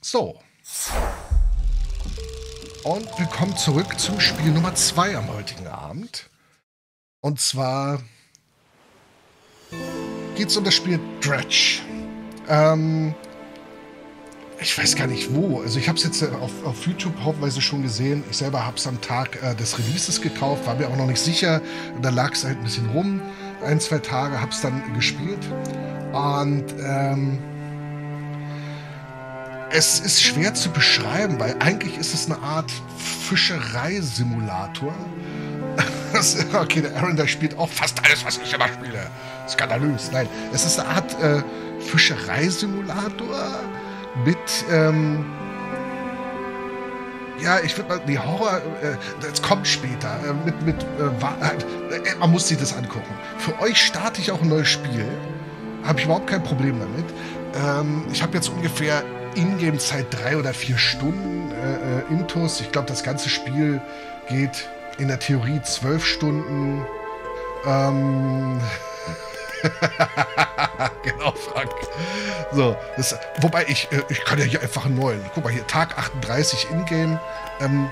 So. Und willkommen zurück zum Spiel Nummer 2 am heutigen Abend. Und zwar geht es um das Spiel Dredge. Ähm, ich weiß gar nicht wo. Also ich habe es jetzt äh, auf, auf, YouTube haufenweise schon gesehen. Ich selber habe es am Tag äh, des Releases gekauft, war mir auch noch nicht sicher. Da lag es halt ein bisschen rum. Ein, zwei Tage habe es dann gespielt. Und ähm, es ist schwer zu beschreiben, weil eigentlich ist es eine Art Fischereisimulator. okay, der Aaron, der spielt auch fast alles, was ich immer spiele. Skandalös. Nein, es ist eine Art äh, Fischereisimulator mit, ähm, ja, ich würde mal, die Horror, äh, das kommt später, äh, mit, mit, äh, äh, man muss sich das angucken. Für euch starte ich auch ein neues Spiel. Habe ich überhaupt kein Problem damit. Ähm, ich habe jetzt ungefähr Ingame-Zeit drei oder vier Stunden äh, äh, Intus. Ich glaube, das ganze Spiel geht in der Theorie zwölf Stunden. Ähm genau, Frank. So, das, wobei ich, äh, ich kann ja hier einfach einen neuen. Guck mal hier, Tag 38 Ingame. Ähm,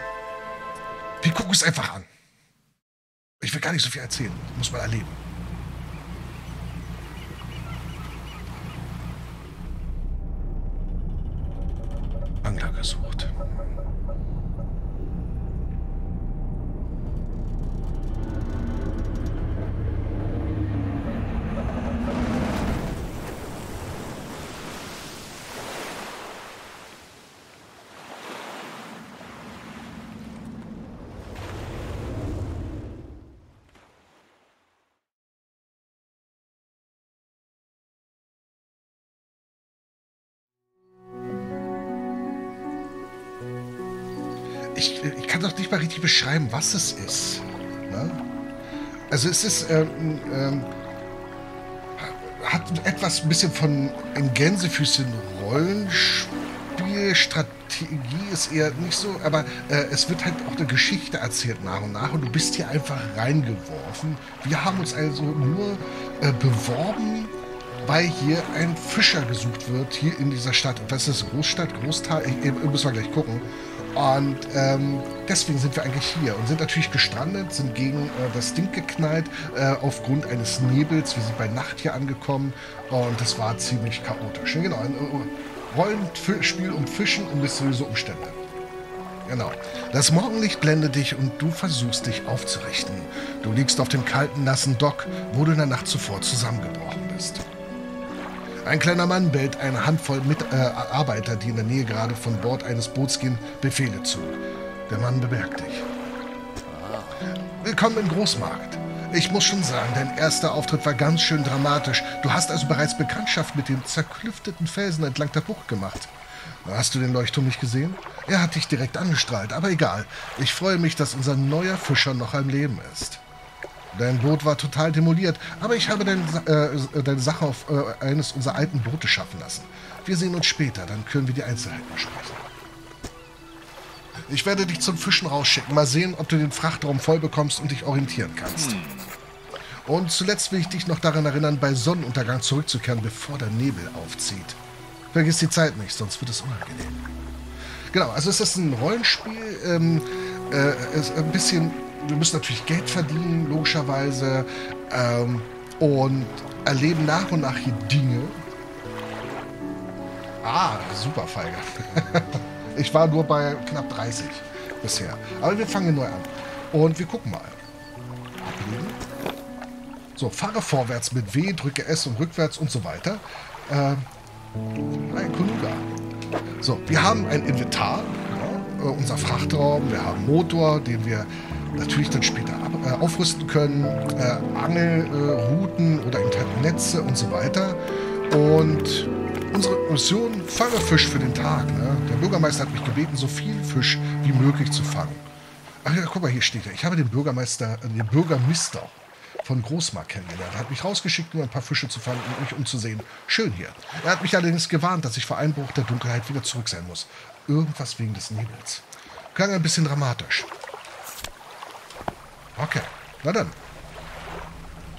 wir gucken es einfach an. Ich will gar nicht so viel erzählen. Muss man erleben. Angler gesucht. Richtig beschreiben, was es ist. Ne? Also es ist, ähm, ähm, hat etwas ein bisschen von in Gänsefüßchen Rollenspiel, Strategie ist eher nicht so, aber äh, es wird halt auch eine Geschichte erzählt nach und nach und du bist hier einfach reingeworfen. Wir haben uns also nur äh, beworben, weil hier ein Fischer gesucht wird, hier in dieser Stadt. Was ist das? Großstadt? Großtal? Ich, ich, müssen wir gleich gucken. Und ähm, deswegen sind wir eigentlich hier und sind natürlich gestrandet, sind gegen äh, das Ding geknallt, äh, aufgrund eines Nebels. Wir sind bei Nacht hier angekommen und das war ziemlich chaotisch. Genau, ein äh, Rollenspiel um Fischen und mysteriöse Umstände. Genau. Das Morgenlicht blendet dich und du versuchst dich aufzurichten. Du liegst auf dem kalten, nassen Dock, wo du in der Nacht zuvor zusammengebrochen bist. Ein kleiner Mann bellt eine Handvoll Mitarbeiter, äh, die in der Nähe gerade von Bord eines Boots gehen, Befehle zu. Der Mann bemerkt dich. Willkommen im Großmarkt. Ich muss schon sagen, dein erster Auftritt war ganz schön dramatisch. Du hast also bereits Bekanntschaft mit den zerklüfteten Felsen entlang der Bucht gemacht. Hast du den Leuchtturm nicht gesehen? Er hat dich direkt angestrahlt, aber egal. Ich freue mich, dass unser neuer Fischer noch am Leben ist. Dein Boot war total demoliert, aber ich habe dein, äh, deine Sache auf äh, eines unserer alten Boote schaffen lassen. Wir sehen uns später, dann können wir die Einzelheiten besprechen. Ich werde dich zum Fischen rausschicken. Mal sehen, ob du den Frachtraum voll bekommst und dich orientieren kannst. Hm. Und zuletzt will ich dich noch daran erinnern, bei Sonnenuntergang zurückzukehren, bevor der Nebel aufzieht. Vergiss die Zeit nicht, sonst wird es unangenehm. Genau, also es ist ein Rollenspiel, ähm, äh, ein bisschen wir müssen natürlich Geld verdienen, logischerweise, ähm, und erleben nach und nach hier Dinge. Ah, super feige. ich war nur bei knapp 30 bisher. Aber wir fangen neu an. Und wir gucken mal. So, fahre vorwärts mit W, drücke S und rückwärts und so weiter. Ähm, ein Konuga. So, wir haben ein Inventar, ja, äh, unser Frachtraum, wir haben Motor, den wir natürlich dann später ab, äh, aufrüsten können, äh, Angelrouten oder Internetnetze und so weiter. Und unsere Mission, fange Fisch für den Tag. Ne? Der Bürgermeister hat mich gebeten, so viel Fisch wie möglich zu fangen. Ach ja, guck mal, hier steht er. Ich habe den Bürgermeister, äh, den Bürgermister von Großmark kennengelernt. Er hat mich rausgeschickt, um ein paar Fische zu fangen und mich umzusehen. Schön hier. Er hat mich allerdings gewarnt, dass ich vor Einbruch der Dunkelheit wieder zurück sein muss. Irgendwas wegen des Nebels. Klang ein bisschen dramatisch. Okay, na dann.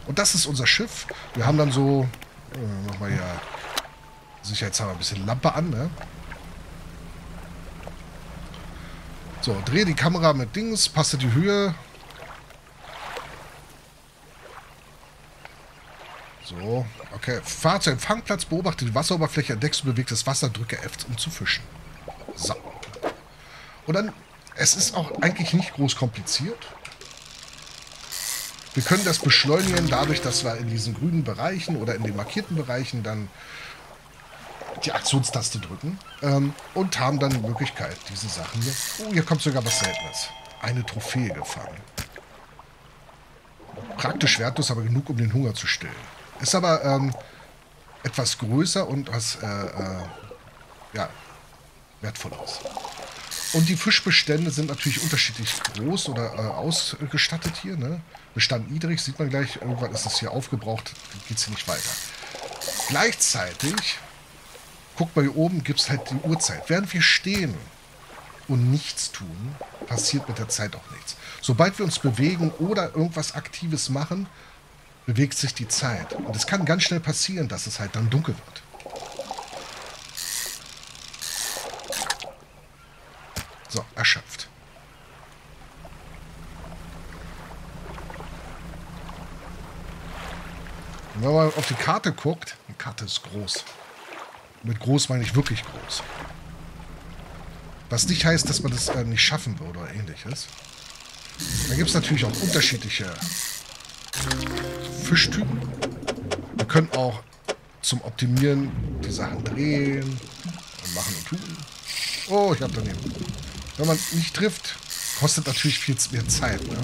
Und das ist unser Schiff. Wir haben dann so, äh, mach mal hier, sicherheitshalber ein bisschen Lampe an, ne? So, drehe die Kamera mit Dings, passe die Höhe. So, okay. Fahr zu Empfangplatz, beobachte die Wasseroberfläche, entdeckst du bewegtes Wasser, drücke F, um zu fischen. So. Und dann, es ist auch eigentlich nicht groß kompliziert. Wir können das beschleunigen dadurch, dass wir in diesen grünen Bereichen oder in den markierten Bereichen dann die Aktionstaste drücken ähm, und haben dann die Möglichkeit, diese Sachen hier... Oh, hier kommt sogar was Seltenes. Eine Trophäe gefangen. Praktisch wertlos, aber genug, um den Hunger zu stillen. Ist aber ähm, etwas größer und was äh, äh, ja, wertvoll aus. Und die Fischbestände sind natürlich unterschiedlich groß oder äh, ausgestattet hier. Ne? Bestand niedrig, sieht man gleich. Irgendwann ist das hier aufgebraucht, geht es hier nicht weiter. Gleichzeitig guck mal hier oben, gibt es halt die Uhrzeit. Während wir stehen und nichts tun, passiert mit der Zeit auch nichts. Sobald wir uns bewegen oder irgendwas Aktives machen, bewegt sich die Zeit. Und es kann ganz schnell passieren, dass es halt dann dunkel wird. So, erschöpft. Und wenn man auf die Karte guckt, die Karte ist groß. Mit groß meine ich wirklich groß. Was nicht heißt, dass man das äh, nicht schaffen würde oder ähnliches. Da gibt es natürlich auch unterschiedliche Fischtypen. Wir können auch zum Optimieren die Sachen drehen und machen und tun. Oh, ich habe daneben. Wenn man nicht trifft, kostet natürlich viel mehr Zeit. Ne?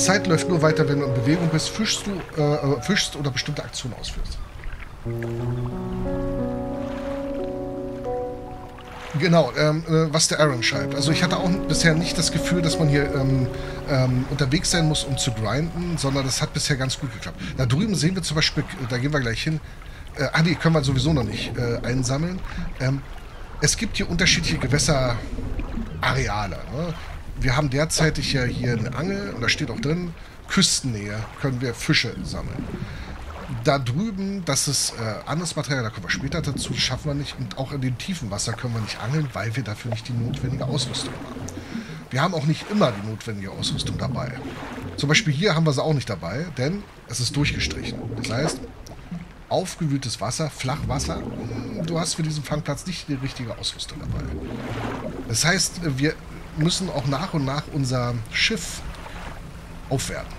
Zeit läuft nur weiter, wenn du in Bewegung bist, fischst du, äh, äh, fischst oder bestimmte Aktionen ausführst. Genau, ähm, äh, was der Aaron schreibt. Also ich hatte auch bisher nicht das Gefühl, dass man hier ähm, ähm, unterwegs sein muss, um zu grinden, sondern das hat bisher ganz gut geklappt. Da drüben sehen wir zum Beispiel, da gehen wir gleich hin, äh, ah die können wir sowieso noch nicht äh, einsammeln. Ähm, es gibt hier unterschiedliche Gewässerareale. Ne? wir haben derzeitig ja hier eine Angel und da steht auch drin, Küstennähe können wir Fische sammeln. Da drüben, das ist äh, anderes Material, da kommen wir später dazu, das schaffen wir nicht. Und auch in dem tiefen Wasser können wir nicht angeln, weil wir dafür nicht die notwendige Ausrüstung haben. Wir haben auch nicht immer die notwendige Ausrüstung dabei. Zum Beispiel hier haben wir sie auch nicht dabei, denn es ist durchgestrichen. Das heißt, aufgewühltes Wasser, Flachwasser, du hast für diesen Fangplatz nicht die richtige Ausrüstung dabei. Das heißt, wir müssen auch nach und nach unser Schiff aufwerten.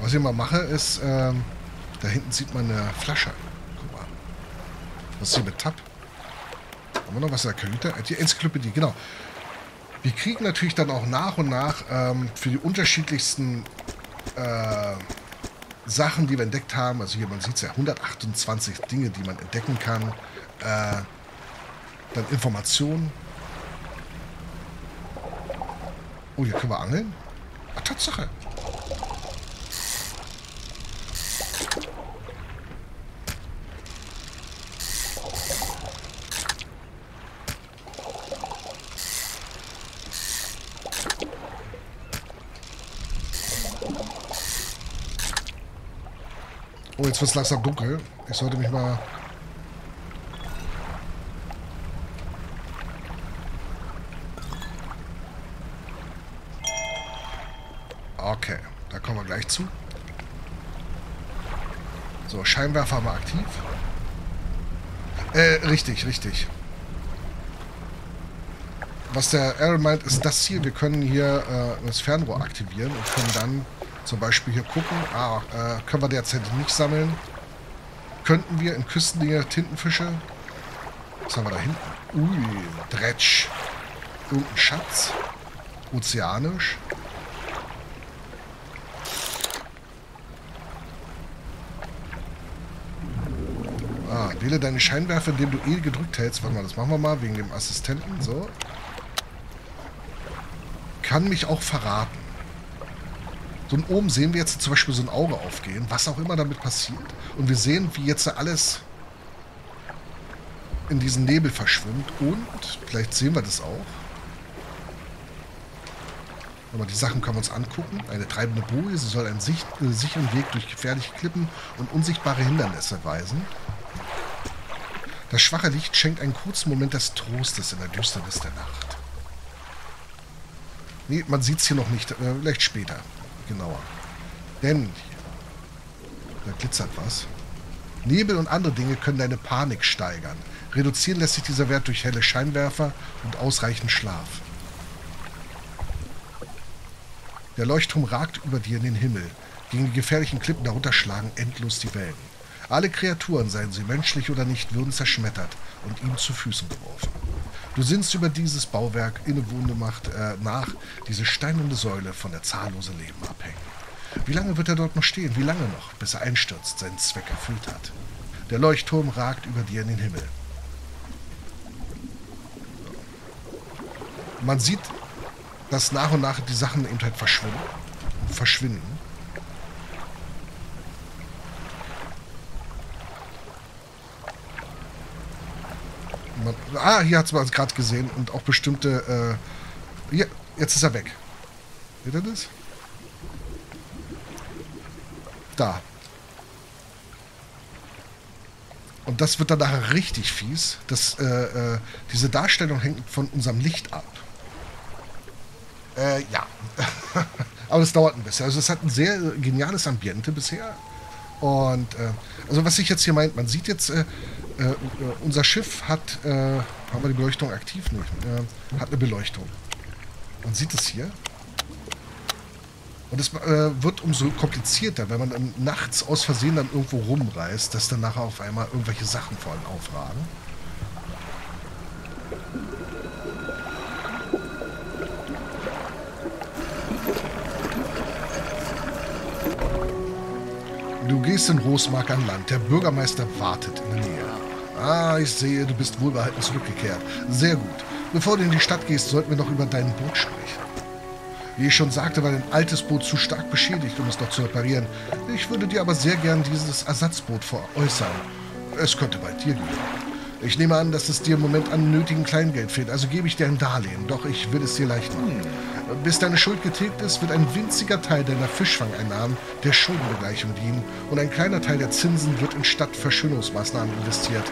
Was ich mal mache, ist, äh, da hinten sieht man eine Flasche. Guck mal. Was ist hier mit Tab? Haben wir noch was in der Kajüte? Die Enzyklopädie, genau. Wir kriegen natürlich dann auch nach und nach ähm, für die unterschiedlichsten äh, Sachen, die wir entdeckt haben, also hier, man sieht es ja, 128 Dinge, die man entdecken kann, äh, dann Informationen, Oh, hier können wir angeln? Ah, Tatsache. Jetzt wird es langsam dunkel. Ich sollte mich mal Okay, da kommen wir gleich zu. So, Scheinwerfer mal aktiv. Äh, richtig, richtig. Was der Aaron meint, ist das hier. Wir können hier äh, das Fernrohr aktivieren und können dann zum Beispiel hier gucken. Ah, äh, können wir derzeit nicht sammeln. Könnten wir in Küstennähe Tintenfische. Was haben wir da hinten? Ui, Dretsch. Irgendein Schatz. Ozeanisch. Wähle deine Scheinwerfer, indem du E gedrückt hältst. Warte mal, das machen wir mal wegen dem Assistenten. So. Kann mich auch verraten. Und oben sehen wir jetzt zum Beispiel so ein Auge aufgehen, was auch immer damit passiert. Und wir sehen, wie jetzt alles in diesen Nebel verschwimmt und, vielleicht sehen wir das auch, aber die Sachen können wir uns angucken. Eine treibende Boje, sie soll einen sich, äh, sicheren Weg durch gefährliche Klippen und unsichtbare Hindernisse weisen. Das schwache Licht schenkt einen kurzen Moment des Trostes in der Düsternis der Nacht. Nee, man sieht es hier noch nicht. Äh, vielleicht später. Genauer. Denn da glitzert was. Nebel und andere Dinge können deine Panik steigern. Reduzieren lässt sich dieser Wert durch helle Scheinwerfer und ausreichend Schlaf. Der Leuchtturm ragt über dir in den Himmel. Gegen die gefährlichen Klippen darunter schlagen endlos die Wellen. Alle Kreaturen, seien sie menschlich oder nicht, würden zerschmettert und ihm zu Füßen geworfen. Du sinnst über dieses Bauwerk innewohnende Macht äh, nach, diese steinerne Säule von der zahllose Leben abhängen. Wie lange wird er dort noch stehen? Wie lange noch, bis er einstürzt, seinen Zweck erfüllt hat? Der Leuchtturm ragt über dir in den Himmel. Man sieht dass nach und nach die Sachen eben halt verschwinden. verschwinden. Man, ah, hier hat man es gerade gesehen und auch bestimmte. Äh, hier, jetzt ist er weg. Seht ihr das? Da. Und das wird dann nachher richtig fies. Das, äh, äh, diese Darstellung hängt von unserem Licht ab. Äh, ja. Aber es dauert ein bisschen. Also es hat ein sehr geniales Ambiente bisher. Und äh, also was ich jetzt hier meint, man sieht jetzt, äh, unser Schiff hat, äh, haben wir die Beleuchtung aktiv nicht, äh, hat eine Beleuchtung. Man sieht es hier. Und es äh, wird umso komplizierter, wenn man dann nachts aus Versehen dann irgendwo rumreist, dass dann nachher auf einmal irgendwelche Sachen vor allem aufragen. Du gehst in Rosmark an Land. Der Bürgermeister wartet in der Nähe. Ah, ich sehe, du bist wohlbehalten zurückgekehrt. Sehr gut. Bevor du in die Stadt gehst, sollten wir noch über dein Boot sprechen. Wie ich schon sagte, war dein altes Boot zu stark beschädigt, um es noch zu reparieren. Ich würde dir aber sehr gern dieses Ersatzboot veräußern. Es könnte bei dir gehen. Ich nehme an, dass es dir im Moment an nötigem Kleingeld fehlt, also gebe ich dir ein Darlehen. Doch ich will es dir leicht machen. Bis deine Schuld getilgt ist, wird ein winziger Teil deiner Fischfangeinnahmen der Schuldenbegleichung dienen und ein kleiner Teil der Zinsen wird in Stadtverschönerungsmaßnahmen investiert.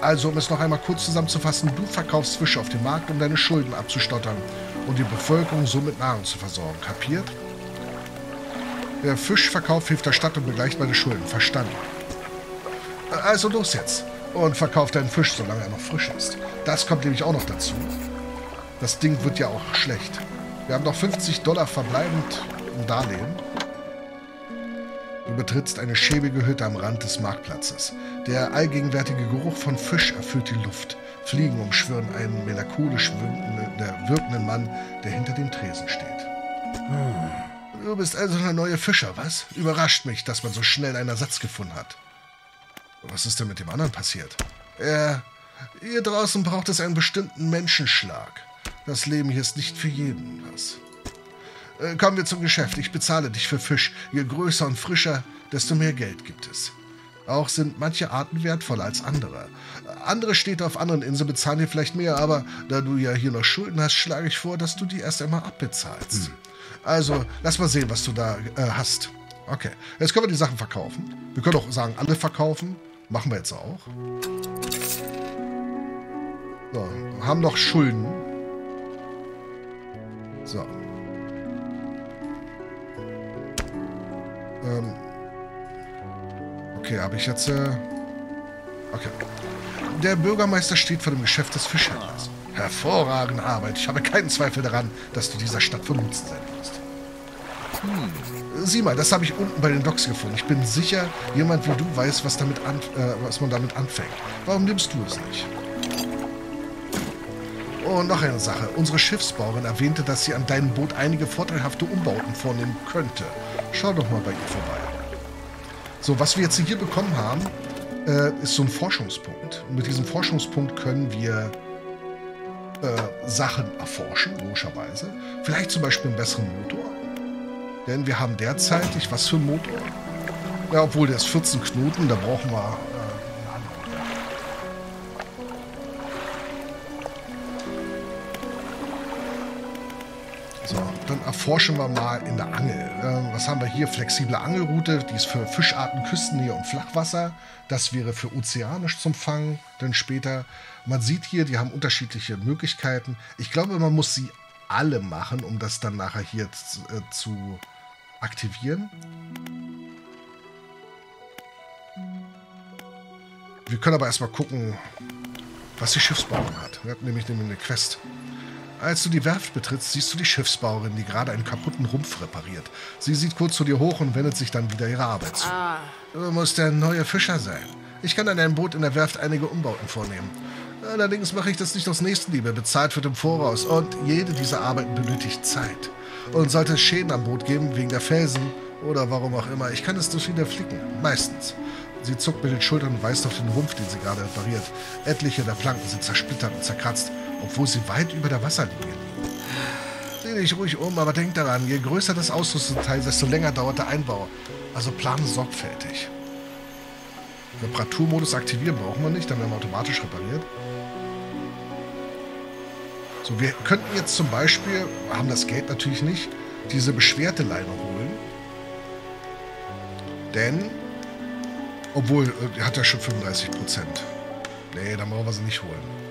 Also, um es noch einmal kurz zusammenzufassen, du verkaufst Fische auf dem Markt, um deine Schulden abzustottern und die Bevölkerung so mit Nahrung zu versorgen. Kapiert? Der Fischverkauf hilft der Stadt und begleicht meine Schulden. Verstanden. Also los jetzt und verkauf deinen Fisch, solange er noch frisch ist. Das kommt nämlich auch noch dazu. Das Ding wird ja auch schlecht. Wir haben noch 50 Dollar verbleibend im Darlehen. Du betrittst eine schäbige Hütte am Rand des Marktplatzes. Der allgegenwärtige Geruch von Fisch erfüllt die Luft. Fliegen umschwirren einen melancholisch wirkenden Mann, der hinter dem Tresen steht. Hm. Du bist also ein neuer Fischer, was? Überrascht mich, dass man so schnell einen Ersatz gefunden hat. Was ist denn mit dem anderen passiert? Er, hier draußen braucht es einen bestimmten Menschenschlag. Das Leben hier ist nicht für jeden was. Äh, kommen wir zum Geschäft. Ich bezahle dich für Fisch. Je größer und frischer, desto mehr Geld gibt es. Auch sind manche Arten wertvoller als andere. Andere Städte auf anderen Inseln bezahlen dir vielleicht mehr, aber da du ja hier noch Schulden hast, schlage ich vor, dass du die erst einmal abbezahlst. Mhm. Also, lass mal sehen, was du da äh, hast. Okay, jetzt können wir die Sachen verkaufen. Wir können auch sagen, alle verkaufen. Machen wir jetzt auch. So, haben noch Schulden. So. Ähm. Okay, habe ich jetzt... Äh okay. Der Bürgermeister steht vor dem Geschäft des Fischhändlers. Hervorragende Arbeit. Ich habe keinen Zweifel daran, dass du dieser Stadt von Nutzen sein wirst. Hm. Sieh mal, das habe ich unten bei den Docks gefunden. Ich bin sicher, jemand wie du weiß, was, damit an, äh, was man damit anfängt. Warum nimmst du es nicht? Und noch eine Sache. Unsere Schiffsbauerin erwähnte, dass sie an deinem Boot einige vorteilhafte Umbauten vornehmen könnte. Schau doch mal bei ihr vorbei. So, was wir jetzt hier bekommen haben, äh, ist so ein Forschungspunkt. Und mit diesem Forschungspunkt können wir äh, Sachen erforschen, logischerweise. Vielleicht zum Beispiel einen besseren Motor. Denn wir haben derzeitig, was für ein Motor? Ja, obwohl der ist 14 Knoten, da brauchen wir äh, So, dann erforschen wir mal in der Angel. Ähm, was haben wir hier? Flexible Angelroute, die ist für Fischarten, Küstennähe und Flachwasser. Das wäre für ozeanisch zum Fangen, dann später. Man sieht hier, die haben unterschiedliche Möglichkeiten. Ich glaube, man muss sie alle machen, um das dann nachher hier zu, äh, zu aktivieren. Wir können aber erstmal gucken, was die Schiffsbauung hat. Wir hatten nämlich, nämlich eine Quest. Als du die Werft betrittst, siehst du die Schiffsbauerin, die gerade einen kaputten Rumpf repariert. Sie sieht kurz zu dir hoch und wendet sich dann wieder ihrer Arbeit zu. Ah. Du musst der neue Fischer sein. Ich kann an deinem Boot in der Werft einige Umbauten vornehmen. Allerdings mache ich das nicht aus Nächstenliebe. Bezahlt wird im Voraus. Und jede dieser Arbeiten benötigt Zeit. Und sollte es Schäden am Boot geben, wegen der Felsen oder warum auch immer, ich kann es durch wieder flicken. Meistens. Sie zuckt mit den Schultern und weist auf den Rumpf, den sie gerade repariert. Etliche der Planken sind zersplittert und zerkratzt obwohl sie weit über der Wasserlinie liegen. Sieh dich ruhig um, aber denk daran, je größer das Ausrüstungsteil, desto länger dauert der Einbau. Also plane sorgfältig. Reparaturmodus aktivieren brauchen wir nicht, dann werden wir automatisch repariert. So, wir könnten jetzt zum Beispiel, haben das Geld natürlich nicht, diese beschwerte Leine holen. Denn, obwohl, er äh, hat ja schon 35%. Nee, dann brauchen wir sie nicht holen.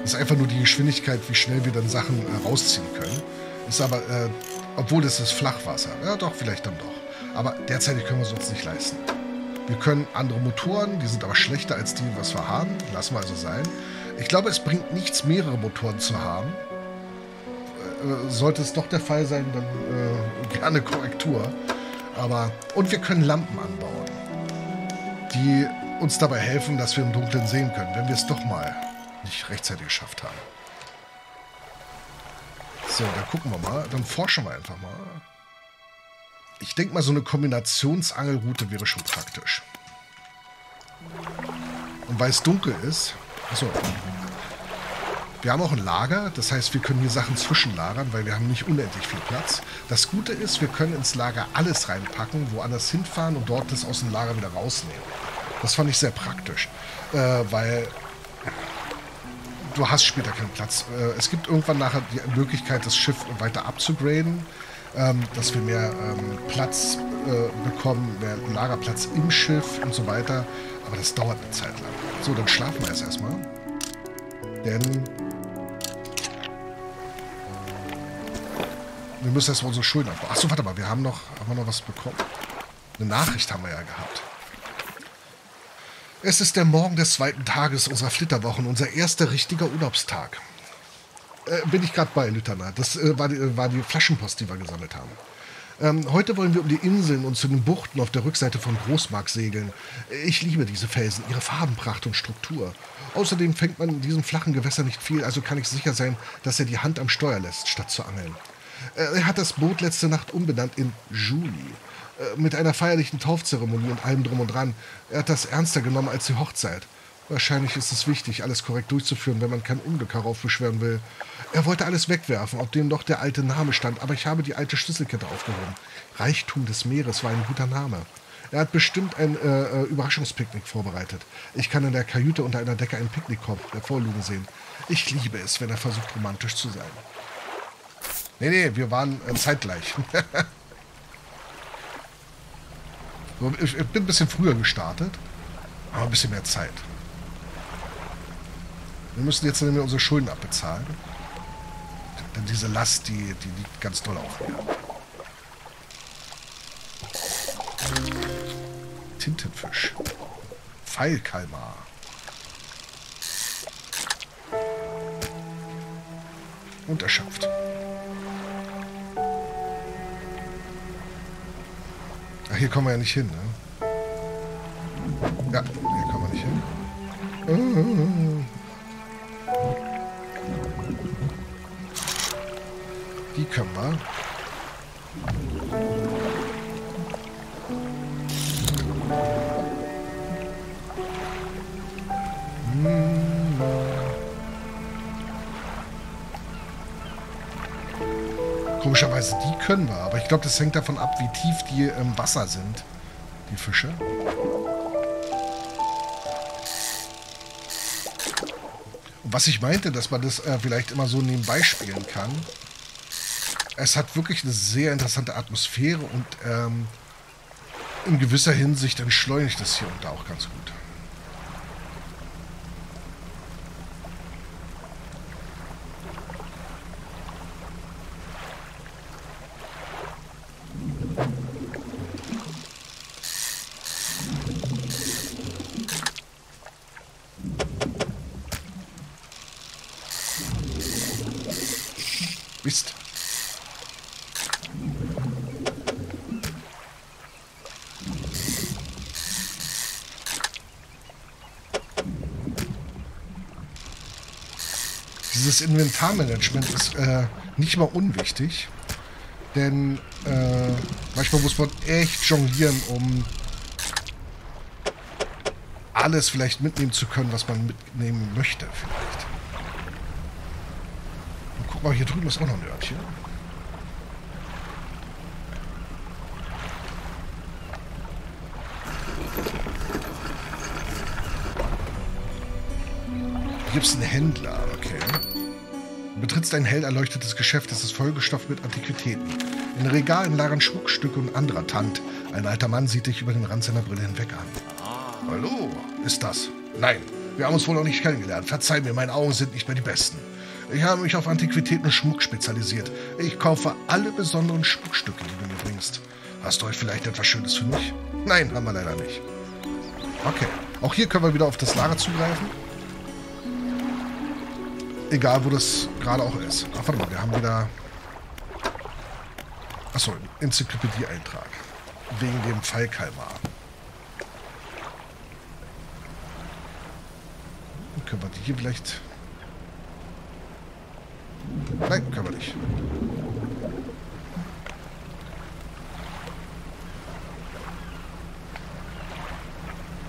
Das ist einfach nur die Geschwindigkeit, wie schnell wir dann Sachen äh, rausziehen können. Ist aber, äh, obwohl das ist Flachwasser. Ja, doch, vielleicht dann doch. Aber derzeit können wir es uns nicht leisten. Wir können andere Motoren, die sind aber schlechter als die, was wir haben. Lassen wir also sein. Ich glaube, es bringt nichts, mehrere Motoren zu haben. Äh, äh sollte es doch der Fall sein, dann äh, gerne Korrektur. Aber, und wir können Lampen anbauen, die uns dabei helfen, dass wir im Dunkeln sehen können, wenn wir es doch mal nicht rechtzeitig geschafft haben. So, dann gucken wir mal. Dann forschen wir einfach mal. Ich denke mal, so eine Kombinationsangelroute wäre schon praktisch. Und weil es dunkel ist... Achso. Wir haben auch ein Lager, das heißt, wir können hier Sachen zwischenlagern, weil wir haben nicht unendlich viel Platz. Das Gute ist, wir können ins Lager alles reinpacken, woanders hinfahren und dort das aus dem Lager wieder rausnehmen. Das fand ich sehr praktisch, äh, weil du hast später keinen Platz. Äh, es gibt irgendwann nachher die Möglichkeit, das Schiff weiter abzugraden, ähm, dass wir mehr ähm, Platz äh, bekommen, mehr Lagerplatz im Schiff und so weiter. Aber das dauert eine Zeit lang. So, dann schlafen wir jetzt erstmal. Denn wir müssen erstmal unsere Schulden abbauen. Achso, warte mal, wir haben noch, haben wir noch was bekommen. Eine Nachricht haben wir ja gehabt. Es ist der Morgen des zweiten Tages unserer Flitterwochen, unser erster richtiger Urlaubstag. Äh, bin ich gerade bei, Lieutenant. Das äh, war, die, äh, war, die, Flaschenpost, die wir gesammelt haben. Ähm, heute wollen wir um die Inseln und zu den Buchten auf der Rückseite von Großmark segeln. Ich liebe diese Felsen, ihre Farbenpracht und Struktur. Außerdem fängt man in diesem flachen Gewässer nicht viel, also kann ich sicher sein, dass er die Hand am Steuer lässt, statt zu angeln. Äh, er hat das Boot letzte Nacht umbenannt in Julie. Äh, mit einer feierlichen Taufzeremonie und allem drum und dran. Er hat das ernster genommen als die Hochzeit. Wahrscheinlich ist es wichtig, alles korrekt durchzuführen, wenn man kein Unglück heraufbeschwören will. Er wollte alles wegwerfen, auf dem noch der alte Name stand, aber ich habe die alte Schlüsselkette aufgehoben. Reichtum des Meeres war ein guter Name. Er hat bestimmt ein äh, äh Überraschungspicknick vorbereitet. Ich kann in der Kajüte unter einer Decke einen Picknickkorb hervorlugen sehen. Ich liebe es, wenn er versucht, romantisch zu sein. Nee, nee, wir waren äh, zeitgleich. Ich bin ein bisschen früher gestartet, aber ein bisschen mehr Zeit. Wir müssen jetzt nämlich unsere Schulden abbezahlen. Denn diese Last, die, die liegt ganz doll auf mir. Tintenfisch. Pfeilkalmar. Und erschöpft. Ach, hier kommen wir ja nicht hin, ne? Ja, hier kommen wir nicht hin. Die können wir. Komischerweise, die können wir. Aber ich glaube, das hängt davon ab, wie tief die im Wasser sind. Die Fische. Und was ich meinte, dass man das äh, vielleicht immer so nebenbei spielen kann. Es hat wirklich eine sehr interessante Atmosphäre und ähm, in gewisser Hinsicht entschleunigt es hier und da auch ganz gut. Mist. Inventarmanagement ist äh, nicht mal unwichtig, denn äh, manchmal muss man echt jonglieren, um alles vielleicht mitnehmen zu können, was man mitnehmen möchte vielleicht. Guck mal, hier drüben ist auch noch ein Örtchen. Hier gibt es einen Händler, betrittst ein hell erleuchtetes Geschäft, das ist vollgestopft mit Antiquitäten. In Regalen lagern Schmuckstücke und anderer Tant. Ein alter Mann sieht dich über den Rand seiner Brille hinweg an. Hallo, ist das? Nein, wir haben uns wohl noch nicht kennengelernt. Verzeih mir, meine Augen sind nicht mehr die besten. Ich habe mich auf Antiquitäten und Schmuck spezialisiert. Ich kaufe alle besonderen Schmuckstücke, die du mir bringst. Hast du euch vielleicht etwas Schönes für mich? Nein, haben wir leider nicht. Okay. Auch hier können wir wieder auf das Lager zugreifen. Egal, wo das gerade auch ist. Ach, warte mal, wir haben wieder... Achso, Enzyklopädie-Eintrag. Wegen dem Fallkalmar. Können wir die hier vielleicht Nein, können wir nicht.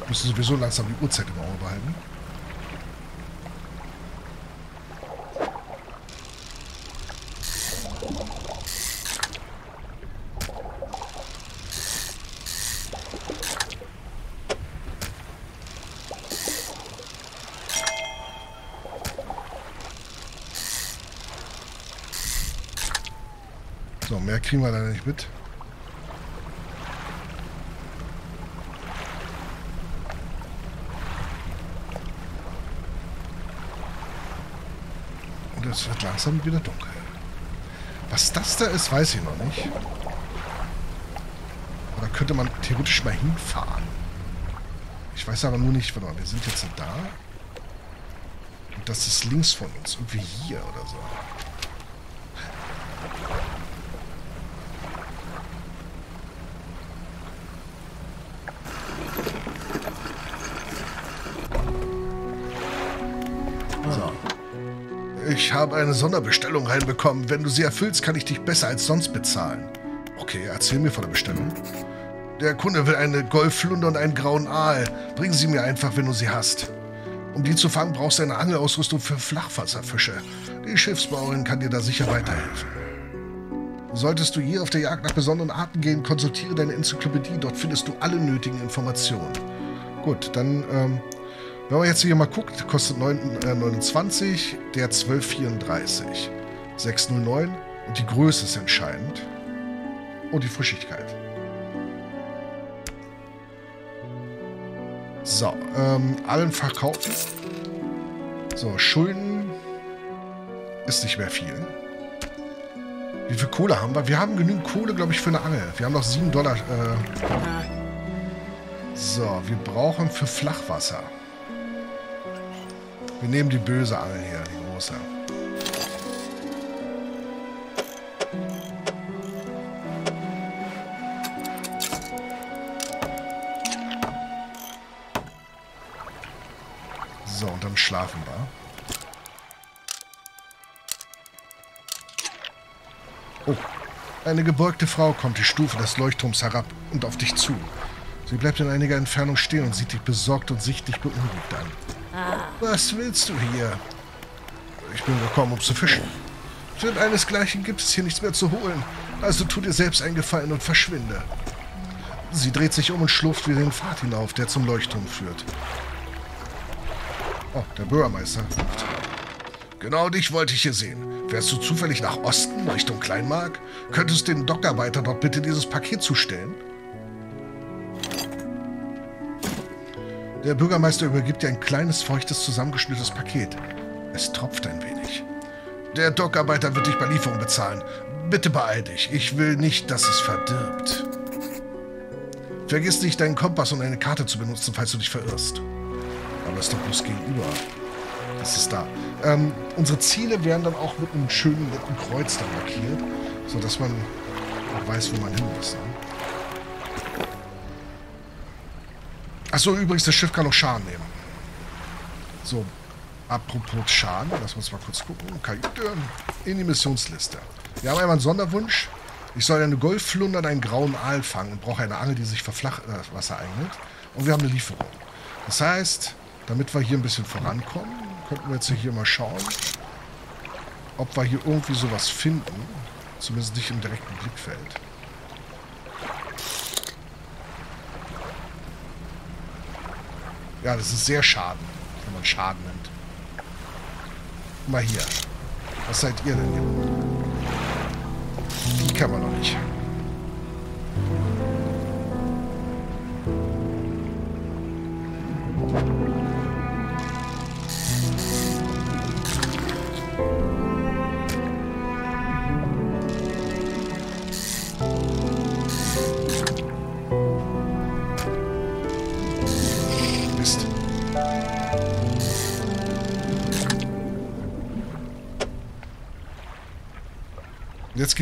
Müssen sowieso langsam die Uhrzeit im Auge behalten. So, mehr kriegen wir leider nicht mit. Und es wird langsam wieder dunkel. Was das da ist, weiß ich noch nicht. Oder könnte man theoretisch mal hinfahren. Ich weiß aber nur nicht, warte mal, wir sind jetzt da. Und das ist links von uns, irgendwie hier oder so. Habe eine Sonderbestellung reinbekommen. Wenn du sie erfüllst, kann ich dich besser als sonst bezahlen. Okay, erzähl mir von der Bestellung. Der Kunde will eine Golfflunder und einen grauen Aal. Bring sie mir einfach, wenn du sie hast. Um die zu fangen, brauchst du eine Angelausrüstung für Flachwasserfische. Die Schiffsbauerin kann dir da sicher weiterhelfen. Solltest du hier auf der Jagd nach besonderen Arten gehen, konsultiere deine Enzyklopädie. Dort findest du alle nötigen Informationen. Gut, dann ähm, wenn man jetzt hier mal guckt, kostet 9, äh, 29, der 1234. 609 und die Größe ist entscheidend. Und die Frischigkeit. So, ähm, allen verkaufen. So, Schulden ist nicht mehr viel. Wie viel Kohle haben wir? Wir haben genügend Kohle, glaube ich, für eine Angel. Wir haben noch 7 Dollar. Äh so, wir brauchen für Flachwasser. Wir nehmen die böse Angel hier, die große. So, und dann schlafen wir. Oh, eine gebeugte Frau kommt die Stufe des Leuchtturms herab und auf dich zu. Sie bleibt in einiger Entfernung stehen und sieht dich besorgt und sichtlich beunruhigt an. Was willst du hier? Ich bin gekommen, um zu fischen. Für einesgleichen gibt es hier nichts mehr zu holen. Also tu dir selbst einen Gefallen und verschwinde. Sie dreht sich um und schlurft wieder den Pfad hinauf, der zum Leuchtturm führt. Oh, der Bürgermeister. Genau dich wollte ich hier sehen. Wärst du zufällig nach Osten, Richtung Kleinmark? Könntest du den Dockarbeiter dort bitte dieses Paket zustellen? Der Bürgermeister übergibt dir ein kleines, feuchtes, zusammengeschnürtes Paket. Es tropft ein wenig. Der Dockarbeiter wird dich bei Lieferung bezahlen. Bitte beeil dich. Ich will nicht, dass es verdirbt. Vergiss nicht, deinen Kompass und eine Karte zu benutzen, falls du dich verirrst. Aber es ist doch bloß gegenüber. Das ist da. Ähm, unsere Ziele werden dann auch mit einem schönen netten Kreuz dann markiert, sodass man auch weiß, wo man hin muss. Ne? Achso, übrigens, das Schiff kann auch Schaden nehmen. So, apropos Schaden, lass uns mal kurz gucken. Kajüte in die Missionsliste. Wir haben einmal einen Sonderwunsch. Ich soll eine Golfflunder und einen grauen Aal fangen und brauche eine Angel, die sich für Flachwasser äh, eignet. Und wir haben eine Lieferung. Das heißt, damit wir hier ein bisschen vorankommen, könnten wir jetzt hier mal schauen, ob wir hier irgendwie sowas finden. Zumindest nicht im direkten Blickfeld. Ja, das ist sehr Schaden, wenn man Schaden nimmt. Mal hier. Was seid ihr denn hier? Die kann man noch nicht.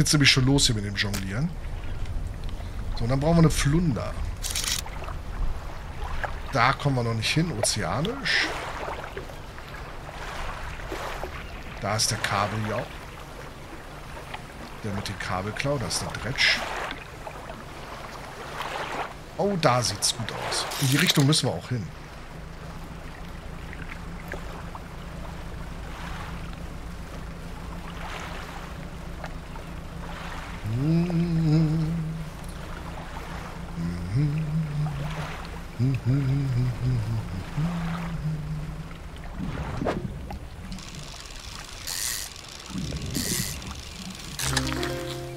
Jetzt geht es nämlich schon los hier mit dem Jonglieren. So, und dann brauchen wir eine Flunder. Da kommen wir noch nicht hin, ozeanisch. Da ist der Kabeljau. Der mit dem Kabelklau, da ist der Dretsch. Oh, da sieht's gut aus. In die Richtung müssen wir auch hin.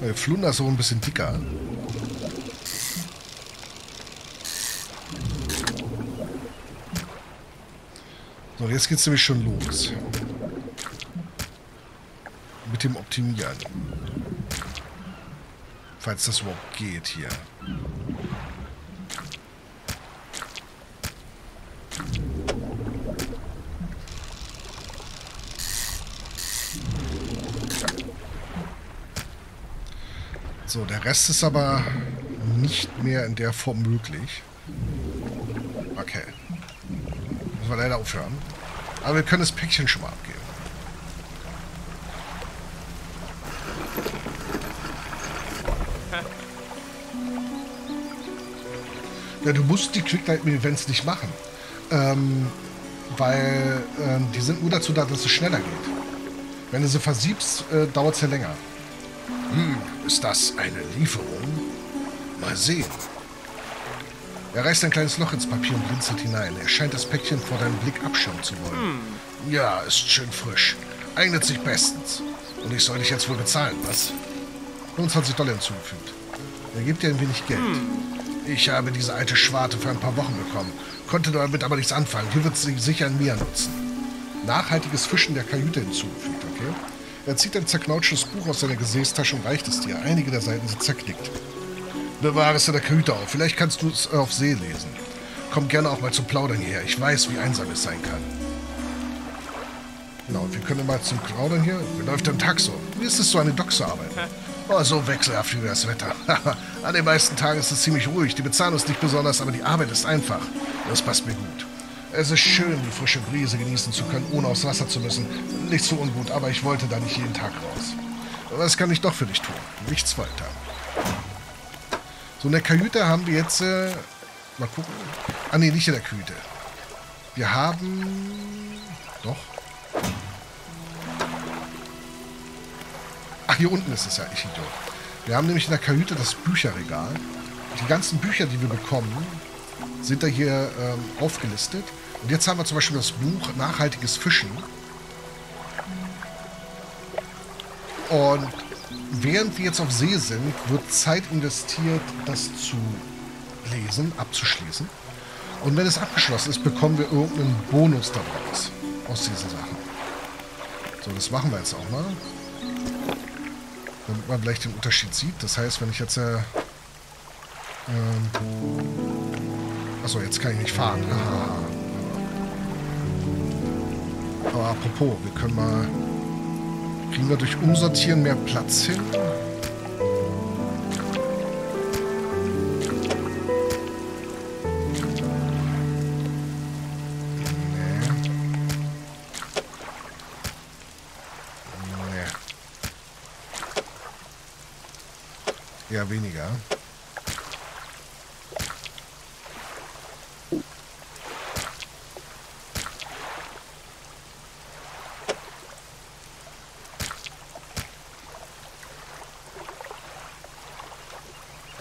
Der Flunder so ein bisschen dicker. So, jetzt geht es nämlich schon los. Mit dem Optimieren. Falls das überhaupt geht hier. So, der Rest ist aber nicht mehr in der Form möglich. Okay. Müssen wir leider aufhören. Aber wir können das Päckchen schon mal abgeben. Ja, du musst die Quick-Time-Events nicht machen. Ähm, weil ähm, die sind nur dazu da, dass es schneller geht. Wenn du sie versiebst, äh, dauert es ja länger. Ist das eine Lieferung? Mal sehen. Er reißt ein kleines Loch ins Papier und blinzelt hinein. Er scheint das Päckchen vor deinem Blick abschauen zu wollen. Hm. Ja, ist schön frisch. Eignet sich bestens. Und ich soll dich jetzt wohl bezahlen, was? 25 Dollar hinzugefügt. Er gibt dir ein wenig Geld. Hm. Ich habe diese alte Schwarte für ein paar Wochen bekommen, konnte damit aber nichts anfangen. Hier wird sie sicher an mir nutzen. Nachhaltiges Fischen der Kajüte hinzugefügt, okay? Er zieht ein zerknautschtes Buch aus seiner Gesäßtasche und reicht es dir. Einige der Seiten sind zerknickt. Bewahre es in der Kajüte auf. Vielleicht kannst du es auf See lesen. Komm gerne auch mal zum Plaudern hierher. Ich weiß, wie einsam es sein kann. Genau, wir können mal zum Plaudern hier. Wie läuft dein Tag so? Wie ist es so, eine Doc zu arbeiten? Oh, so wechselhaft wie das Wetter. An den meisten Tagen ist es ziemlich ruhig. Die Bezahlung ist nicht besonders, aber die Arbeit ist einfach. Das passt mir gut. Es ist schön, die frische Brise genießen zu können, ohne aufs Wasser zu müssen. Nicht so ungut, aber ich wollte da nicht jeden Tag raus. Was kann ich doch für dich tun? Nichts weiter. So, in der Kajüte haben wir jetzt... Äh, mal gucken. Ah, nee, nicht in der Kajüte. Wir haben... Doch. Ach, hier unten ist es ja, ich Idiot. Wir haben nämlich in der Kajüte das Bücherregal. Die ganzen Bücher, die wir bekommen, sind da hier ähm, aufgelistet. Und jetzt haben wir zum Beispiel das Buch Nachhaltiges Fischen. Und während wir jetzt auf See sind, wird Zeit investiert, das zu lesen, abzuschließen. Und wenn es abgeschlossen ist, bekommen wir irgendeinen Bonus daraus, aus diesen Sachen. So, das machen wir jetzt auch mal. Damit man gleich den Unterschied sieht. Das heißt, wenn ich jetzt... Äh, ähm, achso, jetzt kann ich nicht fahren. Ah. Aber apropos, wir können mal... Kriegen wir durch Umsortieren mehr Platz hin?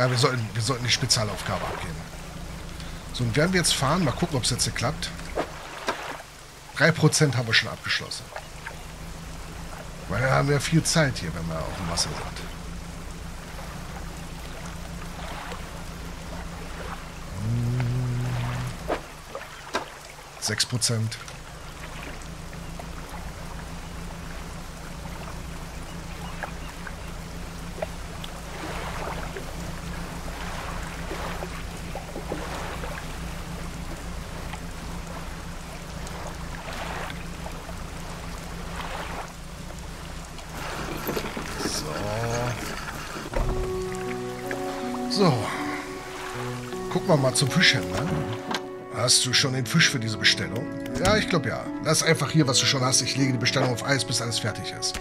Ja, wir sollten, wir sollten die Spezialaufgabe abgeben. So, und werden wir jetzt fahren. Mal gucken, ob es jetzt klappt. 3% haben wir schon abgeschlossen. Weil wir haben ja viel Zeit hier, wenn wir auf dem Wasser sind. Sechs Prozent. Zum Fischhändler. Hast du schon den Fisch für diese Bestellung? Ja, ich glaube ja. Lass einfach hier, was du schon hast. Ich lege die Bestellung auf Eis, bis alles fertig ist.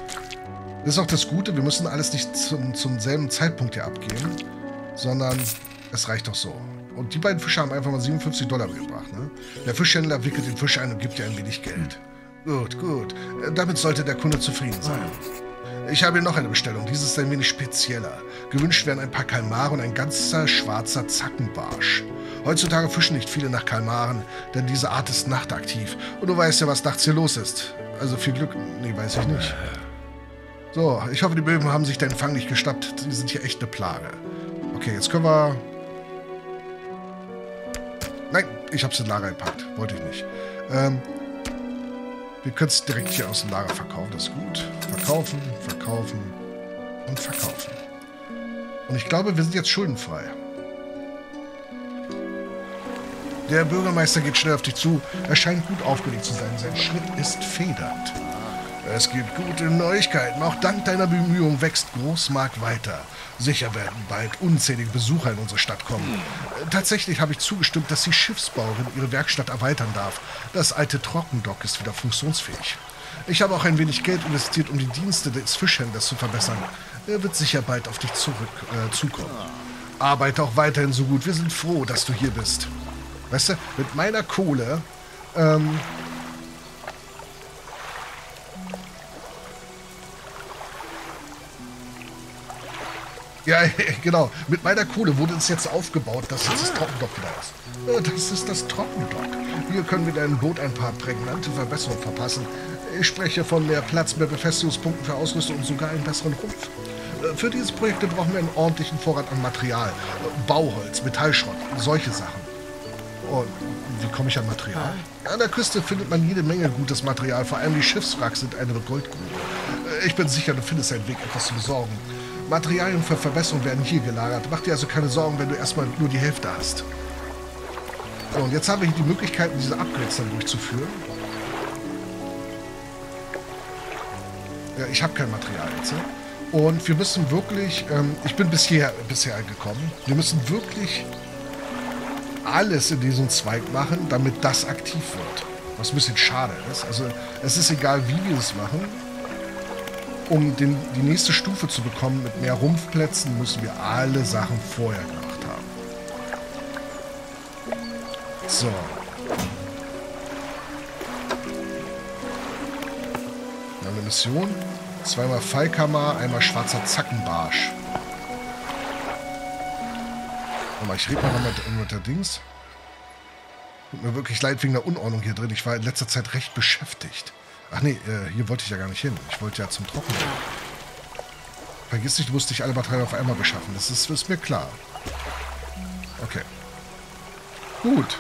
Das ist auch das Gute, wir müssen alles nicht zum, zum selben Zeitpunkt hier abgeben, sondern es reicht doch so. Und die beiden Fische haben einfach mal 57 Dollar gebracht. Ne? Der Fischhändler wickelt den Fisch ein und gibt dir ein wenig Geld. Gut, gut. Damit sollte der Kunde zufrieden sein. Ich habe hier noch eine Bestellung. Diese ist ein wenig spezieller. Gewünscht werden ein paar Kalmare und ein ganzer schwarzer Zackenbarsch. Heutzutage fischen nicht viele nach Kalmaren, denn diese Art ist nachtaktiv. Und du weißt ja, was nachts hier los ist. Also viel Glück. Nee, weiß ich nicht. So, ich hoffe, die Böwen haben sich deinen Fang nicht gestappt. Die sind hier echt eine Plage. Okay, jetzt können wir... Nein, ich habe es in Lager gepackt. Wollte ich nicht. Ähm, wir können es direkt hier aus dem Lager verkaufen. Das ist gut. Verkaufen, verkaufen und verkaufen. Und ich glaube, wir sind jetzt schuldenfrei. Der Bürgermeister geht schnell auf dich zu. Er scheint gut aufgelegt zu sein. Sein Schritt ist federnd. Es gibt gute Neuigkeiten. Auch dank deiner Bemühungen wächst Großmarkt weiter. Sicher werden bald unzählige Besucher in unsere Stadt kommen. Tatsächlich habe ich zugestimmt, dass die Schiffsbauerin ihre Werkstatt erweitern darf. Das alte Trockendock ist wieder funktionsfähig. Ich habe auch ein wenig Geld investiert, um die Dienste des Fischhändlers zu verbessern. Er wird sicher bald auf dich zurück äh, zukommen. Arbeite auch weiterhin so gut. Wir sind froh, dass du hier bist. Weißt du, mit meiner Kohle ähm, Ja, genau. Mit meiner Kohle wurde es jetzt aufgebaut, dass jetzt das Trockendock wieder ist. Das ist das Trockendock. Hier können wir deinem Boot ein paar prägnante Verbesserungen verpassen. Ich spreche von mehr Platz, mehr Befestigungspunkten für Ausrüstung und sogar einen besseren Rumpf. Für diese Projekte brauchen wir einen ordentlichen Vorrat an Material. Bauholz, Metallschrott, solche Sachen. Und wie komme ich an Material? An der Küste findet man jede Menge gutes Material. Vor allem die Schiffswracks sind eine Goldgrube. Ich bin sicher, du findest einen Weg, etwas zu besorgen. Materialien für Verbesserung werden hier gelagert. Mach dir also keine Sorgen, wenn du erstmal nur die Hälfte hast. So, und jetzt haben wir hier die Möglichkeit, diese Upgrades dann durchzuführen. Ja, ich habe kein Material jetzt. Und wir müssen wirklich, ähm, ich bin bisher, bisher angekommen, wir müssen wirklich alles in diesem Zweig machen, damit das aktiv wird. Was ein bisschen schade ist. Also es ist egal, wie wir es machen um den, die nächste Stufe zu bekommen mit mehr Rumpfplätzen, müssen wir alle Sachen vorher gemacht haben. So. Eine Mission. Zweimal Fallkammer, einmal schwarzer Zackenbarsch. Mal, ich rede mal mit, mit der Dings. Tut mir wirklich leid wegen der Unordnung hier drin. Ich war in letzter Zeit recht beschäftigt. Ach nee, äh, hier wollte ich ja gar nicht hin. Ich wollte ja zum Trocknen. Vergiss nicht, du musst nicht alle Batterien auf einmal beschaffen. Das ist, ist mir klar. Okay. Gut.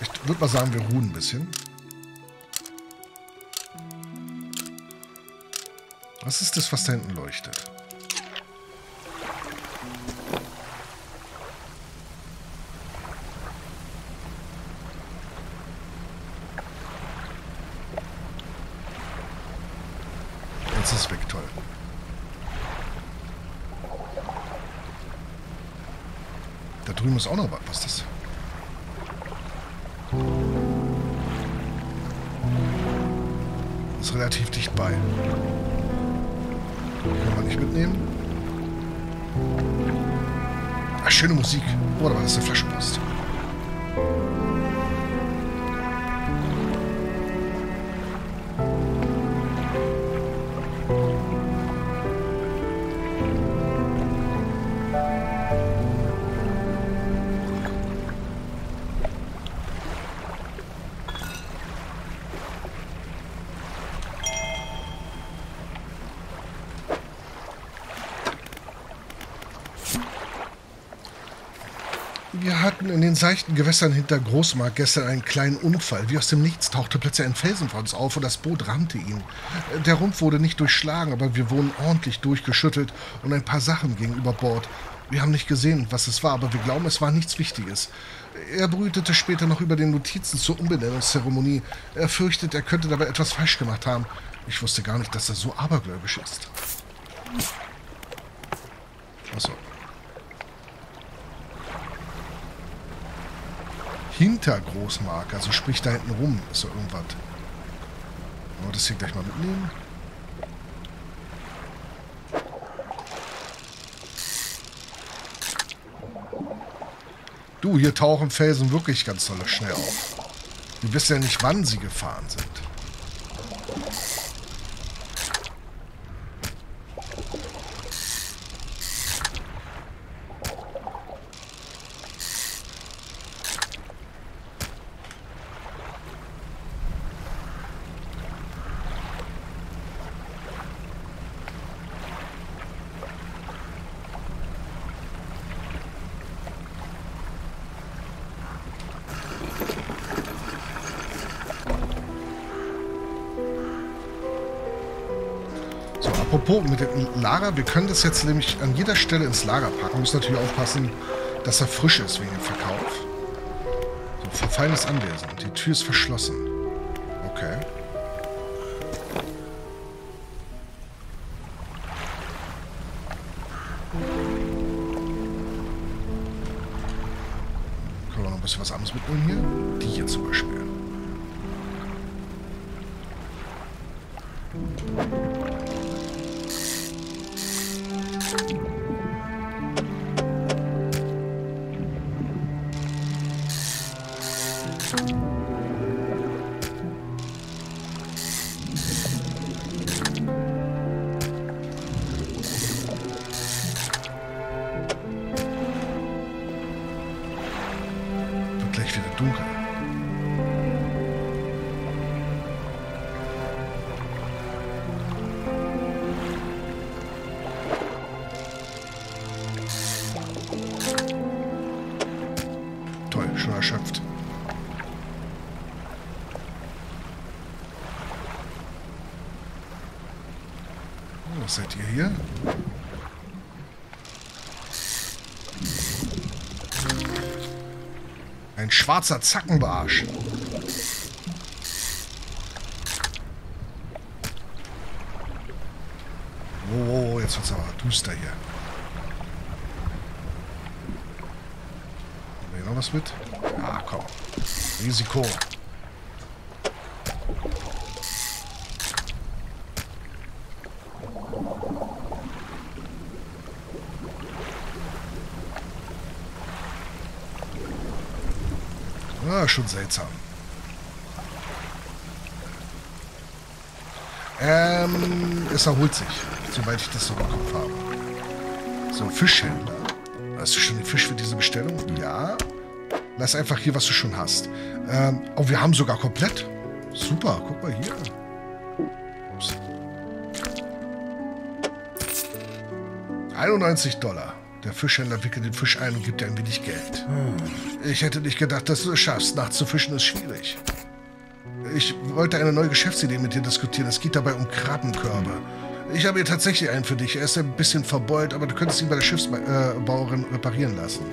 Ich würde mal sagen, wir ruhen ein bisschen. Was ist das, was da hinten leuchtet? Ist auch noch was. Was ist das? Ist relativ dicht bei. Kann man nicht mitnehmen. Ah, schöne Musik. Oh, da war das eine Flaschenpost. Seichten Gewässern hinter Großmark gestern einen kleinen Unfall. Wie aus dem Nichts tauchte plötzlich ein Felsen vor uns auf und das Boot rammte ihn. Der Rumpf wurde nicht durchschlagen, aber wir wurden ordentlich durchgeschüttelt und ein paar Sachen gingen über Bord. Wir haben nicht gesehen, was es war, aber wir glauben, es war nichts Wichtiges. Er brütete später noch über den Notizen zur Umbenennungszeremonie. Er fürchtet, er könnte dabei etwas falsch gemacht haben. Ich wusste gar nicht, dass er so abergläubisch ist. Achso. Hinter Großmark, also sprich da hinten rum, ist so irgendwas. Wollen wir das hier gleich mal mitnehmen? Du, hier tauchen Felsen wirklich ganz toll schnell auf. Wir wissen ja nicht, wann sie gefahren sind. Lager, wir können das jetzt nämlich an jeder Stelle ins Lager packen. Wir müssen natürlich aufpassen, dass er frisch ist wegen dem Verkauf. So, verfallenes Anwesen. Die Tür ist verschlossen. Okay. Können wir noch ein bisschen was anderes mitnehmen hier? Die hier zum Beispiel. Seid ihr hier? Ein schwarzer Zackenbarsch. Oh, jetzt wird's aber düster hier. Haben wir hier noch was mit? Ja, komm. Risiko. schon seltsam. Ähm, es erholt sich, soweit ich das so im Kopf habe. So, Fischhändler. Hast du schon den Fisch für diese Bestellung? Ja. Lass einfach hier, was du schon hast. Ähm, oh, wir haben sogar komplett. Super, guck mal hier. Ups. 91 Dollar. Der Fischhändler wickelt den Fisch ein und gibt dir ein wenig Geld. Ich hätte nicht gedacht, dass du es schaffst. Nachts zu fischen ist schwierig. Ich wollte eine neue Geschäftsidee mit dir diskutieren. Es geht dabei um Krabbenkörbe. Ich habe hier tatsächlich einen für dich. Er ist ein bisschen verbeult, aber du könntest ihn bei der Schiffsbauerin reparieren lassen.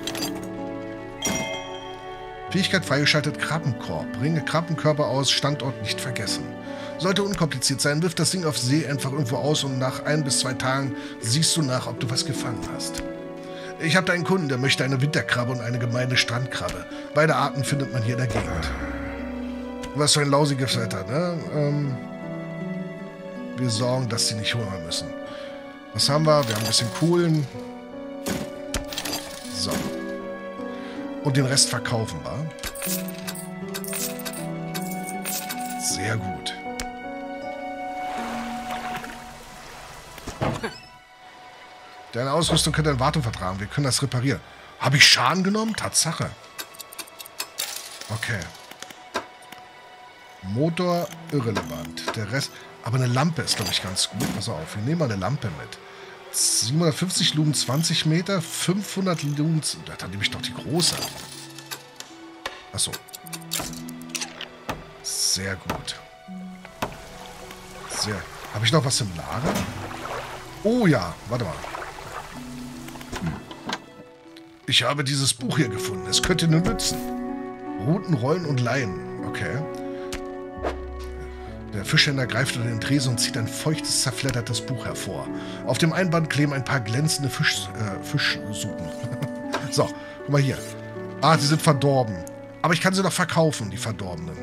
Fähigkeit freigeschaltet Krabbenkorb. Bringe Krabbenkörper aus, Standort nicht vergessen. Sollte unkompliziert sein, wirf das Ding auf See einfach irgendwo aus und nach ein bis zwei Tagen siehst du nach, ob du was gefangen hast. Ich habe einen Kunden, der möchte eine Winterkrabbe und eine gemeine Strandkrabbe. Beide Arten findet man hier in der Gegend. Was für ein lausiges Wetter, ne? Ähm, wir sorgen, dass sie nicht hungern müssen. Was haben wir? Wir haben ein bisschen Kohlen. So. Und den Rest verkaufen wir. Deine Ausrüstung könnte eine Wartung vertragen. Wir können das reparieren. Habe ich Schaden genommen? Tatsache. Okay. Motor irrelevant. Der Rest... Aber eine Lampe ist, glaube ich, ganz gut. Pass auf, wir nehmen mal eine Lampe mit. 750 Lumen 20 Meter, 500 Lumen... Da nehme ich doch die große. Achso. Sehr gut. Sehr. Habe ich noch was im Lager? Oh ja, warte mal. Ich habe dieses Buch hier gefunden. Es könnte nur nützen. Routen, Rollen und Leinen. Okay. Der Fischhändler greift unter den Tresen und zieht ein feuchtes, zerfleddertes Buch hervor. Auf dem Einband kleben ein paar glänzende Fisch, äh, Fischsuppen. so, guck mal hier. Ah, sie sind verdorben. Aber ich kann sie doch verkaufen, die Verdorbenen.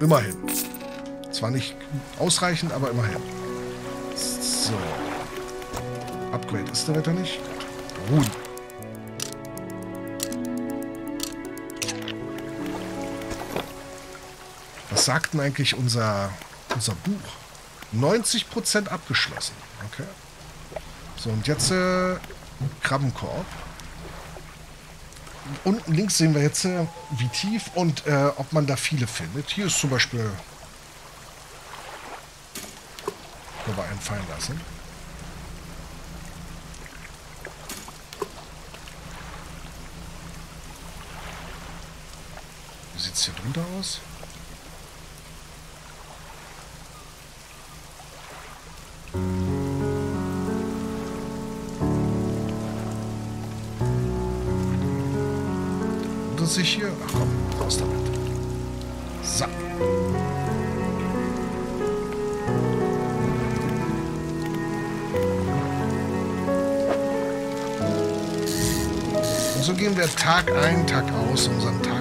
Immerhin. Zwar nicht ausreichend, aber immerhin. So. Upgrade ist der Wetter nicht. Ruhen. Was sagt denn eigentlich unser, unser Buch? 90% abgeschlossen. Okay. So, und jetzt äh, Krabbenkorb. Unten links sehen wir jetzt, äh, wie tief und äh, ob man da viele findet. Hier ist zum Beispiel... Können wir einen fallen lassen. Drunter aus? es sich hier? Ach komm, raus damit. So. Und so gehen wir Tag ein, Tag aus unseren Tagwerk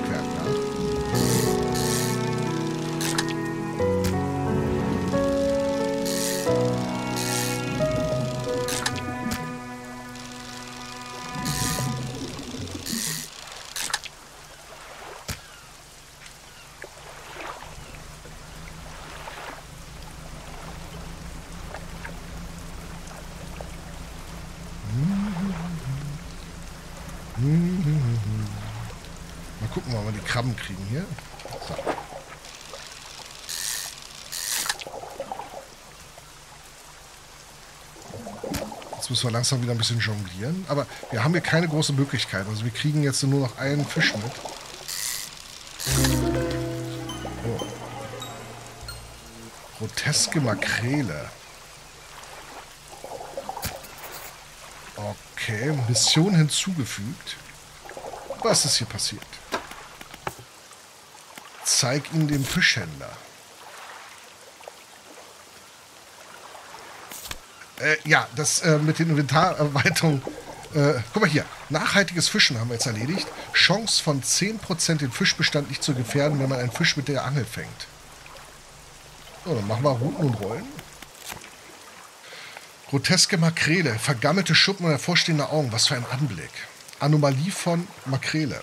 müssen wir langsam wieder ein bisschen jonglieren. Aber wir haben hier keine große Möglichkeit. Also wir kriegen jetzt nur noch einen Fisch mit. Oh. Groteske Makrele. Okay, Mission hinzugefügt. Was ist hier passiert? Zeig ihn dem Fischhändler. Äh, ja, das äh, mit den Inventarerweiterungen. Äh, guck mal hier. Nachhaltiges Fischen haben wir jetzt erledigt. Chance von 10% den Fischbestand nicht zu gefährden, wenn man einen Fisch mit der Angel fängt. So, dann machen wir Routen und Rollen. Groteske Makrele, vergammelte Schuppen und hervorstehende Augen. Was für ein Anblick. Anomalie von Makrele.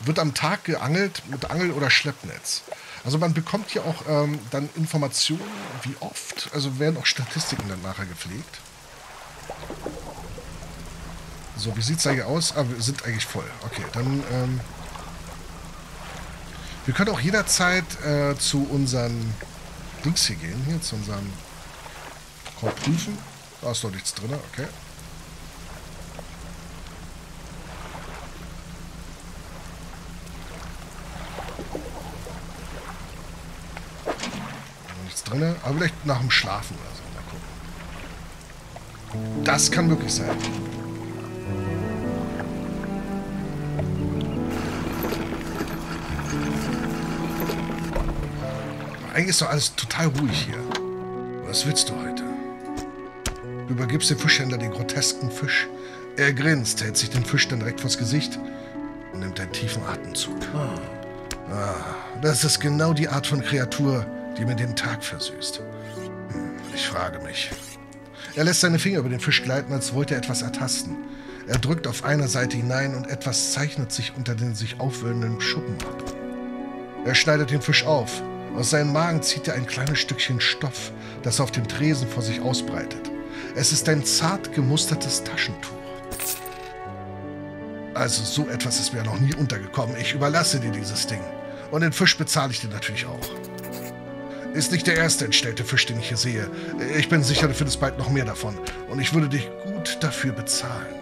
Wird am Tag geangelt mit Angel- oder Schleppnetz. Also man bekommt hier auch ähm, dann Informationen, wie oft. Also werden auch Statistiken dann nachher gepflegt. So, wie sieht es eigentlich aus? Ah, wir sind eigentlich voll. Okay, dann... Ähm, wir können auch jederzeit äh, zu unseren Dings hier gehen. Hier zu unserem prüfen. Da ist doch nichts drin, okay. Drin, aber vielleicht nach dem Schlafen oder so. Mal gucken. Das kann möglich sein. Eigentlich ist doch alles total ruhig hier. Was willst du heute? Du übergibst dem Fischhändler den grotesken Fisch. Er grinst, hält sich den Fisch dann direkt vors Gesicht und nimmt einen tiefen Atemzug. Ah, das ist genau die Art von Kreatur, die mir den Tag versüßt. Hm, ich frage mich. Er lässt seine Finger über den Fisch gleiten, als wollte er etwas ertasten. Er drückt auf einer Seite hinein und etwas zeichnet sich unter den sich aufwölbenden Schuppen ab. Er schneidet den Fisch auf. Aus seinem Magen zieht er ein kleines Stückchen Stoff, das er auf dem Tresen vor sich ausbreitet. Es ist ein zart gemustertes Taschentuch. Also so etwas ist mir noch nie untergekommen. Ich überlasse dir dieses Ding. Und den Fisch bezahle ich dir natürlich auch. Ist nicht der erste entstellte Fisch, den ich hier sehe. Ich bin sicher, du findest bald noch mehr davon. Und ich würde dich gut dafür bezahlen.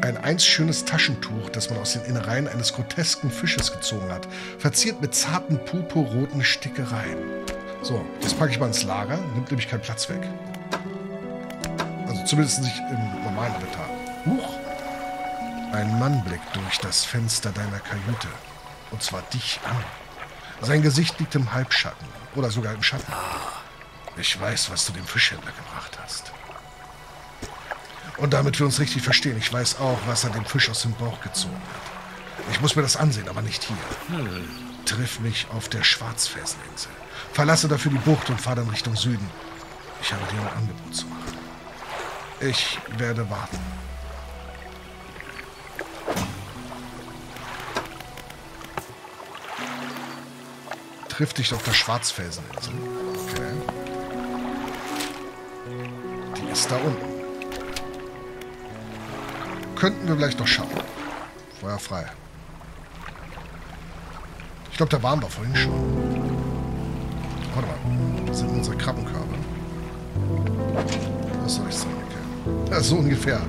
Ein einst schönes Taschentuch, das man aus den Innereien eines grotesken Fisches gezogen hat, verziert mit zarten purpurroten Stickereien. So, das packe ich mal ins Lager, nimmt nämlich keinen Platz weg. Also zumindest nicht im normalen Inventar. Huch! Ein Mann blickt durch das Fenster deiner Kajüte. Und zwar dich an. Sein Gesicht liegt im Halbschatten. Oder sogar im Schatten. Ich weiß, was du dem Fischhändler gebracht hast. Und damit wir uns richtig verstehen, ich weiß auch, was er dem Fisch aus dem Bauch gezogen hat. Ich muss mir das ansehen, aber nicht hier. Hm. Triff mich auf der Schwarzfelseninsel. Verlasse dafür die Bucht und fahre dann Richtung Süden. Ich habe dir ein Angebot zu machen. Ich werde warten. Triff dich auf der Schwarzfelseninsel. Okay. Die ist da unten. Könnten wir vielleicht noch schaffen. Feuer frei. Ich glaube, da waren wir vorhin schon. Warte mal. Das sind unsere Krabbenkörbe. Was soll ich sagen? Okay. Ja, so ungefähr.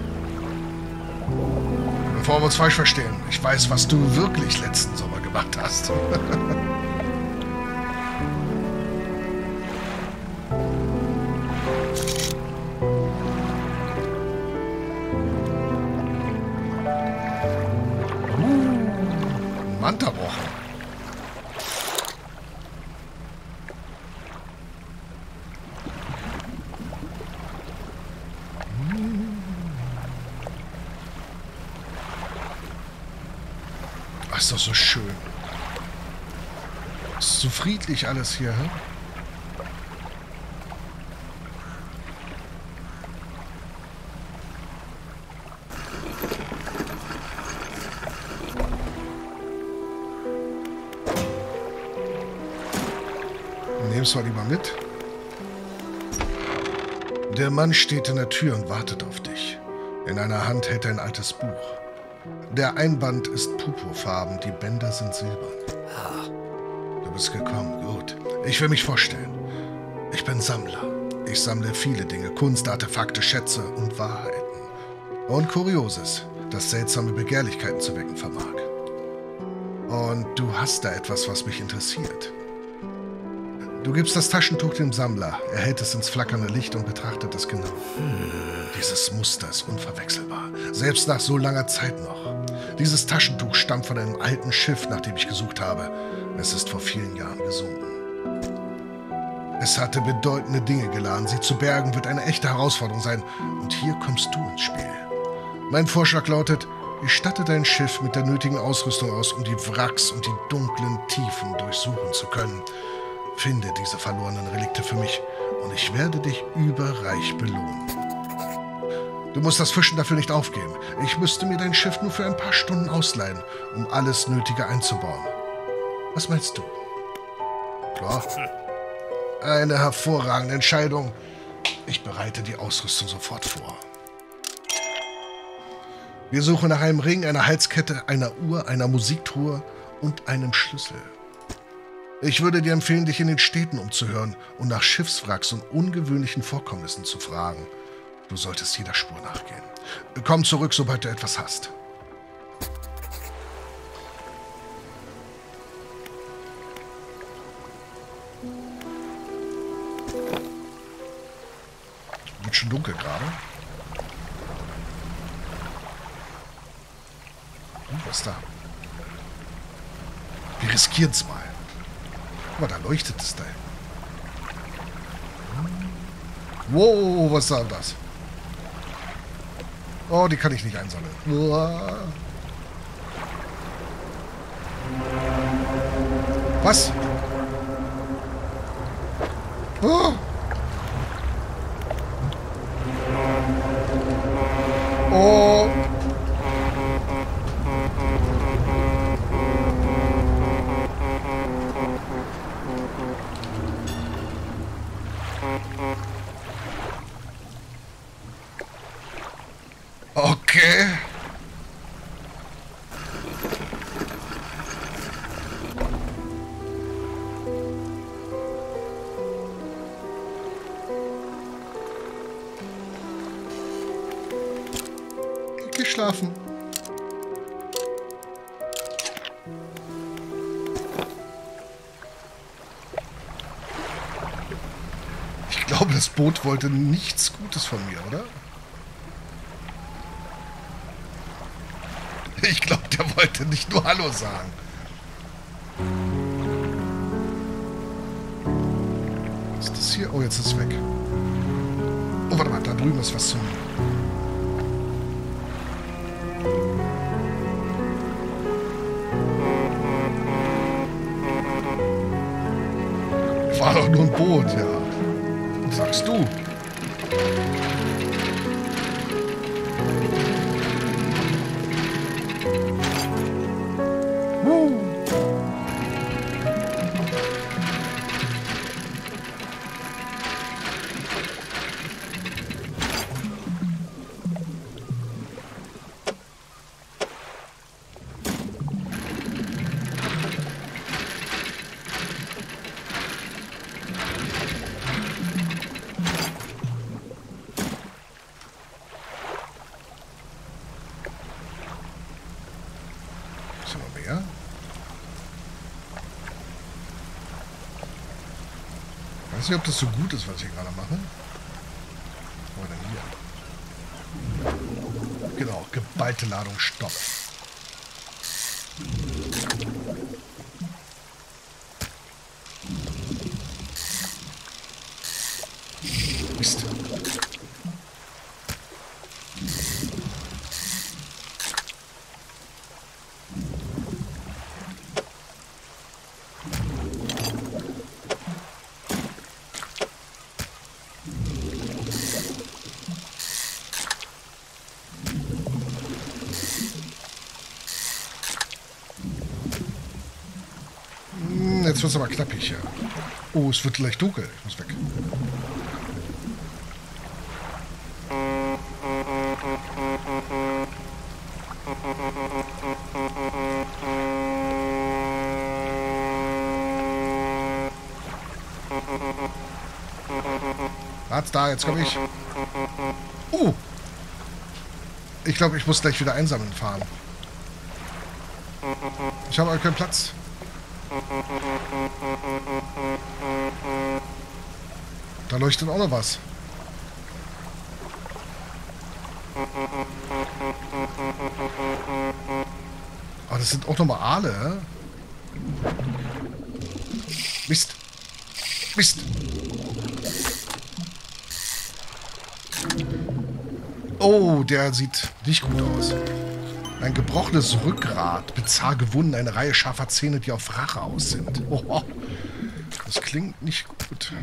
Bevor wir uns falsch verstehen. Ich weiß, was du wirklich letzten Sommer gemacht hast. ist doch so schön. Ist so friedlich alles hier, hä? Nimm's mal lieber mit. Der Mann steht in der Tür und wartet auf dich. In einer Hand hält er ein altes Buch. Der Einband ist purpurfarben, die Bänder sind silbern. Du bist gekommen, gut. Ich will mich vorstellen. Ich bin Sammler. Ich sammle viele Dinge, Kunst, Artefakte, Schätze und Wahrheiten. Und Kurioses, das seltsame Begehrlichkeiten zu wecken vermag. Und du hast da etwas, was mich interessiert. Du gibst das Taschentuch dem Sammler. Er hält es ins flackernde Licht und betrachtet es genau. Dieses Muster ist unverwechselbar. Selbst nach so langer Zeit noch. Dieses Taschentuch stammt von einem alten Schiff, nach dem ich gesucht habe. Es ist vor vielen Jahren gesunken. Es hatte bedeutende Dinge geladen. Sie zu bergen wird eine echte Herausforderung sein. Und hier kommst du ins Spiel. Mein Vorschlag lautet, ich statte dein Schiff mit der nötigen Ausrüstung aus, um die Wracks und die dunklen Tiefen durchsuchen zu können. Finde diese verlorenen Relikte für mich und ich werde dich überreich belohnen. Du musst das Fischen dafür nicht aufgeben. Ich müsste mir dein Schiff nur für ein paar Stunden ausleihen, um alles Nötige einzubauen. Was meinst du? Klar. Eine hervorragende Entscheidung. Ich bereite die Ausrüstung sofort vor. Wir suchen nach einem Ring, einer Halskette, einer Uhr, einer Musiktruhe und einem Schlüssel. Ich würde dir empfehlen, dich in den Städten umzuhören und nach Schiffswracks und ungewöhnlichen Vorkommnissen zu fragen. Du solltest jeder Spur nachgehen. Komm zurück, sobald du etwas hast. Wird schon dunkel gerade. Hm, was ist da? Wir riskieren es mal. Guck mal, da leuchtet es da. Wow, was war das? Oh, die kann ich nicht einsammeln. Was? Oh. Oh. Boot wollte nichts Gutes von mir, oder? Ich glaube, der wollte nicht nur Hallo sagen. Was ist das hier? Oh, jetzt ist es weg. Oh, warte mal, da drüben ist was zu mir. War doch nur ein Boot, ja. Weiß nicht, ob das so gut ist, was ich gerade mache. Oder hier. Genau, geballte Ladung Stopp. Mist. Hm, Jetzt wird es aber knappig hier. Oh, es wird gleich dunkel. Ich muss weg. Warte da, jetzt komme ich. Uh! Ich glaube, ich muss gleich wieder einsammeln fahren. Ich habe aber keinen Platz. Da leuchtet auch noch was. Aber das sind auch nochmal Aale. Mist. Mist. Oh, der sieht nicht gut aus. Ein gebrochenes Rückgrat, bizarre Wunden, eine Reihe scharfer Zähne, die auf Rache aus sind. Oh, das klingt nicht gut.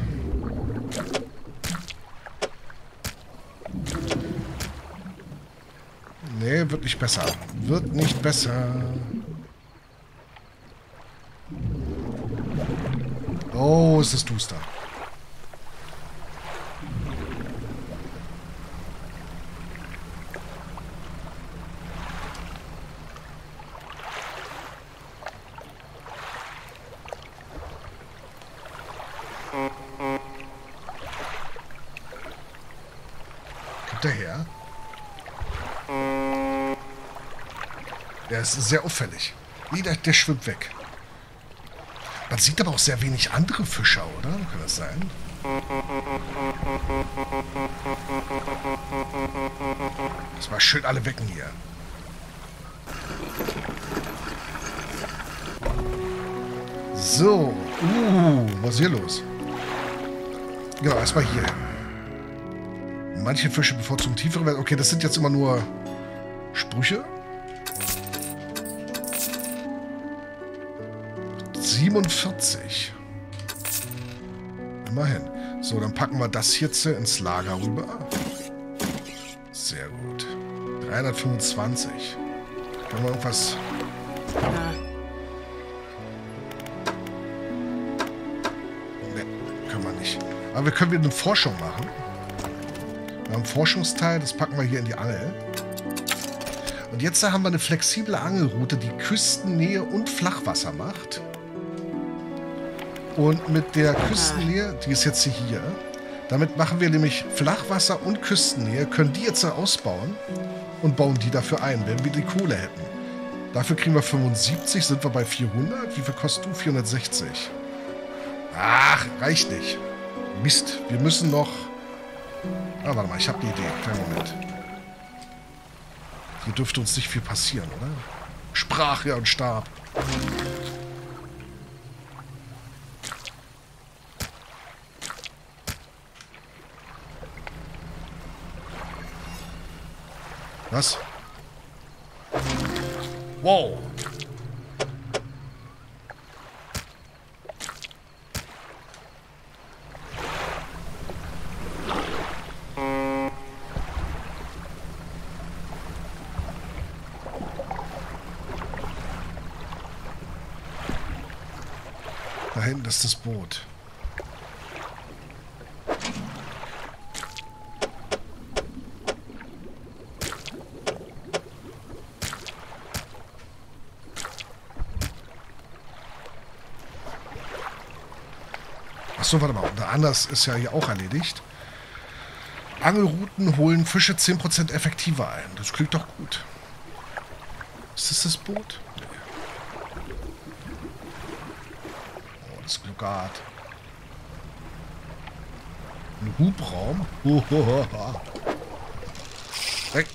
Nee, wird nicht besser. Wird nicht besser. Oh, es ist duster. kommt der her? Der ist sehr auffällig. Nee, der, der schwimmt weg. Man sieht aber auch sehr wenig andere Fischer, oder? Kann das sein? Das war schön alle wecken hier. So. Uh, was ist hier los? Genau, erstmal hier. Manche Fische bevorzugen tiefere Wellen. Okay, das sind jetzt immer nur Sprüche. 47. Immerhin. So, dann packen wir das jetzt ins Lager rüber. Sehr gut. 325. Können wir irgendwas... Ne, können wir nicht. Aber wir können wieder eine Forschung machen. Wir haben Forschungsteil, das packen wir hier in die Angel. Und jetzt haben wir eine flexible Angelroute, die Küstennähe und Flachwasser macht. Und mit der Küstennähe, die ist jetzt hier, damit machen wir nämlich Flachwasser und Küstennähe, können die jetzt ausbauen und bauen die dafür ein, wenn wir die Kohle hätten. Dafür kriegen wir 75, sind wir bei 400. Wie viel kostet du? 460. Ach, reicht nicht. Mist, wir müssen noch... Ah, warte mal, ich habe eine Idee. Kleinen Moment. Hier dürfte uns nicht viel passieren, oder? Sprach ja und starb. Was? Wow. Da hinten ist das Boot. Achso, warte mal. Und anders ist ja hier auch erledigt. Angelrouten holen Fische 10% effektiver ein. Das klingt doch gut. Ist das das Boot? Nee. Oh, das Glugat. Ein Hubraum. Weg.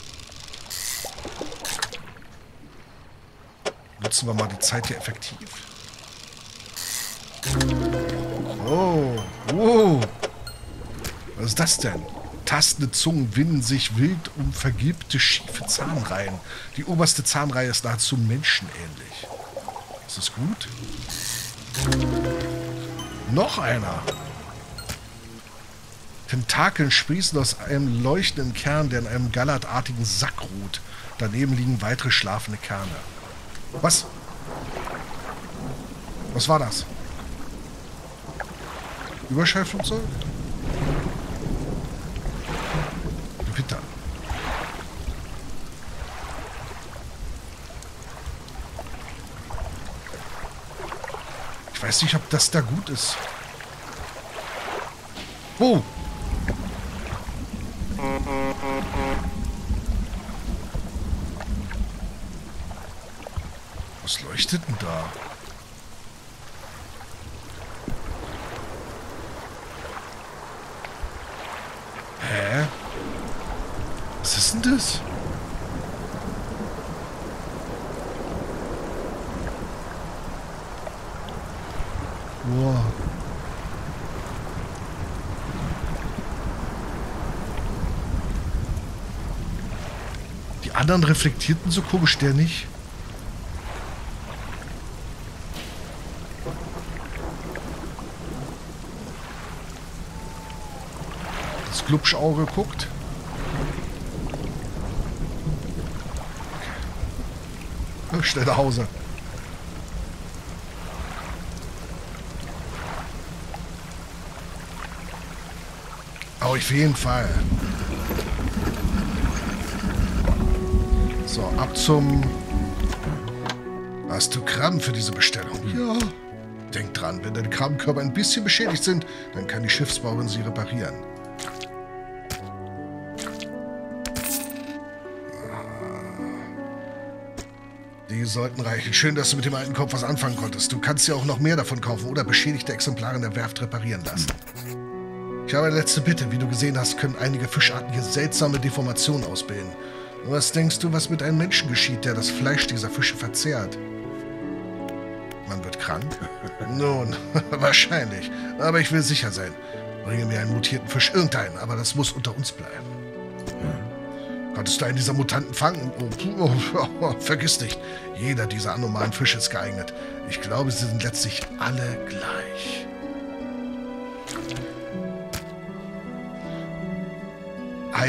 Nutzen wir mal die Zeit hier effektiv. Was ist das denn? Tastende Zungen winden sich wild um vergilbte, schiefe Zahnreihen. Die oberste Zahnreihe ist nahezu menschenähnlich. Ist das gut? Noch einer. Tentakeln sprießen aus einem leuchtenden Kern, der in einem gallertartigen Sack ruht. Daneben liegen weitere schlafende Kerne. Was? Was war das? Überschallflugzeug? Gewitter. Ich weiß nicht, ob das da gut ist. Oh! Was leuchtet denn da? ist denn das? Wow. Die anderen reflektierten so komisch, der nicht. Das Glubschauge guckt. Schnell nach Hause. Auf jeden Fall. So, ab zum... Hast du Krabben für diese Bestellung? Hm. Ja. Denk dran, wenn deine Krabbenkörper ein bisschen beschädigt sind, dann kann die Schiffsbauerin sie reparieren. Die sollten reichen. Schön, dass du mit dem alten Kopf was anfangen konntest. Du kannst ja auch noch mehr davon kaufen oder beschädigte Exemplare in der Werft reparieren lassen. Hm. Ich habe eine letzte Bitte. Wie du gesehen hast, können einige Fischarten hier seltsame Deformationen ausbilden. Was denkst du, was mit einem Menschen geschieht, der das Fleisch dieser Fische verzehrt? Man wird krank? Nun, wahrscheinlich. Aber ich will sicher sein. Bringe mir einen mutierten Fisch irgendeinen, aber das muss unter uns bleiben. Hm. Konntest du einen dieser Mutanten fangen? Oh, oh, oh, vergiss nicht, jeder dieser anomalen Fische ist geeignet. Ich glaube, sie sind letztlich alle gleich.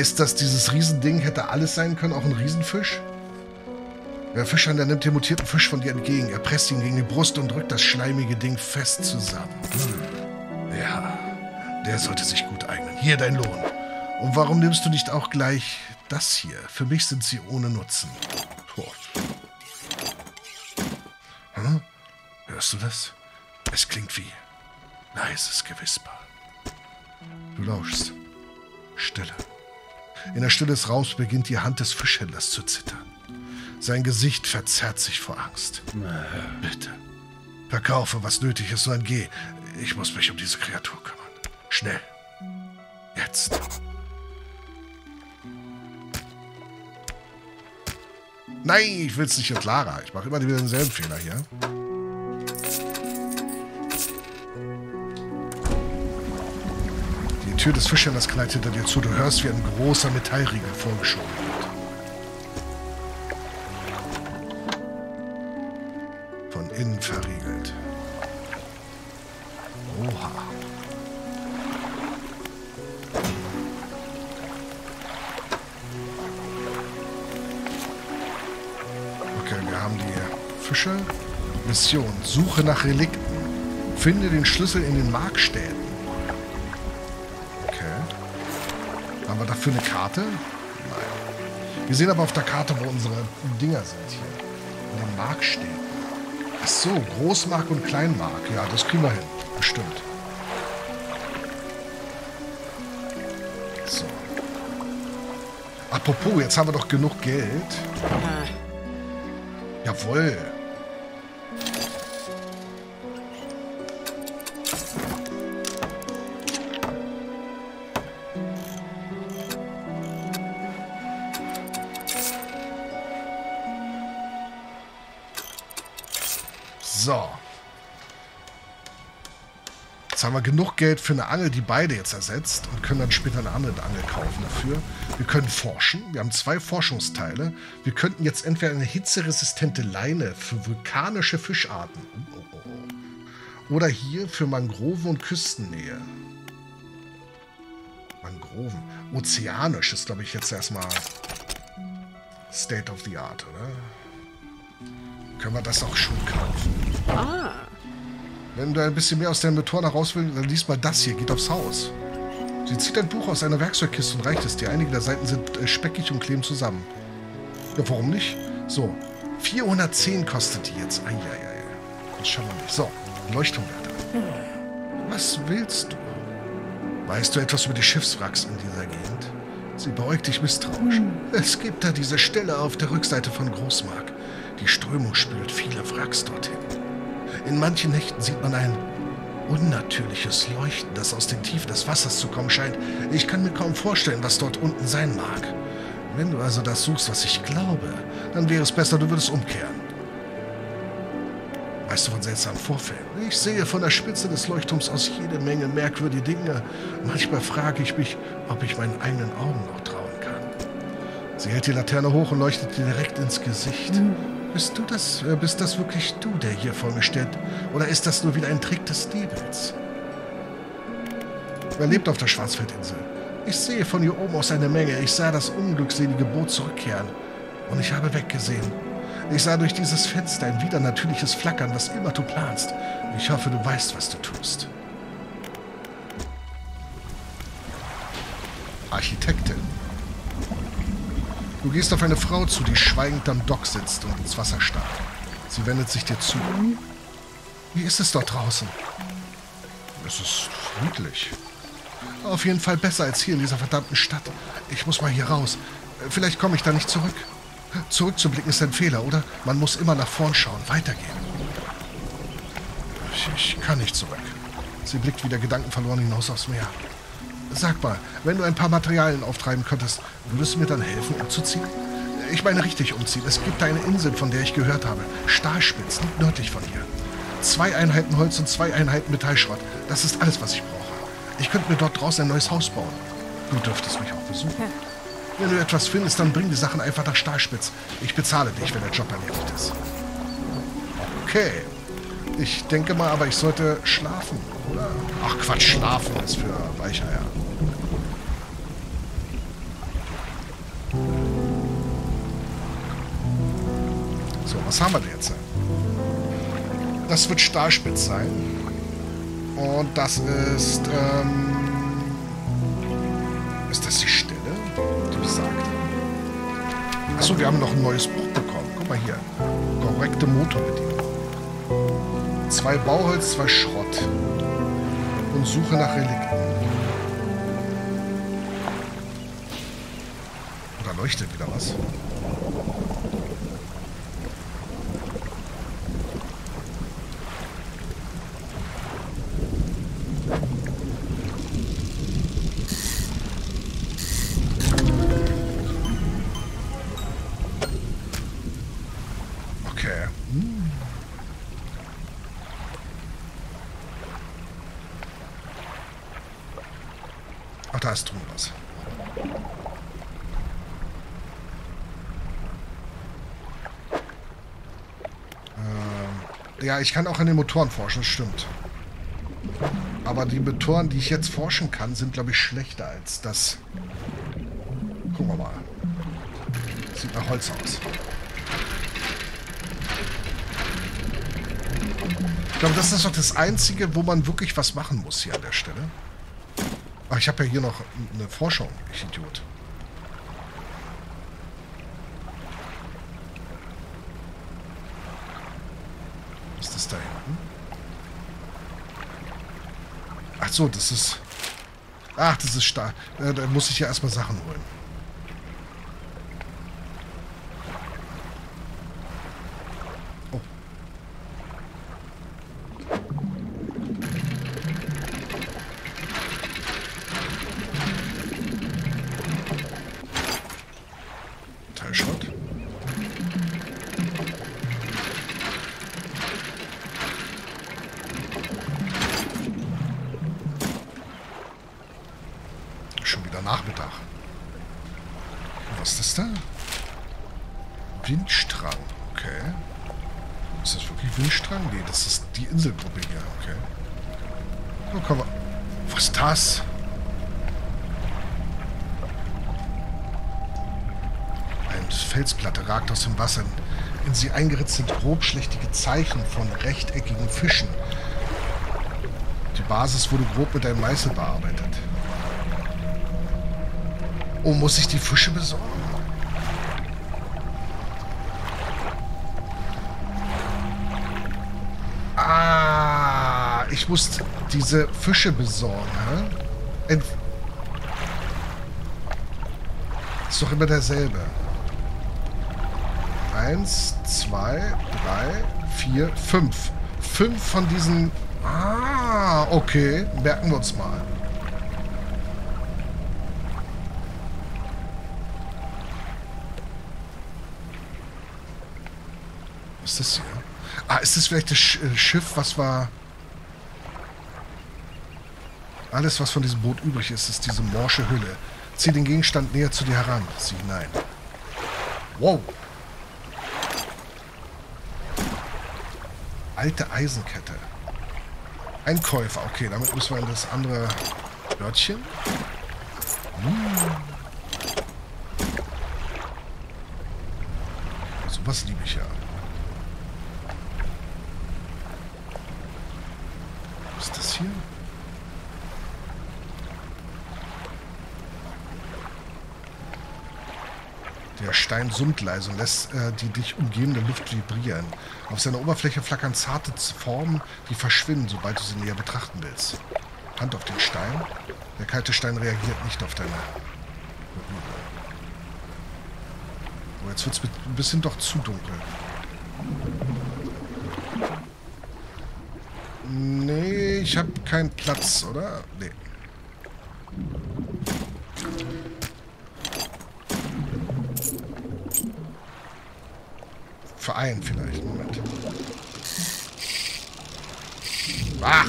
Heißt das, dieses Riesending hätte alles sein können, auch ein Riesenfisch? Der Fischer, der nimmt den mutierten Fisch von dir entgegen. Er presst ihn gegen die Brust und drückt das schleimige Ding fest zusammen. Hm. Ja, der sollte sich gut eignen. Hier dein Lohn. Und warum nimmst du nicht auch gleich das hier? Für mich sind sie ohne Nutzen. Hm? Hörst du das? Es klingt wie leises Gewisper. Du lauschst. Stille. In der Stille des Raums beginnt die Hand des Fischhändlers zu zittern. Sein Gesicht verzerrt sich vor Angst. Bitte. Verkaufe, was nötig ist, sondern geh. Ich muss mich um diese Kreatur kümmern. Schnell. Jetzt. Nein, ich will es nicht mit Lara. Ich mache immer wieder denselben Fehler hier. Tür des Fischhändlers knallt hinter dir zu. Du hörst, wie ein großer Metallriegel vorgeschoben wird. Von innen verriegelt. Oha. Okay, wir haben die Fische. Mission. Suche nach Relikten. Finde den Schlüssel in den Markstädten. Haben wir dafür eine Karte? Nein. Wir sehen aber auf der Karte, wo unsere Dinger sind hier. In den Markstädten. Ach so, Großmark und Kleinmark. Ja, das kriegen wir hin. Bestimmt. So. Apropos, jetzt haben wir doch genug Geld. Jawohl. Jetzt haben wir genug Geld für eine Angel, die beide jetzt ersetzt und können dann später eine andere Angel kaufen dafür. Wir können forschen. Wir haben zwei Forschungsteile. Wir könnten jetzt entweder eine hitzeresistente Leine für vulkanische Fischarten oh, oh, oh. oder hier für Mangroven und Küstennähe. Mangroven. Ozeanisch ist, glaube ich, jetzt erstmal State of the Art, oder? Können wir das auch schon kaufen? Ah. Wenn du ein bisschen mehr aus deinem Motor heraus willst, dann liest mal das hier. Geht aufs Haus. Sie zieht ein Buch aus einer Werkzeugkiste und reicht es dir. Einige der Seiten sind äh, speckig und kleben zusammen. Ja, warum nicht? So, 410 kostet die jetzt. Eieiei. Das schauen wir nicht. So, Leuchtturmwärter. Was willst du? Weißt du etwas über die Schiffswracks in dieser Gegend? Sie beäugt dich misstrauisch. Es gibt da diese Stelle auf der Rückseite von Großmark. Die Strömung spült viele Wracks dorthin. In manchen Nächten sieht man ein unnatürliches Leuchten, das aus den Tiefen des Wassers zu kommen scheint. Ich kann mir kaum vorstellen, was dort unten sein mag. Wenn du also das suchst, was ich glaube, dann wäre es besser, du würdest umkehren. Weißt du von seltsamen Vorfällen? Ich sehe von der Spitze des Leuchtturms aus jede Menge merkwürdige Dinge. Manchmal frage ich mich, ob ich meinen eigenen Augen noch trauen kann. Sie hält die Laterne hoch und leuchtet dir direkt ins Gesicht. Mhm. Bist du das, äh, bist das wirklich du, der hier vor mir steht? Oder ist das nur wieder ein Trick des Nebels? Wer lebt auf der Schwarzwaldinsel? Ich sehe von hier oben aus eine Menge. Ich sah das unglückselige Boot zurückkehren. Und ich habe weggesehen. Ich sah durch dieses Fenster ein wieder natürliches Flackern, was immer du planst. Ich hoffe, du weißt, was du tust. Architektin. Du gehst auf eine Frau zu, die schweigend am Dock sitzt und ins Wasser starrt. Sie wendet sich dir zu. Wie ist es dort draußen? Es ist friedlich. Auf jeden Fall besser als hier in dieser verdammten Stadt. Ich muss mal hier raus. Vielleicht komme ich da nicht zurück. Zurückzublicken ist ein Fehler, oder? Man muss immer nach vorn schauen, weitergehen. Ich, ich kann nicht zurück. Sie blickt wieder gedankenverloren hinaus aufs Meer. Sag mal, wenn du ein paar Materialien auftreiben könntest, würdest du mir dann helfen, umzuziehen? Ich meine richtig umziehen. Es gibt eine Insel, von der ich gehört habe. Stahlspitz, nicht nördlich von hier. Zwei Einheiten Holz und zwei Einheiten Metallschrott. Das ist alles, was ich brauche. Ich könnte mir dort draußen ein neues Haus bauen. Du dürftest mich auch besuchen. Wenn du etwas findest, dann bring die Sachen einfach nach Stahlspitz. Ich bezahle dich, wenn der Job erledigt ist. Okay. Ich denke mal, aber ich sollte schlafen, oder? Ach Quatsch, schlafen ist für Weicheier. So, was haben wir denn jetzt? Das wird Stahlspitz sein. Und das ist, ähm, Ist das die Stelle, die besagt? Achso, wir haben noch ein neues Buch bekommen. Guck mal hier. Korrekte Motorbedienung. Zwei Bauholz, zwei Schrott. Und Suche nach Relikten. Oder leuchtet wieder was? Ja, ich kann auch an den Motoren forschen, das stimmt. Aber die Motoren, die ich jetzt forschen kann, sind, glaube ich, schlechter als das. Gucken wir mal. Sieht nach Holz aus. Ich glaube, das ist doch das Einzige, wo man wirklich was machen muss hier an der Stelle. Ach, ich habe ja hier noch eine Forschung, ich Idiot. Ist das da hinten? Ach so, das ist... Ach, das ist stark. Äh, da muss ich ja erstmal Sachen holen. Sind grobschlächtige Zeichen von rechteckigen Fischen. Die Basis wurde grob mit einem Meißel bearbeitet. Oh, muss ich die Fische besorgen? Ah, ich muss diese Fische besorgen. Hä? Ent ist doch immer derselbe. Eins, zwei, drei, vier, fünf. Fünf von diesen... Ah, okay. Merken wir uns mal. Was ist das hier? Ah, ist das vielleicht das äh, Schiff, was war... Alles, was von diesem Boot übrig ist, ist diese morsche Hülle. Zieh den Gegenstand näher zu dir heran. Sieh hinein. Wow. Alte Eisenkette. Ein Käufer. Okay, damit müssen wir in das andere Örtchen. Hm. Sowas liebe ich ja. Was ist das hier? Der Stein summt leise und lässt äh, die dich umgebende Luft vibrieren. Auf seiner Oberfläche flackern zarte Formen, die verschwinden, sobald du sie näher betrachten willst. Hand auf den Stein. Der kalte Stein reagiert nicht auf deine. Oh, jetzt wird es ein bisschen doch zu dunkel. Nee, ich habe keinen Platz, oder? Nee. Verein vielleicht. Moment. Ah!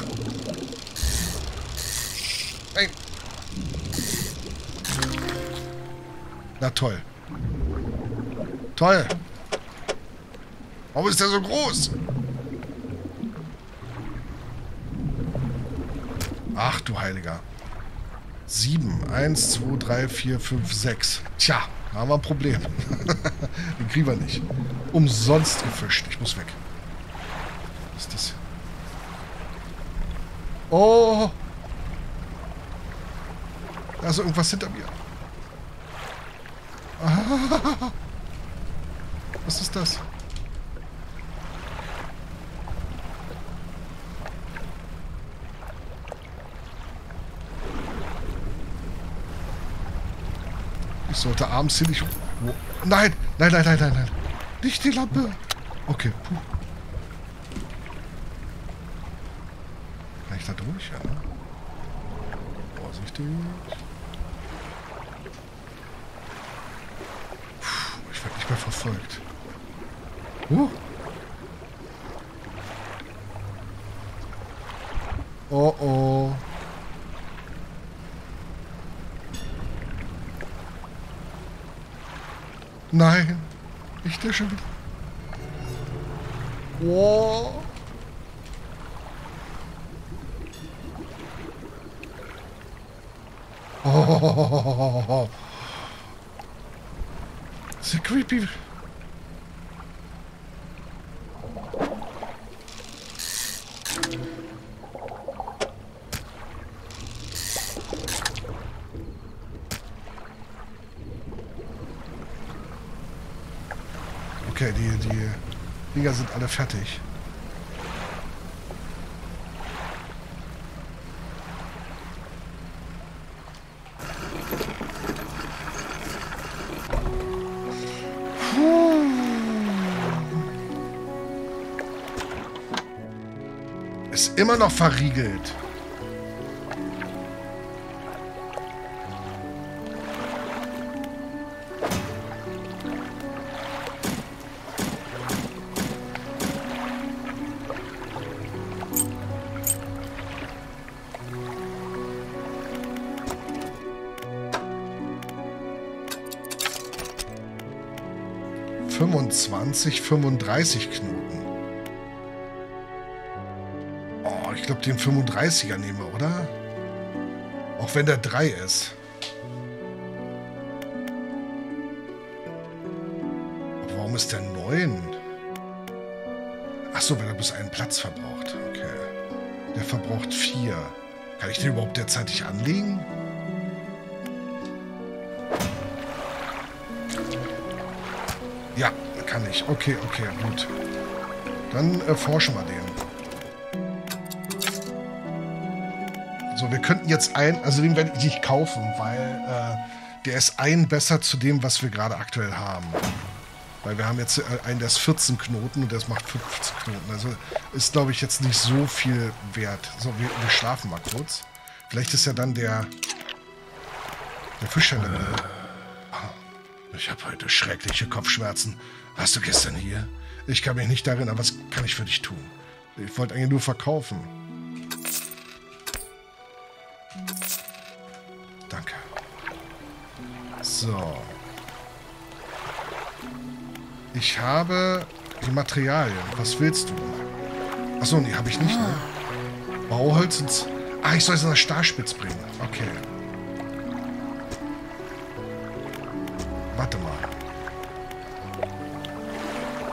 Nein! Na toll. Toll. Warum ist der so groß? Ach du Heiliger. Sieben. Eins, zwei, drei, vier, fünf, sechs. Tja, haben wir ein Problem. Den kriegen wir nicht. Umsonst gefischt. Ich muss weg. Was ist das? Oh! Da ist irgendwas hinter mir. Was ist das? Ich sollte abends hier nicht... Nein, nein, nein, nein, nein, nein. Nicht die Lampe. Okay, puh. Kann ich da durch? Ja? Vorsichtig. Puh, ich werde nicht mehr verfolgt. Uh. Oh oh. Nein. Nicht der schon wieder. Wow. Oh. So creepy. Okay, die, die Dinger sind alle fertig. Ist immer noch verriegelt. Fünfundzwanzig, fünfunddreißig Knoten. Oh, ich glaube, den 35er nehmen wir, oder? Auch wenn der 3 ist. Aber warum ist der 9? Achso, weil er bloß einen Platz verbraucht. Okay. Der verbraucht 4. Kann ich den überhaupt derzeitig anlegen? Ja, kann ich. Okay, okay, gut. Dann erforschen wir den. So, wir könnten jetzt ein, also den werde ich nicht kaufen, weil äh, der ist ein besser zu dem, was wir gerade aktuell haben. Weil wir haben jetzt äh, einen, der ist 14 Knoten und der macht 15 Knoten. Also ist, glaube ich, jetzt nicht so viel wert. So, wir, wir schlafen mal kurz. Vielleicht ist ja dann der, der Fischhändler. Äh, ich habe heute schreckliche Kopfschmerzen. Warst du gestern hier? Ich kann mich nicht darin, aber was kann ich für dich tun? Ich wollte eigentlich nur verkaufen. Danke. So. Ich habe die Materialien. Was willst du? Achso, nee, habe ich nicht, ne? Bauholz und... Ah, ich soll es nach Starspitz bringen. Okay.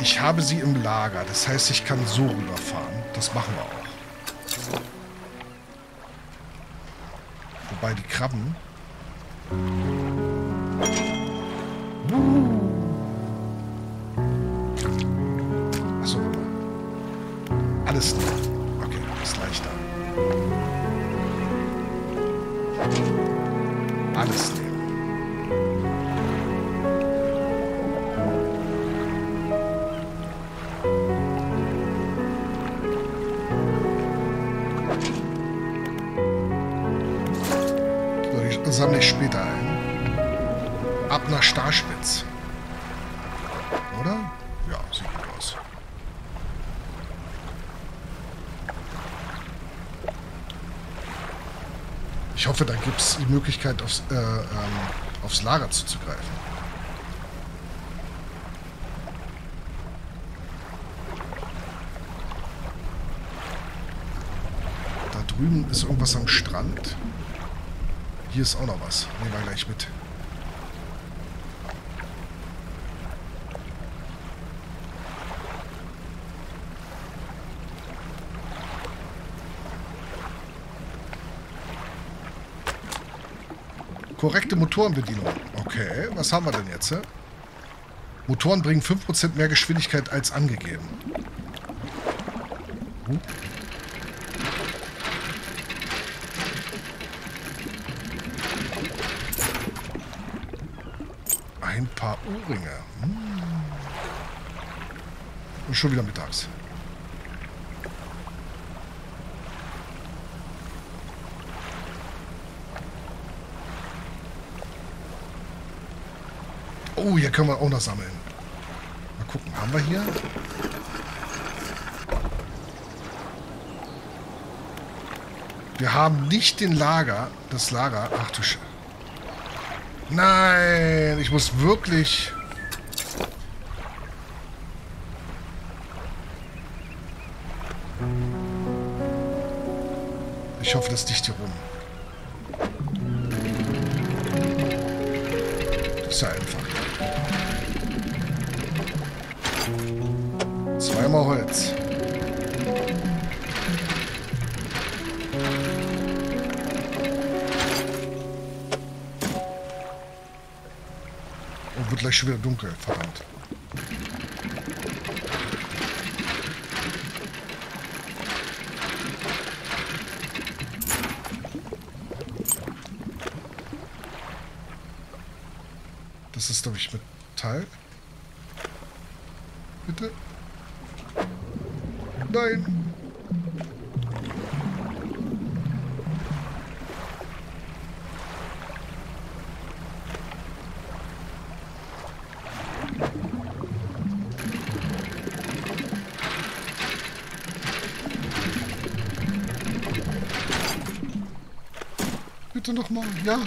Ich habe sie im Lager. Das heißt, ich kann so rüberfahren. Das machen wir auch. Wobei die Krabben... aufs, äh, ähm, aufs Lager zuzugreifen. Da drüben ist irgendwas am Strand. Hier ist auch noch was. Nehmen wir gleich mit. Korrekte Motorenbedienung. Okay, was haben wir denn jetzt? Motoren bringen 5% mehr Geschwindigkeit als angegeben. Hm? Ein paar Ohrringe. Hm. Und schon wieder mittags. Oh, hier können wir auch noch sammeln. Mal gucken, haben wir hier? Wir haben nicht den Lager, das Lager. Ach du Sch... Nein, ich muss wirklich... Ich hoffe, das ist dicht hier rum. weer donker verhaald. Bitte noch mal, ja.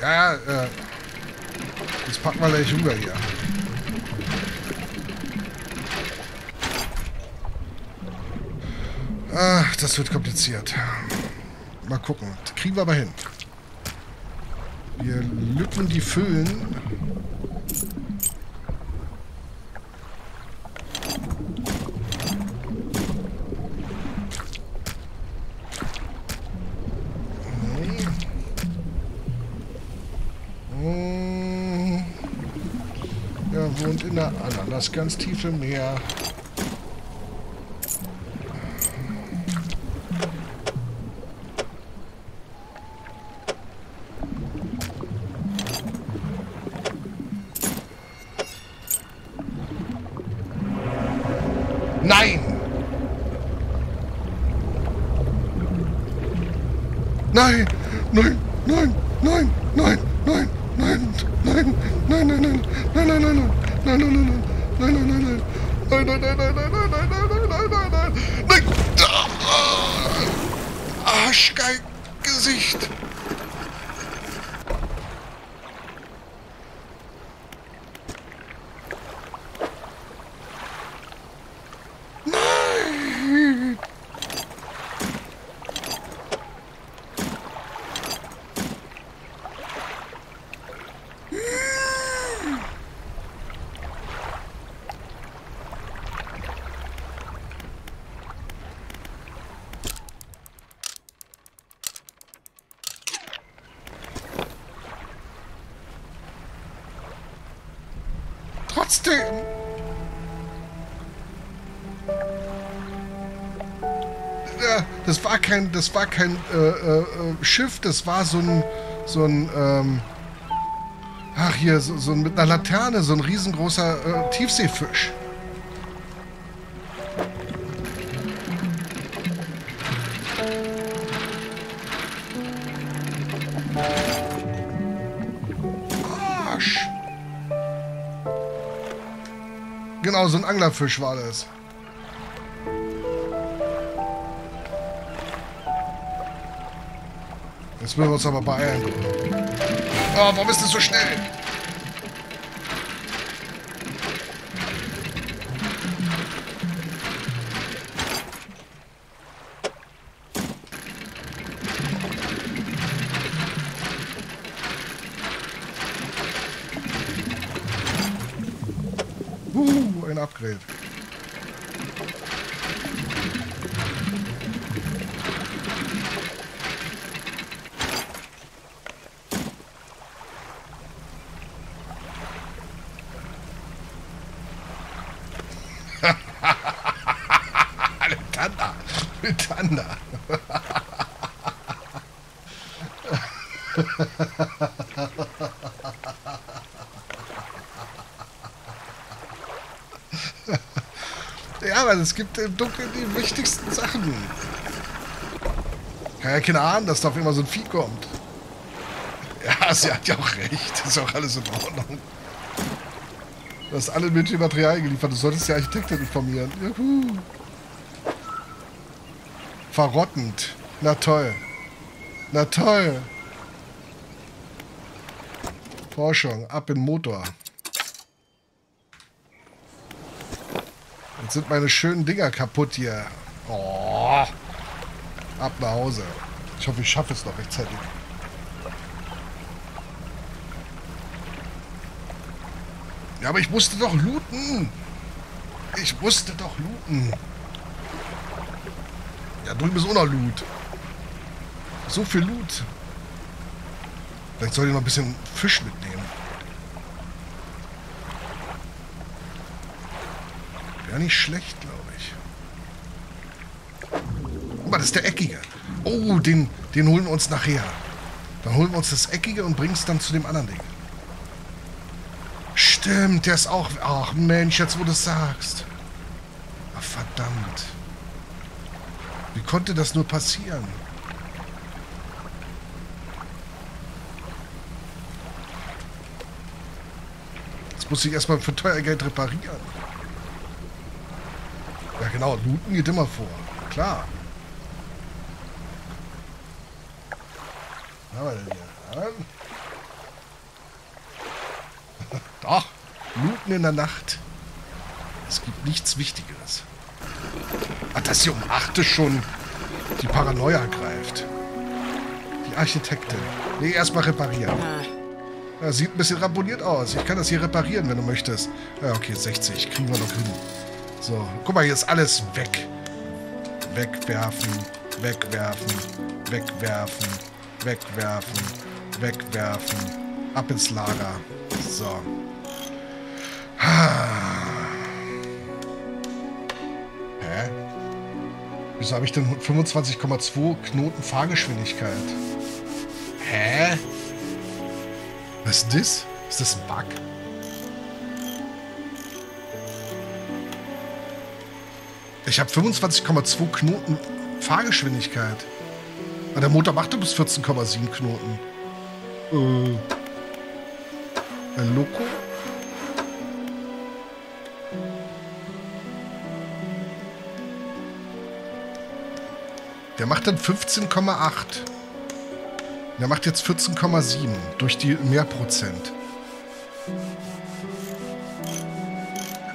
Ja, äh. Jetzt packen wir gleich rüber hier. Ach, das wird kompliziert. Mal gucken. Das kriegen wir aber hin. Wir lücken die Füllen. ganz tiefe Meer. Ja, das war kein, das war kein äh, äh, äh, Schiff, das war so ein, so ein, ähm, Ach, hier, so, so mit einer Laterne, so ein riesengroßer äh, Tiefseefisch. Arsch. Genau, so ein Anglerfisch war das. Jetzt müssen wir uns aber beeilen. Oh, warum ist das so schnell? Aber es gibt im Dunkeln die wichtigsten Sachen. Ja, keine Ahnung, dass da auf immer so ein Vieh kommt. Ja, sie hat ja auch recht. Ist auch alles in Ordnung. Du hast alle nötige Materialien geliefert. Du solltest die Architektin informieren. Juhu. Verrottend. Na toll. Na toll. Forschung. Ab in Motor. Jetzt sind meine schönen Dinger kaputt hier. Oh. Ab nach Hause. Ich hoffe, ich schaffe es noch rechtzeitig. Ja, aber ich musste doch looten. Ich musste doch looten. Ja, drüben ist auch noch Loot. So viel Loot. Vielleicht soll ich noch ein bisschen Fisch mitnehmen. Wäre nicht schlecht, glaube ich. Guck mal, das ist der Eckige. Oh, den, den holen wir uns nachher. Dann holen wir uns das Eckige und bringen es dann zu dem anderen Ding. Stimmt, der ist auch... Ach Mensch, jetzt wo du es sagst. Ach, verdammt. Wie konnte das nur passieren? Jetzt muss ich erstmal für teuer Geld reparieren. Genau, looten geht immer vor. Klar. Was haben wir denn hier? Doch, looten in der Nacht. Es gibt nichts Wichtigeres. Ach, dass sie um 8 schon die Paranoia greift. Die Architektin. Nee, erstmal reparieren. Ja, sieht ein bisschen ramponiert aus. Ich kann das hier reparieren, wenn du möchtest. Ja, okay, 60. Kriegen wir noch hin. So, guck mal, hier ist alles weg. Wegwerfen, wegwerfen, wegwerfen, wegwerfen, wegwerfen. Ab ins Lager. So. Hä? Wieso habe ich denn 25,2 Knoten Fahrgeschwindigkeit? Hä? Was ist das? Ist das ein Bug? Ich habe 25,2 Knoten Fahrgeschwindigkeit. Aber der Motor macht bis 14,7 Knoten. Äh. Ein Loco? Der macht dann 15,8. Der macht jetzt 14,7 durch die Mehrprozent.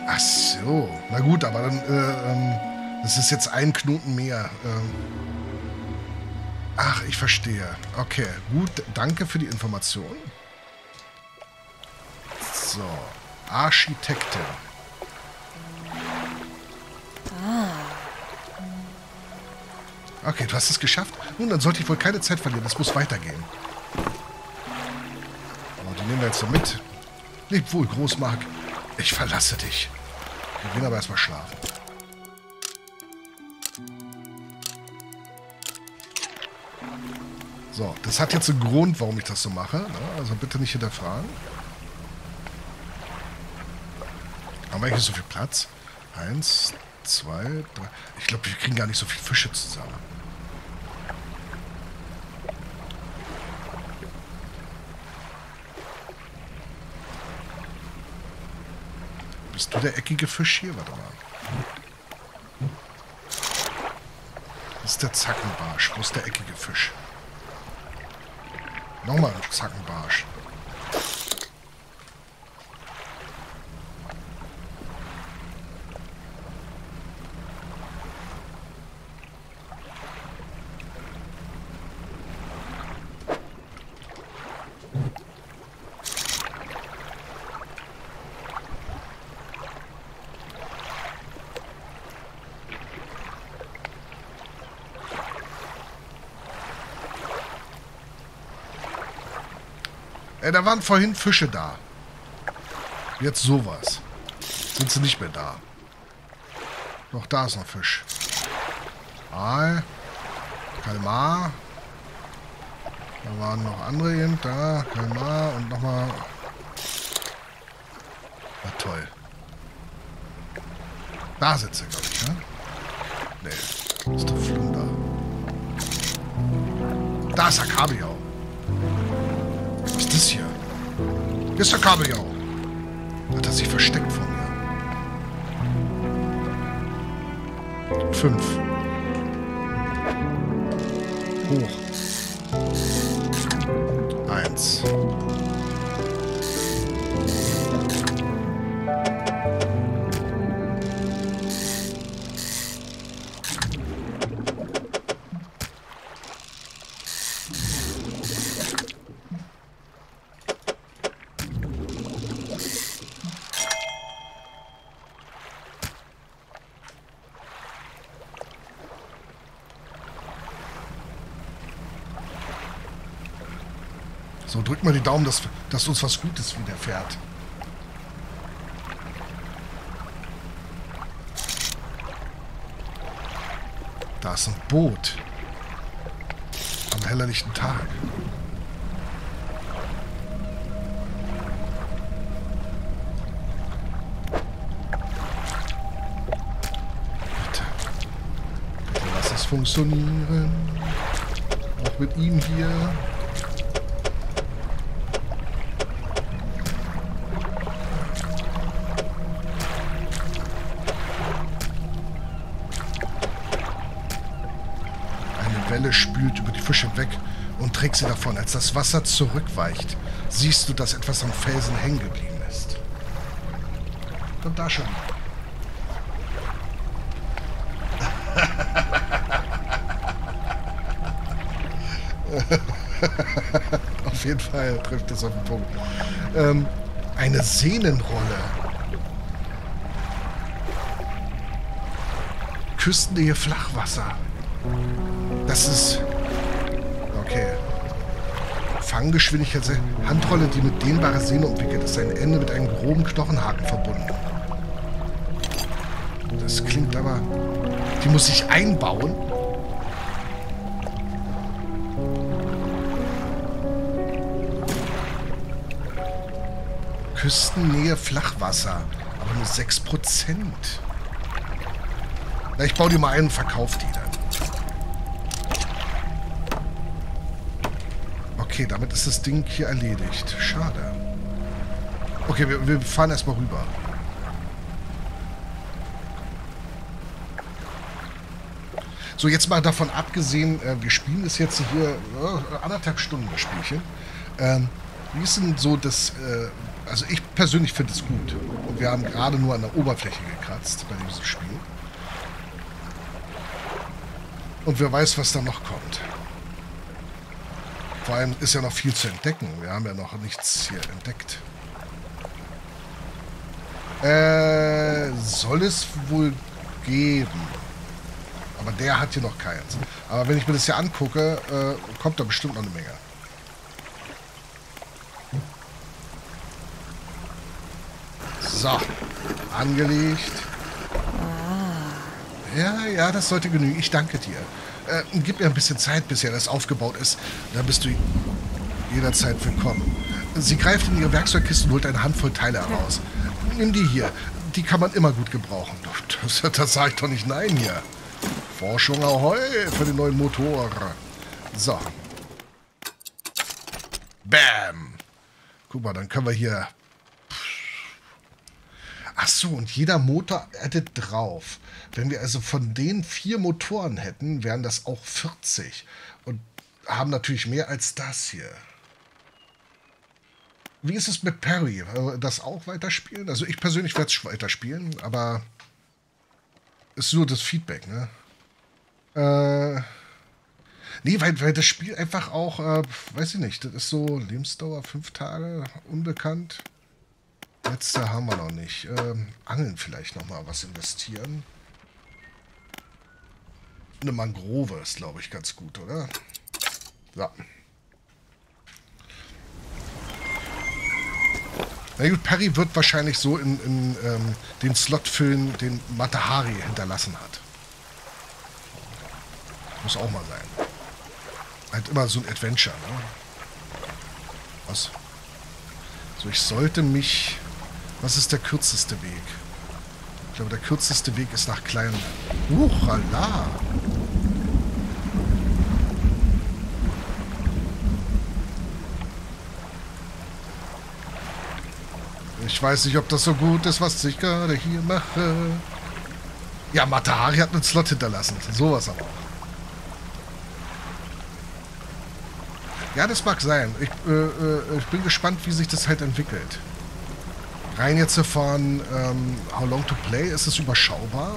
Ach so. Na gut, aber dann, äh, ähm, das ist jetzt ein Knoten mehr. Ähm. Ach, ich verstehe. Okay, gut. Danke für die Information. So. Architektin. Okay, du hast es geschafft. Nun, dann sollte ich wohl keine Zeit verlieren. Das muss weitergehen. Oh, die nehmen wir jetzt so mit. Leb wohl, Großmark. Ich verlasse dich. Wir gehen aber erstmal schlafen. So, das hat jetzt einen Grund, warum ich das so mache. Ne? Also bitte nicht hinterfragen. Haben wir hier so viel Platz? Eins, zwei, drei. Ich glaube, wir kriegen gar nicht so viele Fische zusammen. Bist du der eckige Fisch hier? Warte mal. Das ist der Zackenbarsch. Wo ist der eckige Fisch? Nochmal ein Zackenbarsch. Äh, da waren vorhin Fische da. Jetzt sowas. Sind sie nicht mehr da. Doch, da ist noch Fisch. Aal. Kalmar. Da waren noch andere eben. Da, Kalmar und nochmal... Na toll. Da sitzt er, glaube ich, ne? Nee, ist der Flunder. Da ist der Kabeljau. Das hier? Hier ist der Kabeljau. Hat er sich versteckt vor mir? Fünf. Hoch. So, drück mal die Daumen, dass, dass uns was Gutes widerfährt. Da ist ein Boot. Am hellerlichten Tag. Bitte lass es funktionieren. Auch mit ihm hier. Sie davon. Als das Wasser zurückweicht, siehst du, dass etwas am Felsen hängen geblieben ist. Kommt da schon. auf jeden Fall trifft es auf den Punkt. Ähm, eine Sehnenrolle. Küstennähe Flachwasser. Das ist... Okay. Fanggeschwindigkeit. Handrolle, die mit dehnbarer Sehne umwickelt ist. Ein Ende mit einem groben Knochenhaken verbunden. Das klingt aber... Die muss ich einbauen. Küstennähe Flachwasser. Aber nur 6%. Na, ich baue die mal ein und verkaufe die dann. Okay, damit ist das Ding hier erledigt. Schade. Okay, wir, wir fahren erstmal rüber. So, jetzt mal davon abgesehen, äh, wir spielen das jetzt hier äh, anderthalb Stunden, das Spielchen. Ähm, wie ist denn so das... Äh, also ich persönlich finde es gut. Und wir haben gerade nur an der Oberfläche gekratzt bei diesem Spiel. Und wer weiß, was da noch kommt. Vor allem ist ja noch viel zu entdecken. Wir haben ja noch nichts hier entdeckt. Äh, soll es wohl geben. Aber der hat hier noch keins. Aber wenn ich mir das hier angucke, äh, kommt da bestimmt noch eine Menge. So, angelegt. Ja, ja, das sollte genügen. Ich danke dir. Äh, gib mir ein bisschen Zeit, bis ja das aufgebaut ist. Dann bist du jederzeit willkommen. Sie greift in ihre Werkzeugkiste und holt eine Handvoll Teile heraus. Nimm die hier. die kann man immer gut gebrauchen. Das, das sage ich doch nicht nein hier. Forschung ahoi für den neuen Motor. So. Bam. Guck mal, dann können wir hier... Ach so, und jeder Motor addet drauf. Wenn wir also von den vier Motoren hätten, wären das auch 40. Und haben natürlich mehr als das hier. Wie ist es mit Perry? Das auch weiterspielen? Also ich persönlich werde es weiterspielen, aber ist nur das Feedback, ne? Äh, nee, weil, weil das Spiel einfach auch, äh, weiß ich nicht, das ist so Lebensdauer, fünf Tage, unbekannt. Letzte haben wir noch nicht. Ähm, Angeln vielleicht noch mal was investieren. Eine Mangrove ist, glaube ich, ganz gut, oder? Ja. Na gut, Perry wird wahrscheinlich so in, in ähm, den Slot füllen, den Matahari hinterlassen hat. Muss auch mal sein. Halt immer so ein Adventure, ne? Was? So, ich sollte mich... Was ist der kürzeste Weg? Ich glaube, der kürzeste Weg ist nach Klein... Uchala! Ich weiß nicht, ob das so gut ist, was ich gerade hier mache. Ja, Matahari hat einen Slot hinterlassen. Sowas aber auch. Ja, das mag sein. Ich, äh, äh, ich bin gespannt, wie sich das halt entwickelt. Rein jetzt von ähm, How Long to Play ist es überschaubar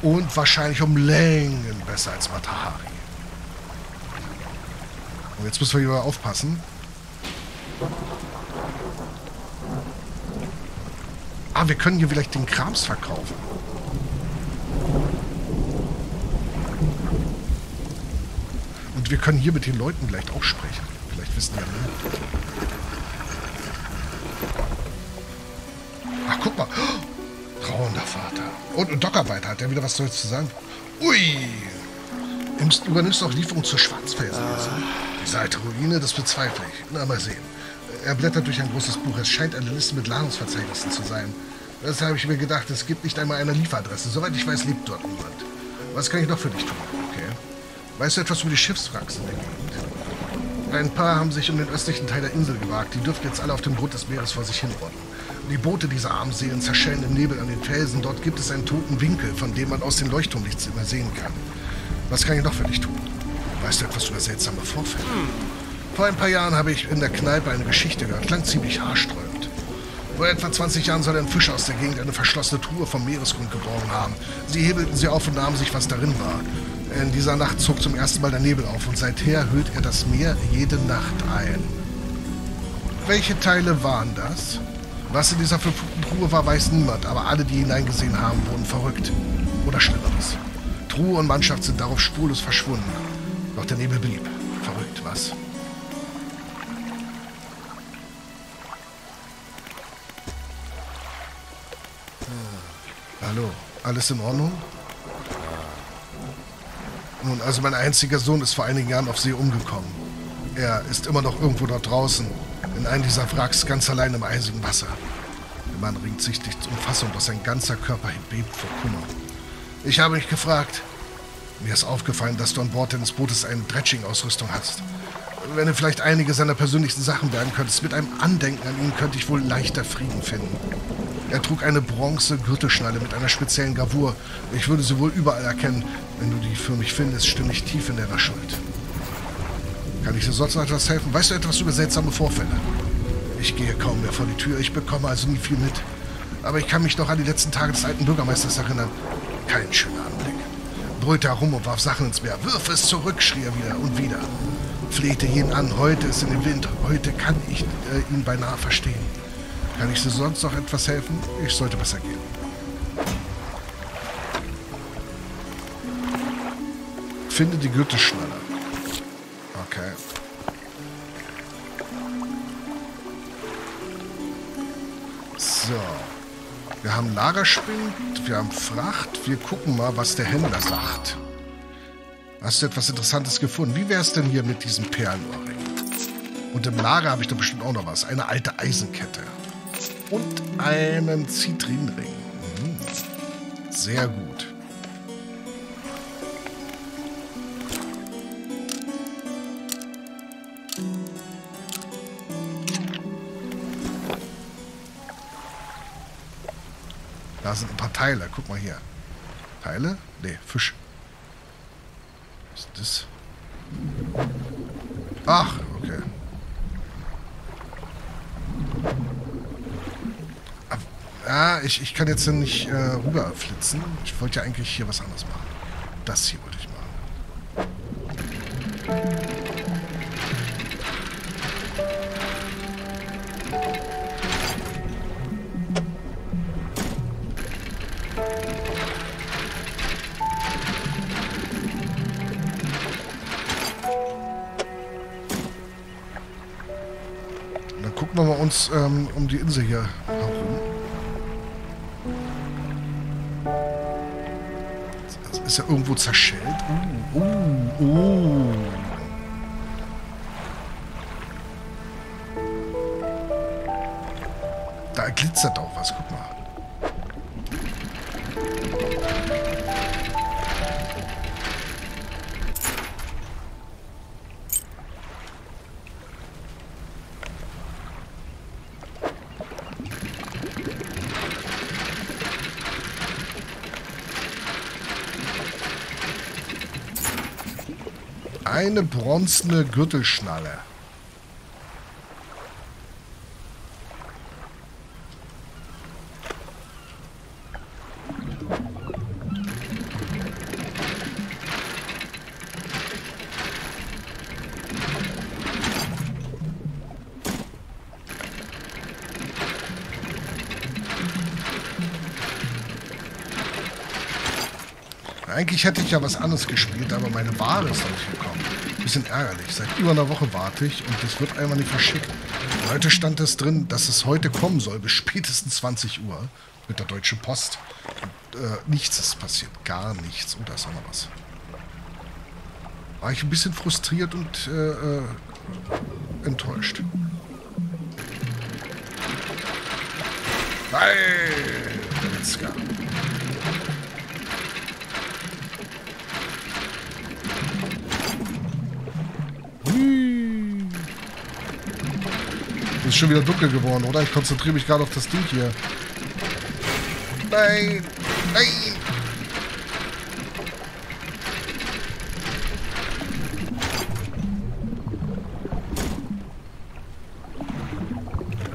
und wahrscheinlich um Längen besser als Matahari. Und jetzt müssen wir hier aufpassen. Ah, wir können hier vielleicht den Krams verkaufen. Und wir können hier mit den Leuten vielleicht auch sprechen. Vielleicht wissen die ja mehr. Ach, guck mal. Trauernder Vater. Und ein Dockarbeiter. Hat der wieder was Neues zu sagen? Ui. Du übernimmst auch Lieferung zur Schwarzfelsen. Ah. Diese alte Ruine, das bezweifle ich. Na, mal sehen. Er blättert durch ein großes Buch. Es scheint eine Liste mit Ladungsverzeichnissen zu sein. Das habe ich mir gedacht. Es gibt nicht einmal eine Lieferadresse. Soweit ich weiß, lebt dort niemand. Was kann ich noch für dich tun? Okay. Weißt du etwas über die Schiffswracks in der Gegend? Ein paar haben sich um den östlichen Teil der Insel gewagt. Die dürften jetzt alle auf dem Grund des Meeres vor sich hinrotten. Die Boote dieser armen Seelen zerschellen im Nebel an den Felsen. Dort gibt es einen toten Winkel, von dem man aus dem Leuchtturmlicht immer sehen kann. Was kann ich noch für dich tun? Weißt du etwas über seltsame Vorfälle? Hm. Vor ein paar Jahren habe ich in der Kneipe eine Geschichte gehört. Klang ziemlich haarsträubend. Vor etwa 20 Jahren soll ein Fischer aus der Gegend eine verschlossene Truhe vom Meeresgrund geborgen haben. Sie hebelten sie auf und nahmen sich, was darin war. In dieser Nacht zog zum ersten Mal der Nebel auf und seither hüllt er das Meer jede Nacht ein. Welche Teile waren das? Was in dieser verfluchten Truhe war, weiß niemand, aber alle, die hineingesehen haben, wurden verrückt. Oder Schlimmeres. Truhe und Mannschaft sind darauf spurlos verschwunden. Doch der Nebel blieb. Verrückt, was? Hallo, alles in Ordnung? Nun, also mein einziger Sohn ist vor einigen Jahren auf See umgekommen. Er ist immer noch irgendwo dort draußen, in einem dieser Wracks, ganz allein im eisigen Wasser. Der Mann ringt sich nicht um Fassung, doch sein ganzer Körper bebt vor Kummer. Ich habe mich gefragt, mir ist aufgefallen, dass du an Bord deines Bootes eine Dredging-Ausrüstung hast. Wenn du vielleicht einige seiner persönlichsten Sachen bergen könntest, mit einem Andenken an ihn könnte ich wohl leichter Frieden finden. Er trug eine bronze Gürtelschnalle mit einer speziellen Gravur. Ich würde sie wohl überall erkennen. Wenn du die für mich findest, stimme ich tief in der Schuld. Kann ich dir sonst noch etwas helfen? Weißt du etwas über seltsame Vorfälle? Ich gehe kaum mehr vor die Tür, ich bekomme also nie viel mit. Aber ich kann mich noch an die letzten Tage des alten Bürgermeisters erinnern. Kein schöner Anblick. Brüllte herum und warf Sachen ins Meer. Wirf es zurück, schrie er wieder und wieder. Flehte jeden an, heute ist in dem Wind, heute kann ich äh, ihn beinahe verstehen. Kann ich dir sonst noch etwas helfen? Ich sollte besser gehen. Finde die Gürtelschnalle. So. Wir haben Lagerspind, wir haben Fracht. Wir gucken mal, was der Händler sagt. Hast du etwas Interessantes gefunden? Wie wäre es denn hier mit diesem Perlenohrring? Und im Lager habe ich da bestimmt auch noch was. Eine alte Eisenkette und einen Zitrinring. Sehr gut. Da sind ein paar Teile. Guck mal hier. Teile? Ne, Fisch. Was ist das? Ach, okay. Ja, ich, ich kann jetzt nicht äh, rüberflitzen. Ich wollte ja eigentlich hier was anderes machen. Das hier wollte ich machen. Uns ähm, um die Insel hier herum. Das ist ja irgendwo zerschellt. Uh, uh, uh. Da glitzert auch was, guck mal. Eine bronzene Gürtelschnalle. Eigentlich hätte ich ja was anderes gespielt, aber meine Ware ist nicht gekommen. Bisschen ärgerlich. Seit über einer Woche warte ich und es wird einfach nicht verschickt. Heute stand es drin, dass es heute kommen soll, bis spätestens 20 Uhr mit der Deutschen Post. Und, äh, nichts ist passiert. Gar nichts. Und da ist auch noch was. War ich ein bisschen frustriert und äh, äh, enttäuscht. Nein! Let's Ist schon wieder dunkel geworden, oder? Ich konzentriere mich gerade auf das Ding hier. Nein! Nein!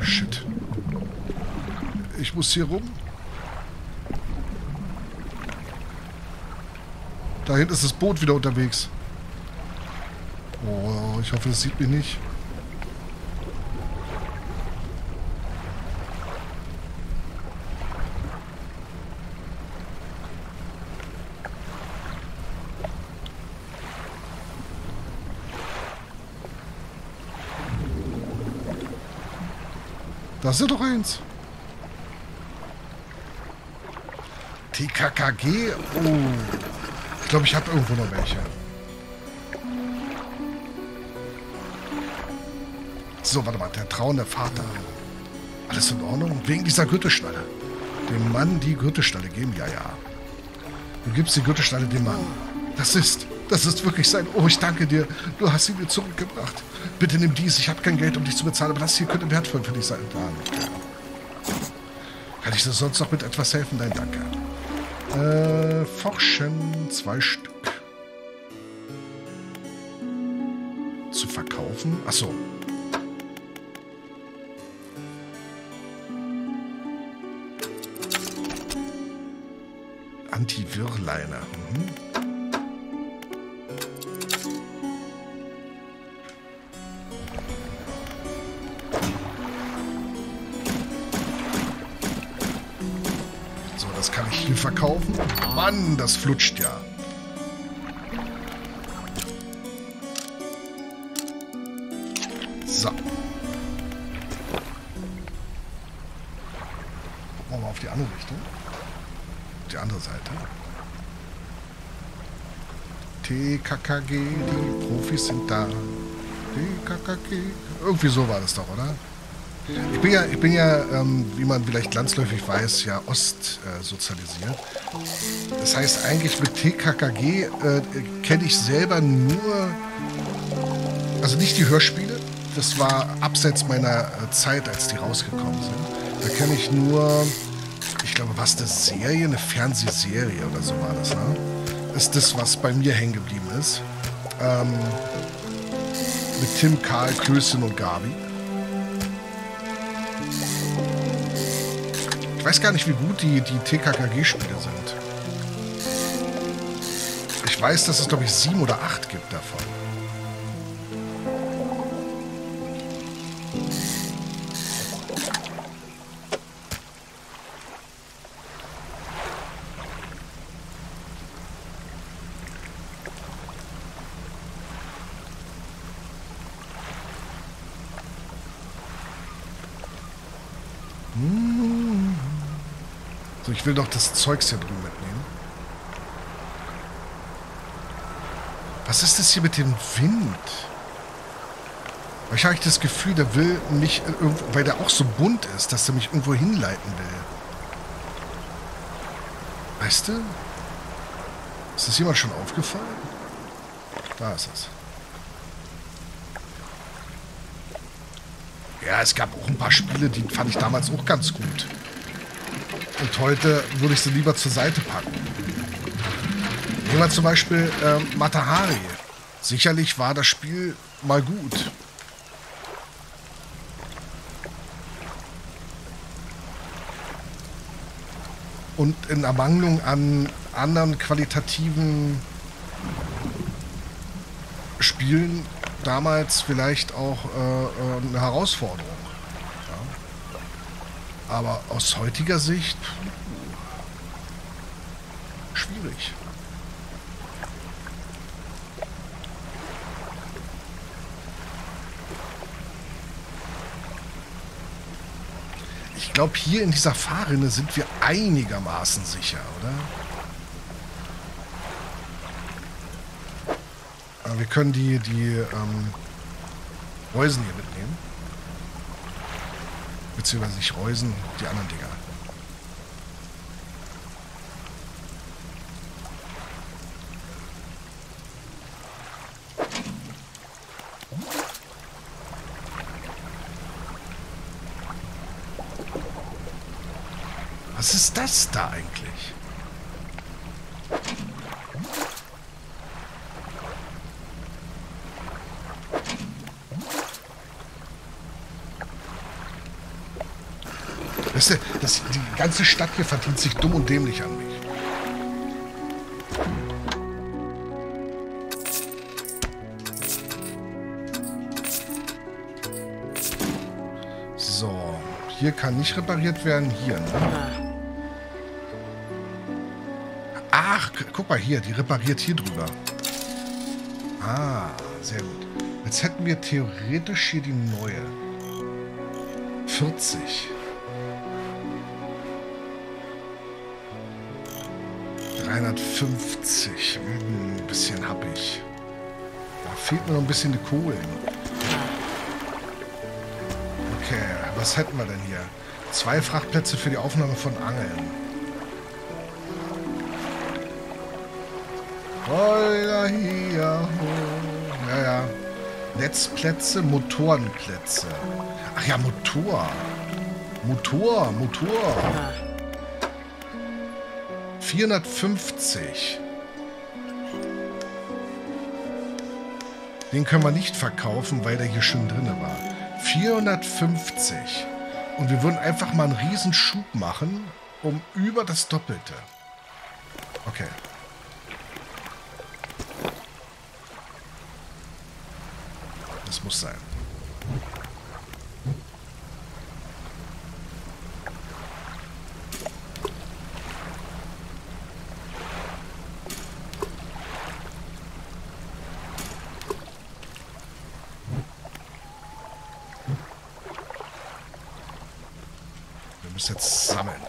Shit. Ich muss hier rum. Da hinten ist das Boot wieder unterwegs. Oh, ich hoffe, das sieht mich nicht. Das ist doch eins. TKKG? Oh. Ich glaube, ich habe irgendwo noch welche. So, warte mal. Der trauernde Vater. Alles in Ordnung? Wegen dieser Gürtelschnalle. Dem Mann die Gürtelschnalle geben? Ja, ja. Du gibst die Gürtelschnalle dem Mann. Das ist, das ist wirklich sein... Oh, ich danke dir. Du hast sie mir zurückgebracht. Bitte nimm dies. Ich habe kein Geld, um dich zu bezahlen, aber das hier könnte wertvoll für dich sein. Kann ich dir sonst noch mit etwas helfen? Nein, danke. Äh, forschen. Zwei Stück. Zu verkaufen? Achso. Antivirliner. Mhm. Das flutscht ja. So. Gucken wir mal auf die andere Richtung. Die andere Seite. TKKG, die Profis sind da. TKKG. Irgendwie so war das doch, oder? Ich bin ja, ich bin ja ähm, wie man vielleicht landsläufig weiß, ja ostsozialisiert. Äh, das heißt, eigentlich mit TKKG äh, kenne ich selber nur, also nicht die Hörspiele, das war abseits meiner äh, Zeit, als die rausgekommen sind. Da kenne ich nur, ich glaube, was das Serie, eine Fernsehserie oder so war das, ne? Ist das, was bei mir hängen geblieben ist. Ähm, mit Tim, Karl, Klößchen und Gabi. Ich weiß gar nicht, wie gut die, die TKKG-Spiele sind. Ich weiß, dass es, glaube ich, sieben oder acht gibt davon. So, ich will doch das Zeugs hier drüben mitnehmen. Was ist das hier mit dem Wind? Ich habe das Gefühl, der will mich irgendwo, weil der auch so bunt ist, dass er mich irgendwo hinleiten will. Weißt du? Ist das jemand schon aufgefallen? Da ist es. Ja, es gab auch ein paar Spiele, die fand ich damals auch ganz gut. Und heute würde ich sie lieber zur Seite packen. Nehmen wir zum Beispiel äh, Matahari. Sicherlich war das Spiel mal gut. Und in Ermangelung an anderen qualitativen Spielen damals vielleicht auch äh, äh eine Herausforderung. Aber aus heutiger Sicht schwierig. Ich glaube, hier in dieser Fahrrinne sind wir einigermaßen sicher, oder? Aber wir können die, die ähm, Reusen hier mitnehmen. Beziehungsweise nicht Reusen, die anderen Dinger. Was ist das da eigentlich? Weißt du, das, die ganze Stadt hier verdient sich dumm und dämlich an mich. So, hier kann nicht repariert werden, hier, ne? Guck mal hier, die repariert hier drüber. Ah, sehr gut. Jetzt hätten wir theoretisch hier die neue. 40. 350. Hm, ein bisschen happig. Da fehlt mir noch ein bisschen die Kohlen. Okay, was hätten wir denn hier? Zwei Frachtplätze für die Aufnahme von Angeln. Holla hier, Ja, ja. Netzplätze, Motorenplätze. Ach ja, Motor. Motor, Motor. 450. Den können wir nicht verkaufen, weil der hier schon drin war. 450. Und wir würden einfach mal einen riesen Schub machen, um über das Doppelte. Das muss sein. muss jetzt sammeln.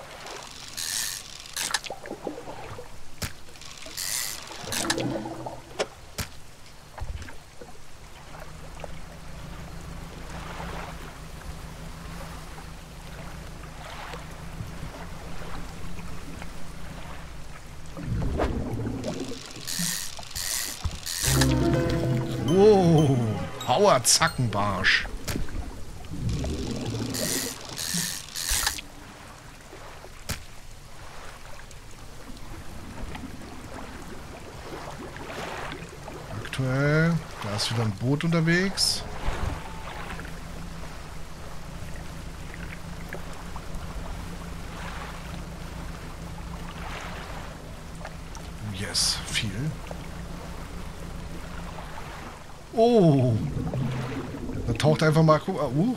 Power-Zackenbarsch. Aktuell, da ist wieder ein Boot unterwegs. Yes, viel. Oh. Da taucht einfach mal... Guck, uh.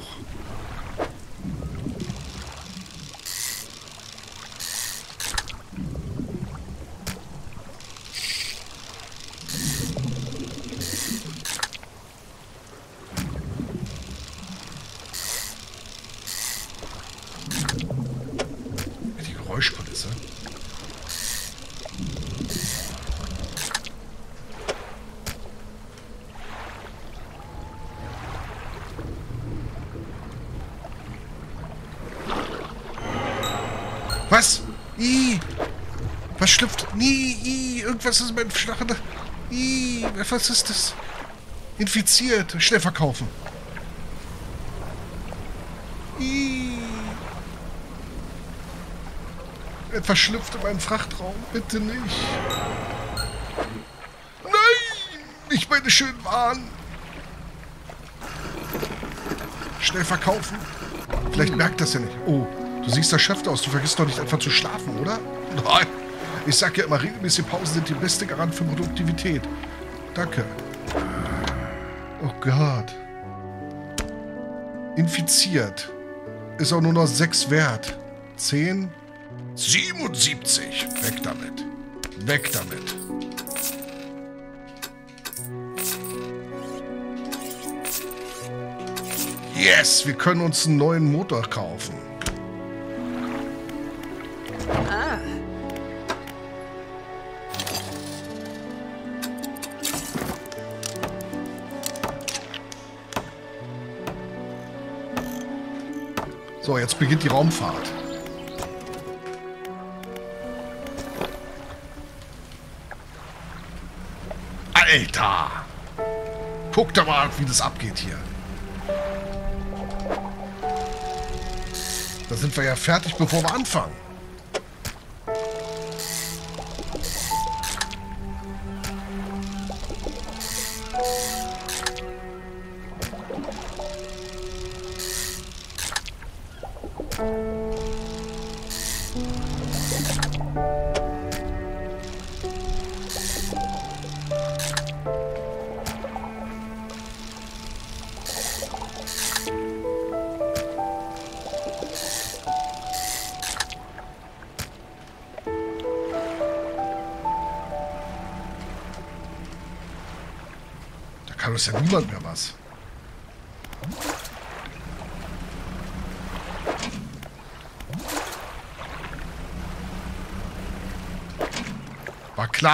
Irgendwas ist mein Schnachen. I. Was ist das? Infiziert. Schnell verkaufen. I. Etwas schlüpft in meinem Frachtraum. Bitte nicht. Nein! Nicht meine schönen Waren. Schnell verkaufen. Vielleicht merkt das ja nicht. Oh, du siehst erschöpft aus. Du vergisst doch nicht einfach zu schlafen, oder? Nein. Ich sag ja immer, regelmäßige Pausen sind die beste Garant für Produktivität. Danke. Oh Gott. Infiziert. Ist auch nur noch 6 wert. 10. 77. Weg damit. Weg damit. Yes, wir können uns einen neuen Motor kaufen. Jetzt beginnt die Raumfahrt. Alter! Guck da mal, wie das abgeht hier. Da sind wir ja fertig, bevor wir anfangen.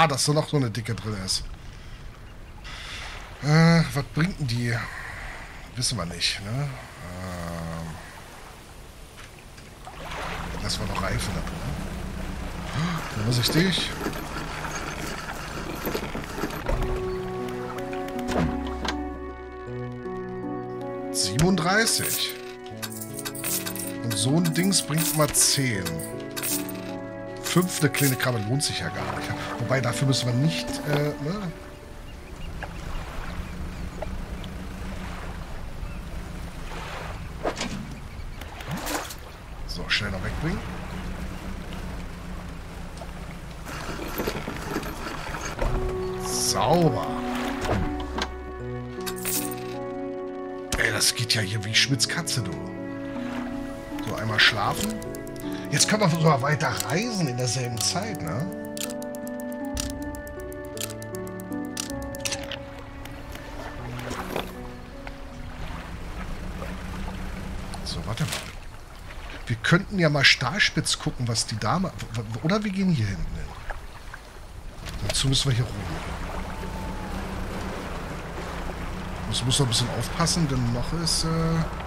Ah, dass da noch so eine dicke drin ist. Äh, was bringt denn die? Wissen wir nicht, ne? Ähm, lassen wir noch Reifen ab, ne? Vorsichtig. Siebenunddreißig. Und so ein Dings bringt mal zehn. 5 eine kleine Krabbe lohnt sich ja gar nicht. Wobei, dafür müssen wir nicht... Äh, ne? So, schnell noch wegbringen. Sauber. Ey, das geht ja hier wie Schmitz Katze, du. So, einmal schlafen. Jetzt können wir sogar weiter reisen in derselben Zeit, ne? So, warte mal. Wir könnten ja mal Stahlspitz gucken, was die Dame... Oder wir gehen hier hinten hin. Dazu müssen wir hier rum. Ich muss noch ein bisschen aufpassen, denn noch ist... Äh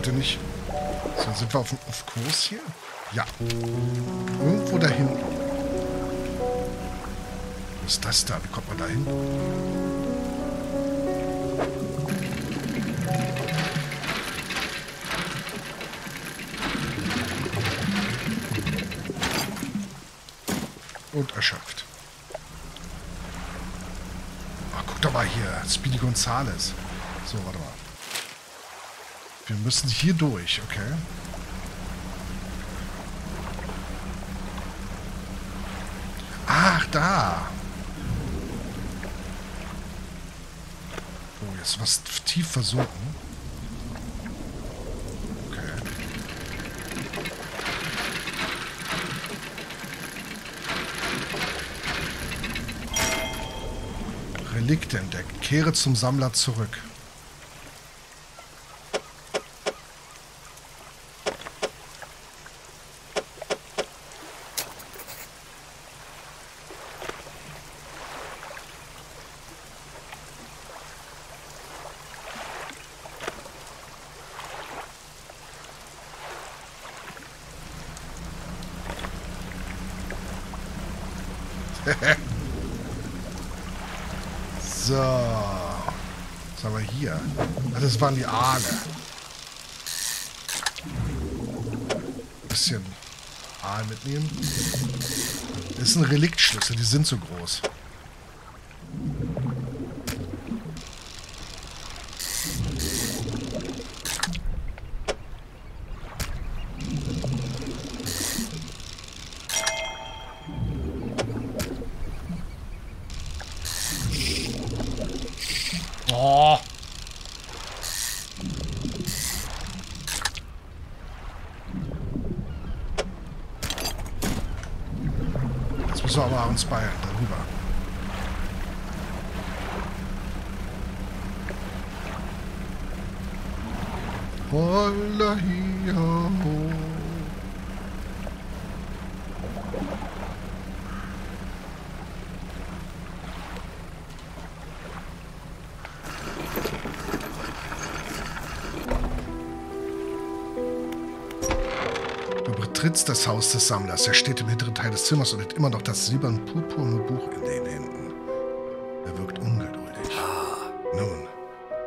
bitte nicht. So, sind wir auf, auf Kurs hier? Ja. Irgendwo dahin. Was ist das da? Wie kommt man da hin? Und erschöpft. Oh, guck doch mal hier. Speedy Gonzales. So, warte mal. Wir müssen hier durch, okay? Ach, da. Oh, jetzt was tief versunken. Okay. Relikte entdeckt. Kehre zum Sammler zurück. so. Was haben wir hier? Ach, das waren die Aale. Bisschen Aal mitnehmen. Das ist ein Reliktschlüssel, die sind so groß. Betrittst das Haus des Sammlers. Er steht im hinteren Teil des Zimmers und hat immer noch das silberne purpurne Buch in den Händen. Er wirkt ungeduldig. Nun,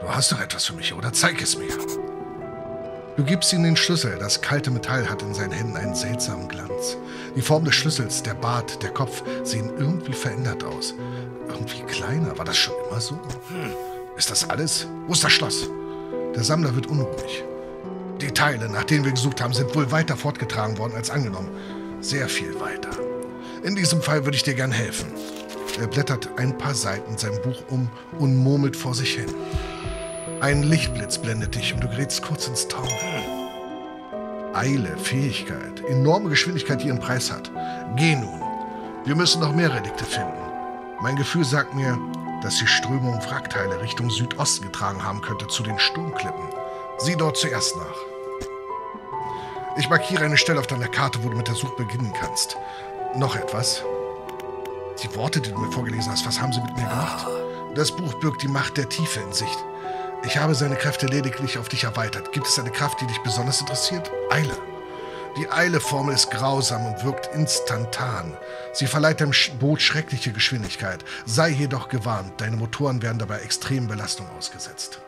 du hast doch etwas für mich, oder? Zeig es mir. Du gibst ihm den Schlüssel. Das kalte Metall hat in seinen Händen einen seltsamen Glanz. Die Form des Schlüssels, der Bart, der Kopf sehen irgendwie verändert aus. Irgendwie kleiner. War das schon immer so? Ist das alles? Wo ist das Schloss? Der Sammler wird unruhig. Teile, nach denen wir gesucht haben, sind wohl weiter fortgetragen worden als angenommen. Sehr viel weiter. In diesem Fall würde ich dir gern helfen. Er blättert ein paar Seiten in seinem Buch um und murmelt vor sich hin. Ein Lichtblitz blendet dich und du gerätst kurz ins Taumeln. Eile, Fähigkeit, enorme Geschwindigkeit, die ihren Preis hat. Geh nun. Wir müssen noch mehr Relikte finden. Mein Gefühl sagt mir, dass die Strömung Wrackteile Richtung Südosten getragen haben könnte zu den Sturmklippen. Sieh dort zuerst nach. Ich markiere eine Stelle auf deiner Karte, wo du mit der Suche beginnen kannst. Noch etwas. Die Worte, die du mir vorgelesen hast, was haben sie mit mir gemacht? Das Buch birgt die Macht der Tiefe in sich. Ich habe seine Kräfte lediglich auf dich erweitert. Gibt es eine Kraft, die dich besonders interessiert? Eile. Die Eile-Formel ist grausam und wirkt instantan. Sie verleiht dem Boot schreckliche Geschwindigkeit. Sei jedoch gewarnt, deine Motoren werden dabei extremen Belastungen ausgesetzt.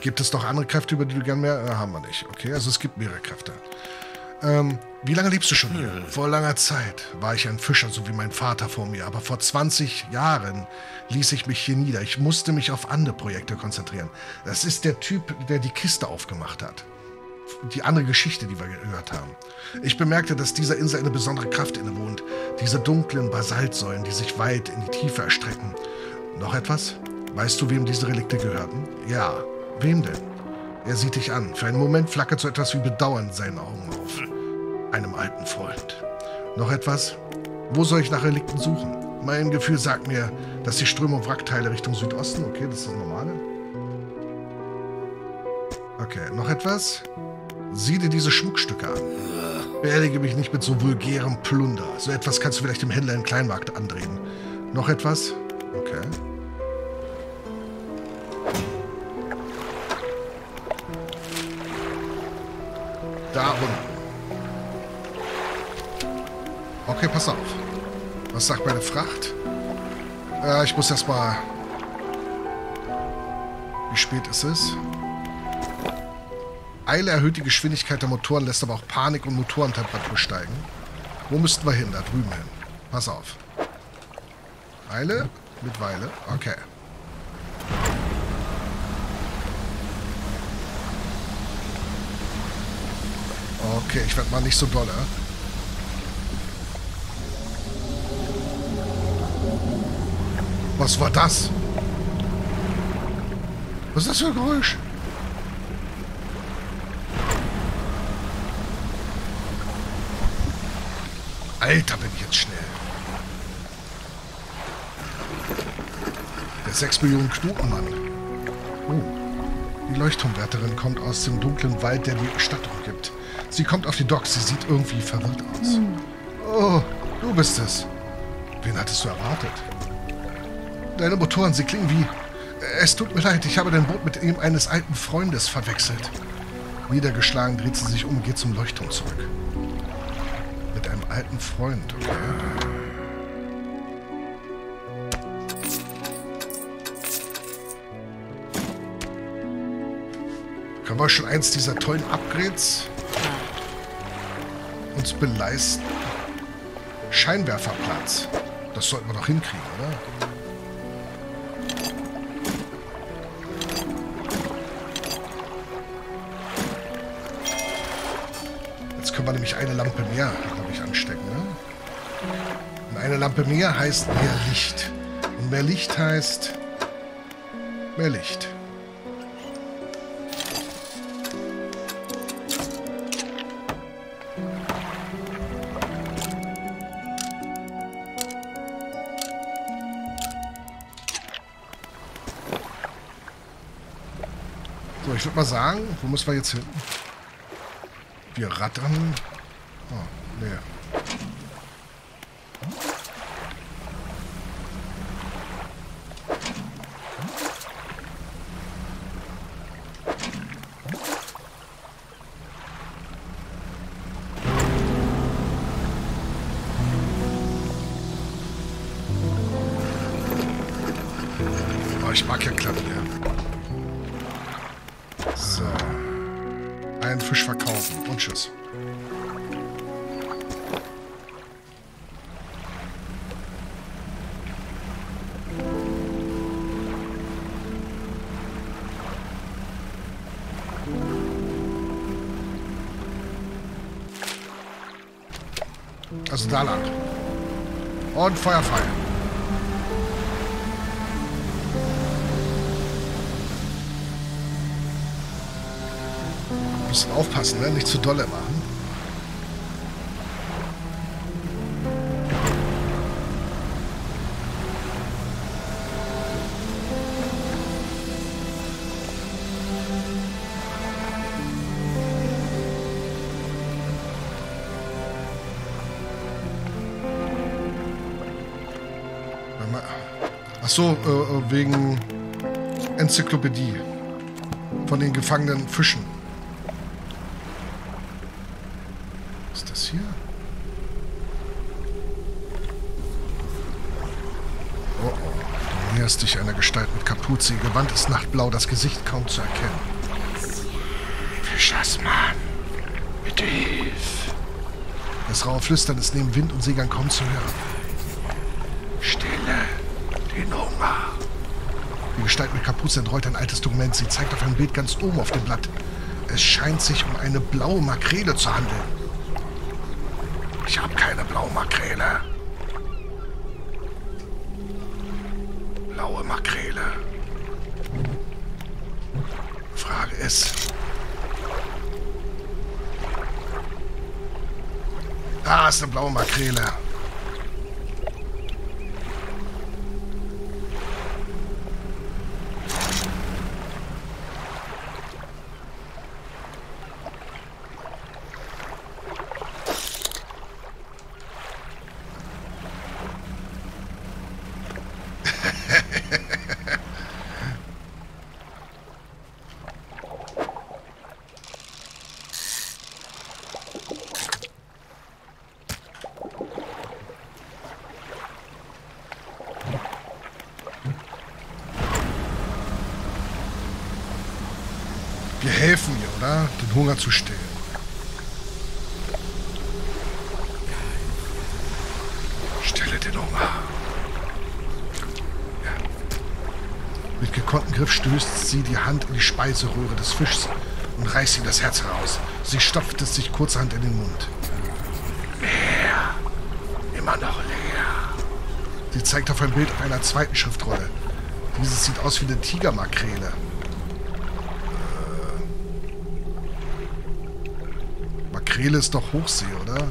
Gibt es noch andere Kräfte, über die du gern mehr? Äh, haben wir nicht. Okay, also es gibt mehrere Kräfte. Ähm, wie lange lebst du schon hier? Vor langer Zeit war ich ein Fischer, so wie mein Vater vor mir. Aber vor 20 Jahren ließ ich mich hier nieder. Ich musste mich auf andere Projekte konzentrieren. Das ist der Typ, der die Kiste aufgemacht hat. Die andere Geschichte, die wir gehört haben. Ich bemerkte, dass dieser Insel eine besondere Kraft innewohnt. Diese dunklen Basaltsäulen, die sich weit in die Tiefe erstrecken. Noch etwas? Weißt du, wem diese Relikte gehörten? Ja. Wem denn? Er sieht dich an. Für einen Moment flackert so etwas wie Bedauern in seinen Augen auf. Einem alten Freund. Noch etwas? Wo soll ich nach Relikten suchen? Mein Gefühl sagt mir, dass die Strömung Wrackteile Richtung Südosten. Okay, das ist das Normale. Okay, noch etwas? Sieh dir diese Schmuckstücke an. Behellige mich nicht mit so vulgärem Plunder. So etwas kannst du vielleicht dem Händler im Kleinmarkt andrehen. Noch etwas? Okay. Da unten. Okay, pass auf. Was sagt meine Fracht? Äh, ich muss erstmal... Wie spät ist es? Eile erhöht die Geschwindigkeit der Motoren, lässt aber auch Panik und Motorentemperatur steigen. Wo müssten wir hin? Da drüben hin. Pass auf. Eile mit Weile. Okay. Okay, ich werde mal nicht so dolle. Was war das? Was ist das für ein Geräusch? Alter, bin ich jetzt schnell. Der 6 Millionen Knotenmann. Oh. Die Leuchtturmwärterin kommt aus dem dunklen Wald, der die Stadt umgibt. Sie kommt auf die Docks. Sie sieht irgendwie verwirrt aus. Hm. Oh, du bist es. Wen hattest du erwartet? Deine Motoren, sie klingen wie... Es tut mir leid, ich habe dein Boot mit dem eines alten Freundes verwechselt. Niedergeschlagen dreht sie sich um und geht zum Leuchtturm zurück. Mit einem alten Freund, okay? Können wir schon eins dieser tollen Upgrades uns beleisten? Scheinwerferplatz. Das sollten wir doch hinkriegen, oder? Jetzt können wir nämlich eine Lampe mehr, glaube ich, anstecken. Ne? Und eine Lampe mehr heißt mehr Licht. Und mehr Licht heißt mehr Licht. Ich würde mal sagen, wo müssen wir jetzt hin? Wir rattern. Oh, nee. Tschüss. Also da lang. Und Feuer. Bisschen aufpassen, ne? Nicht zu dolle machen. Ach so, äh, äh, wegen Enzyklopädie von den gefangenen Fischen. hier? Oh oh. Du näherst dich einer Kapuze. Ihr Gewand ist nachtblau, das Gesicht kaum zu erkennen. Fischersmann, bitte hilf. Das raue Flüstern ist neben Wind und Seegang kaum zu hören. Stille, den Hunger. Die Gestalt mit Kapuze entrollt ein altes Dokument. Sie zeigt auf ein Bild ganz oben auf dem Blatt. Es scheint sich um eine blaue Makrele zu handeln. Eine blaue Makrele. helfen mir, oder? Den Hunger zu stillen. Stille den Hunger. Ja. Mit gekonnten Griff stößt sie die Hand in die Speiseröhre des Fischs und reißt ihm das Herz heraus. Sie stopft es sich kurzerhand in den Mund. Leer. Immer noch leer. Sie zeigt auf ein Bild auf einer zweiten Schriftrolle. Dieses sieht aus wie eine Tigermakrele. Makrele ist doch Hochsee, oder?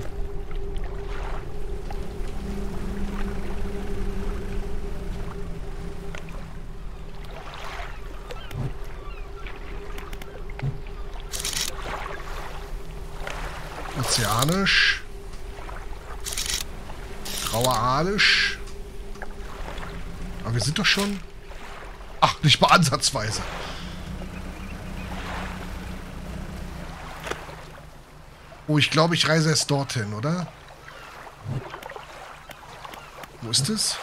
Ozeanisch. Grauer Aalisch. Aber wir sind doch schon... Ach, nicht mal ansatzweise. Oh, ich glaube, ich reise erst dorthin, oder? Wo ist es?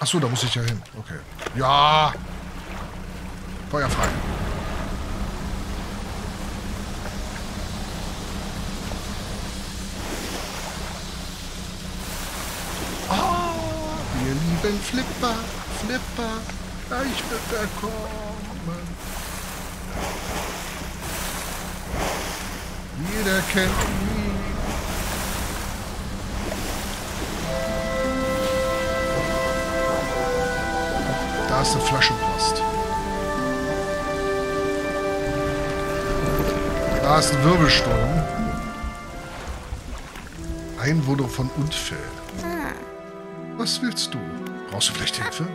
Achso, da muss ich ja hin. Okay. Ja! Feuer frei. Oh, wir lieben Flipper, Flipper. Gleich wird er kommen. Ihn. Da ist eine Flaschenpost. Da ist ein Wirbelsturm. Einwohner von Unfell. Was willst du? Brauchst du vielleicht Hilfe?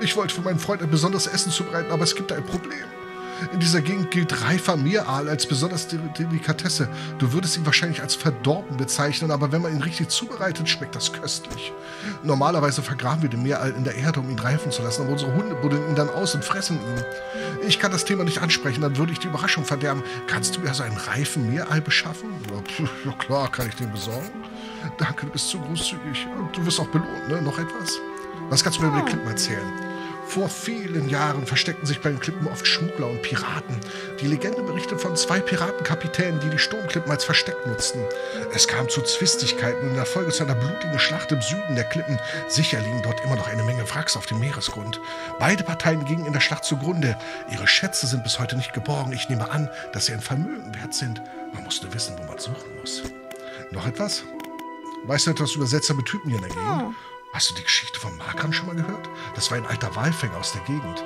Ich wollte für meinen Freund ein besonderes Essen zubereiten, aber es gibt ein Problem. In dieser Gegend gilt reifer Meeraal als besonders Delikatesse. Du würdest ihn wahrscheinlich als verdorben bezeichnen, aber wenn man ihn richtig zubereitet, schmeckt das köstlich. Normalerweise vergraben wir den Meeraal in der Erde, um ihn reifen zu lassen, aber unsere Hunde buddeln ihn dann aus und fressen ihn. Ich kann das Thema nicht ansprechen, dann würde ich die Überraschung verderben. Kannst du mir also einen reifen Meeraal beschaffen? Ja, klar, kann ich den besorgen. Danke, du bist zu großzügig. Du wirst auch belohnt, ne? Noch etwas? Was kannst du mir über die Klippen erzählen? Vor vielen Jahren versteckten sich bei den Klippen oft Schmuggler und Piraten. Die Legende berichtet von zwei Piratenkapitänen, die die Sturmklippen als Versteck nutzten. Es kam zu Zwistigkeiten und in der Folge zu einer blutigen Schlacht im Süden der Klippen. Sicher liegen dort immer noch eine Menge Wracks auf dem Meeresgrund. Beide Parteien gingen in der Schlacht zugrunde. Ihre Schätze sind bis heute nicht geborgen. Ich nehme an, dass sie ein Vermögen wert sind. Man muss nur wissen, wo man suchen muss. Noch etwas? Weißt du etwas über seltsame Typen hier in der Gegend? Hast du die Geschichte von Markran schon mal gehört? Das war ein alter Walfänger aus der Gegend.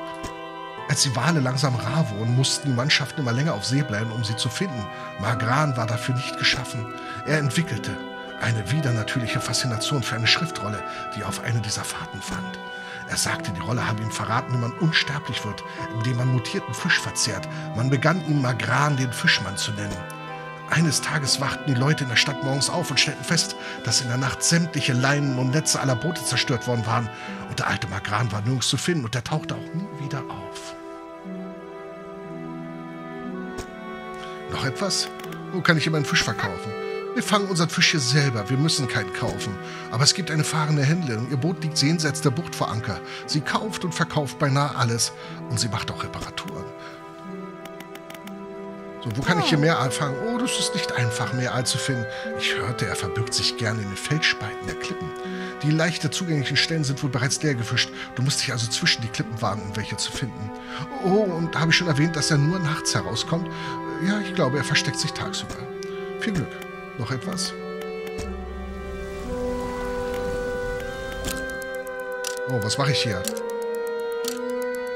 Als die Wale langsam rar wurden, mussten die Mannschaften immer länger auf See bleiben, um sie zu finden. Margran war dafür nicht geschaffen. Er entwickelte eine widernatürliche Faszination für eine Schriftrolle, die er auf eine dieser Fahrten fand. Er sagte, die Rolle habe ihm verraten, wie man unsterblich wird, indem man mutierten Fisch verzehrt. Man begann ihn Magran, den Fischmann, zu nennen. Eines Tages wachten die Leute in der Stadt morgens auf und stellten fest, dass in der Nacht sämtliche Leinen und Netze aller Boote zerstört worden waren. Und der alte Magran war nirgends zu finden und er tauchte auch nie wieder auf. Noch etwas? Wo kann ich ihm einen Fisch verkaufen? Wir fangen unseren Fisch hier selber. Wir müssen keinen kaufen. Aber es gibt eine fahrende Händlerin. Ihr Boot liegt jenseits der Bucht vor Anker. Sie kauft und verkauft beinahe alles. Und sie macht auch Reparaturen. So, wo kann ich hier Meeral fangen? Oh, das ist nicht einfach, zu finden. Ich hörte, er verbirgt sich gerne in den Felsspalten der Klippen. Die leichter zugänglichen Stellen sind wohl bereits leer gefischt. Du musst dich also zwischen die Klippen wagen, um welche zu finden. Oh, und habe ich schon erwähnt, dass er nur nachts herauskommt? Ja, ich glaube, er versteckt sich tagsüber. Viel Glück. Noch etwas? Oh, was mache ich hier?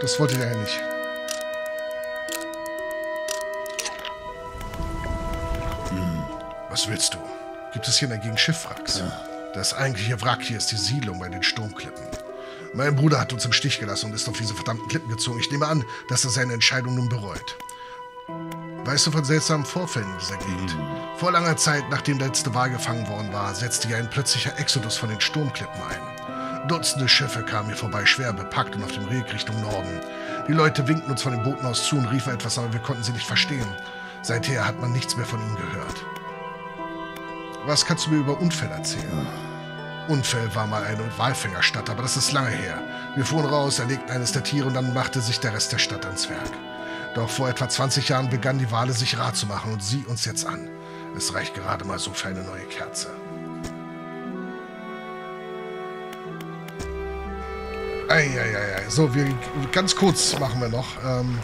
Das wollte er ja nicht. Was willst du? Gibt es hier in der Gegend Schiffwracks? Ja. Das eigentliche Wrack hier ist die Siedlung bei den Sturmklippen. Mein Bruder hat uns im Stich gelassen und ist auf diese verdammten Klippen gezogen. Ich nehme an, dass er seine Entscheidung nun bereut. Weißt du von seltsamen Vorfällen in dieser Gegend? Mhm. Vor langer Zeit, nachdem der letzte Wal gefangen worden war, setzte hier ein plötzlicher Exodus von den Sturmklippen ein. Dutzende Schiffe kamen hier vorbei, schwer bepackt und auf dem Weg Richtung Norden. Die Leute winkten uns von den Booten aus zu und riefen etwas, aber wir konnten sie nicht verstehen. Seither hat man nichts mehr von ihnen gehört. Was kannst du mir über Unfell erzählen? Unfell war mal eine Walfängerstadt, aber das ist lange her. Wir fuhren raus, erlegten eines der Tiere und dann machte sich der Rest der Stadt ans Werk. Doch vor etwa 20 Jahren begann die Wale sich rar zu machen und sieh uns jetzt an. Es reicht gerade mal so für eine neue Kerze. Eieiei. So, wir ganz kurz machen wir noch. Ähm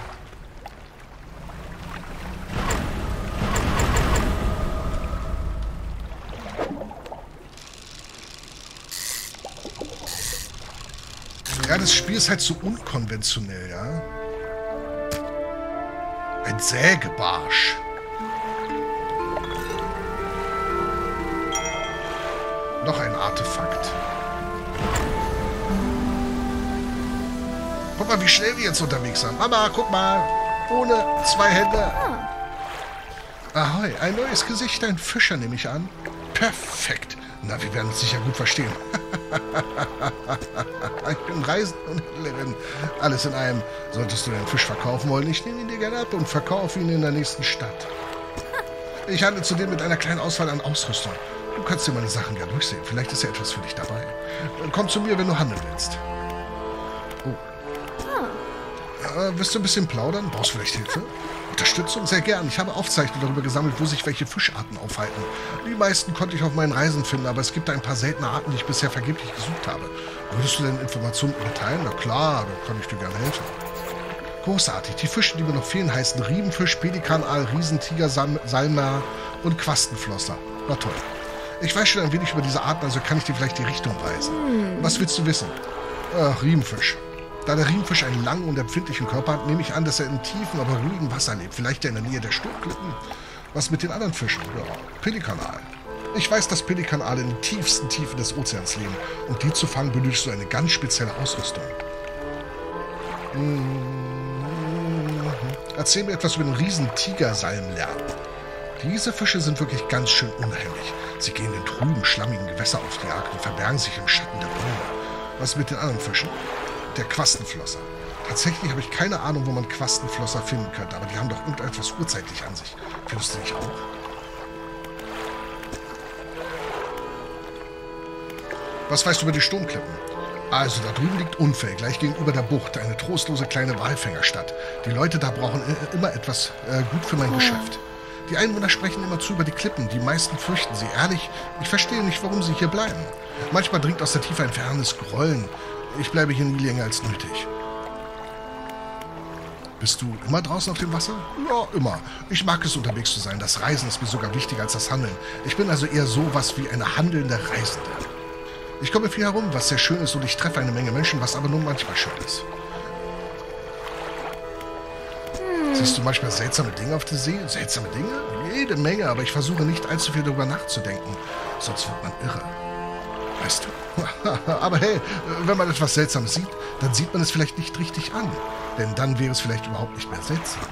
ja, das Spiel ist halt so unkonventionell, ja. Ein Sägebarsch. Noch ein Artefakt. Guck mal, wie schnell wir jetzt unterwegs sind. Mama, guck mal. Ohne zwei Hände. Ahoi, ein neues Gesicht, ein Fischer nehme ich an. Perfekt. Na, wir werden uns sicher gut verstehen. ich bin Reisende und Händlerin. Alles in einem. Solltest du den Fisch verkaufen wollen, ich nehme ihn dir gerne ab und verkaufe ihn in der nächsten Stadt. Ich handle zudem mit einer kleinen Auswahl an Ausrüstung. Du kannst dir meine Sachen gerne durchsehen. Vielleicht ist ja etwas für dich dabei. Komm zu mir, wenn du handeln willst. Oh. Äh, willst du ein bisschen plaudern? Brauchst du vielleicht Hilfe? Unterstützung sehr gern. Ich habe Aufzeichnungen darüber gesammelt, wo sich welche Fischarten aufhalten. Die meisten konnte ich auf meinen Reisen finden, aber es gibt ein paar seltene Arten, die ich bisher vergeblich gesucht habe. Würdest du denn Informationen mitteilen? Na klar, da kann ich dir gerne helfen. Großartig. Die Fische, die mir noch fehlen, heißen Riebenfisch, Pelikanaal, Riesentiger, Salmer und Quastenflosser. Na toll. Ich weiß schon ein wenig über diese Arten, also kann ich dir vielleicht die Richtung weisen. Hm. Was willst du wissen? Ach, Riemenfisch. Da der Riemenfisch einen langen und empfindlichen Körper hat, nehme ich an, dass er in tiefen, aber ruhigen Wasser lebt. Vielleicht in der Nähe der Sturmklippen. Was mit den anderen Fischen? Ja, Pelikanal. Ich weiß, dass Pelikanale in den tiefsten Tiefen des Ozeans leben. Um die zu fangen, benötigst du eine ganz spezielle Ausrüstung. Mhm. Erzähl mir etwas über den riesen Tigersalmlärm. Diese Fische sind wirklich ganz schön unheimlich. Sie gehen in trüben, schlammigen Gewässer auf die Jagd und verbergen sich im Schatten der Bäume. Was mit den anderen Fischen? Der Quastenflosser. Tatsächlich habe ich keine Ahnung, wo man Quastenflosser finden könnte, aber die haben doch irgendetwas urzeitlich an sich. Findest du nicht auch? Was weißt du über die Sturmklippen? Also, da drüben liegt Unfäll, gleich gegenüber der Bucht, eine trostlose kleine Walfängerstadt. Die Leute da brauchen immer etwas äh, gut für mein oh. Geschäft. Die Einwohner sprechen immer zu über die Klippen, die meisten fürchten sie. Ehrlich, ich verstehe nicht, warum sie hier bleiben. Manchmal dringt aus der Tiefe ein fernes Grollen. Ich bleibe hier nie länger als nötig. Bist du immer draußen auf dem Wasser? Ja, immer. Ich mag es, unterwegs zu sein. Das Reisen ist mir sogar wichtiger als das Handeln. Ich bin also eher sowas wie eine handelnde Reisende. Ich komme viel herum, was sehr schön ist, und ich treffe eine Menge Menschen, was aber nur manchmal schön ist. Hm. Siehst du manchmal seltsame Dinge auf der See? Seltsame Dinge? Jede Menge, aber ich versuche nicht allzu viel darüber nachzudenken. Sonst wird man irre. Weißt du? Aber hey, wenn man etwas Seltsames sieht, dann sieht man es vielleicht nicht richtig an. Denn dann wäre es vielleicht überhaupt nicht mehr seltsam.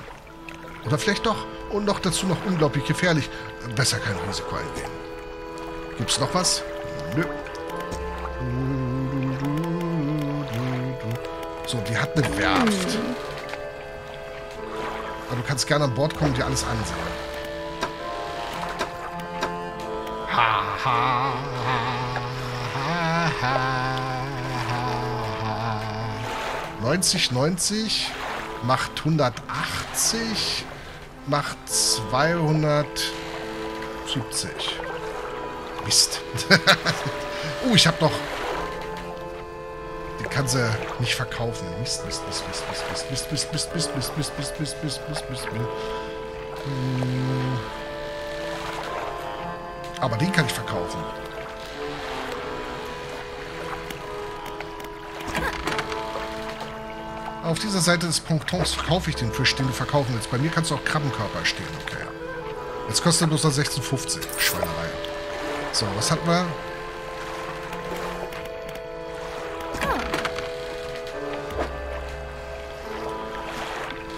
Oder vielleicht doch. Und noch dazu noch unglaublich gefährlich. Besser kein Risiko eingehen. Gibt's noch was? Nö. So, die hat eine Werft. Aber du kannst gerne an Bord kommen und dir alles ansehen. Ha, ha, ha. 90, 90 macht 180, macht 270. Mist. uh, ich hab noch... Die kann sie nicht verkaufen. Mist, Mist, Mist, Mist, Mist, Mist, Mist, Mist, Mist, Mist, Mist, Mist, Mist, Mist, Mist, Mist, Mist. Aber den kann ich verkaufen. Auf dieser Seite des Pontons verkaufe ich den Fisch, den du verkaufen willst. Bei mir kannst du auch Krabbenkörper stehen, okay. Jetzt kostet er bloß noch 16,50. Schweinerei. So, was hatten wir?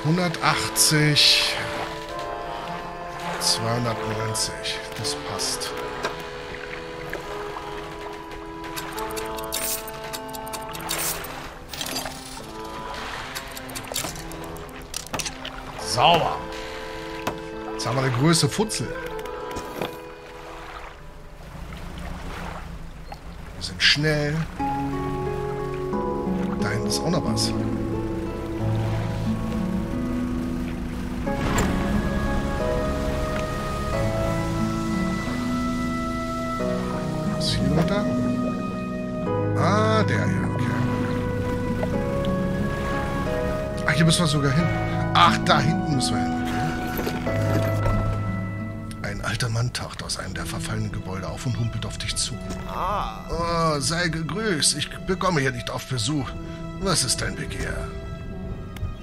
Hundertachtzig. 290. Das passt. Sauber. Jetzt haben wir eine größte Futzel. Wir sind schnell. Da hinten ist auch noch was. Ah, der ja, okay. Ach, hier müssen wir sogar hin. Ach, da hinten müssen wir hin. Ein alter Mann taucht aus einem der verfallenen Gebäude auf und humpelt auf dich zu. Ah. Oh, sei gegrüßt. Ich bekomme hier nicht auf Besuch. Was ist dein Begehr?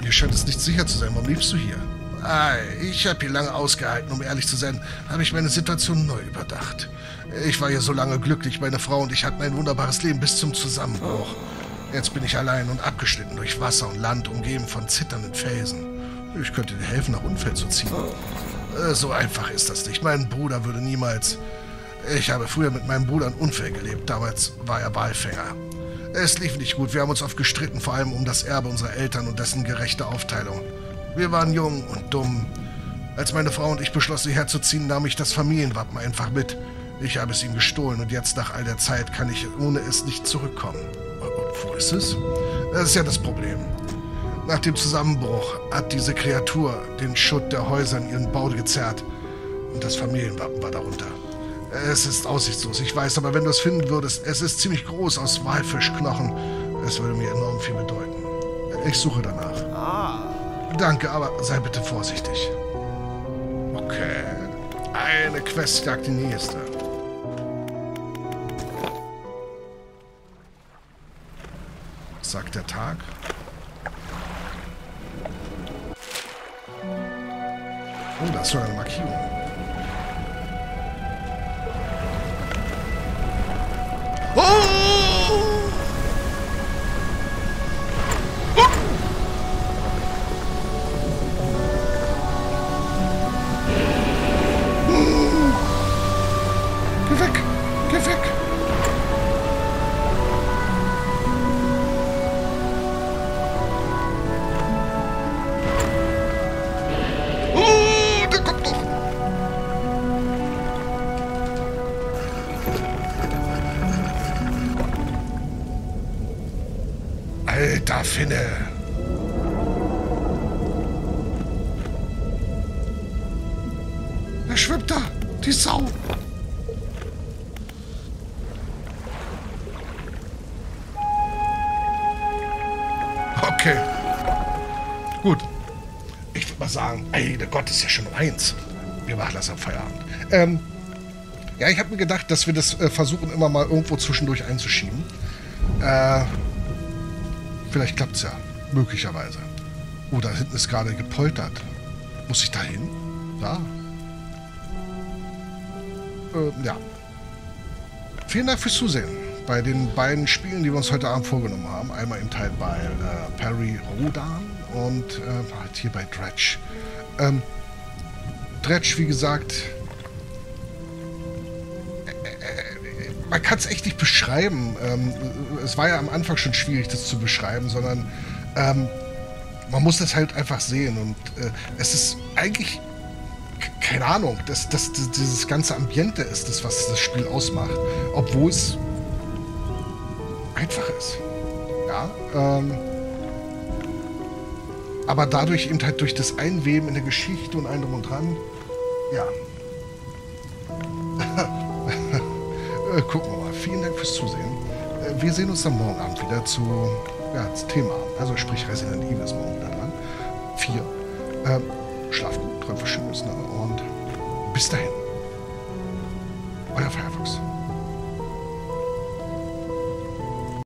Hier scheint es nicht sicher zu sein. Warum lebst du hier? Ei, ich habe hier lange ausgehalten. Um ehrlich zu sein, habe ich meine Situation neu überdacht. Ich war hier so lange glücklich. Meine Frau und ich hatten ein wunderbares Leben bis zum Zusammenbruch. Jetzt bin ich allein und abgeschnitten durch Wasser und Land, umgeben von zitternden Felsen. Ich könnte dir helfen, nach Unfeld zu ziehen. Äh, so einfach ist das nicht. Mein Bruder würde niemals... Ich habe früher mit meinem Bruder einen Unfall gelebt. Damals war er Walfänger. Es lief nicht gut. Wir haben uns oft gestritten, vor allem um das Erbe unserer Eltern und dessen gerechte Aufteilung. Wir waren jung und dumm. Als meine Frau und ich beschlossen, hierher zu ziehen, nahm ich das Familienwappen einfach mit. Ich habe es ihm gestohlen und jetzt nach all der Zeit kann ich ohne es nicht zurückkommen. Und wo ist es? Das ist ja das Problem. Nach dem Zusammenbruch hat diese Kreatur den Schutt der Häuser in ihren Bau gezerrt. Und das Familienwappen war darunter. Es ist aussichtslos, ich weiß, aber wenn du es finden würdest, es ist ziemlich groß aus Walfischknochen. Es würde mir enorm viel bedeuten. Ich suche danach. Ah. Danke, aber sei bitte vorsichtig. Okay. Eine Quest jagt die nächste. Sagt der Tag? Oh, da ist so eine Markierung. Eins. Wir machen das am Feierabend. Ähm, ja, ich habe mir gedacht, dass wir das äh, versuchen, immer mal irgendwo zwischendurch einzuschieben. Äh, Vielleicht klappt es ja. Möglicherweise. Oh, da hinten ist gerade gepoltert. Muss ich da hin? Da? Äh, ja. Vielen Dank fürs Zusehen bei den beiden Spielen, die wir uns heute Abend vorgenommen haben. Einmal im Teil bei äh, Perry Rodan und äh, halt hier bei Dredge. Ähm, Dredge, wie gesagt, man kann es echt nicht beschreiben. Ähm, es war ja am Anfang schon schwierig, das zu beschreiben, sondern ähm, man muss das halt einfach sehen. Und äh, es ist eigentlich, keine Ahnung, das, das, das, dieses ganze Ambiente ist das, was das Spiel ausmacht. Obwohl es einfach ist. Ja. Ähm, aber dadurch eben halt durch das Einweben in der Geschichte und allem drum und dran, ja, äh, gucken wir mal. Vielen Dank fürs Zusehen. Äh, wir sehen uns dann morgen Abend wieder zu ja, das Thema. Also sprich Resident Evil ist morgen wieder dran. Vier. Ähm, schlaf gut, träumt was Schönes. Ne? Und bis dahin. Euer Firefox.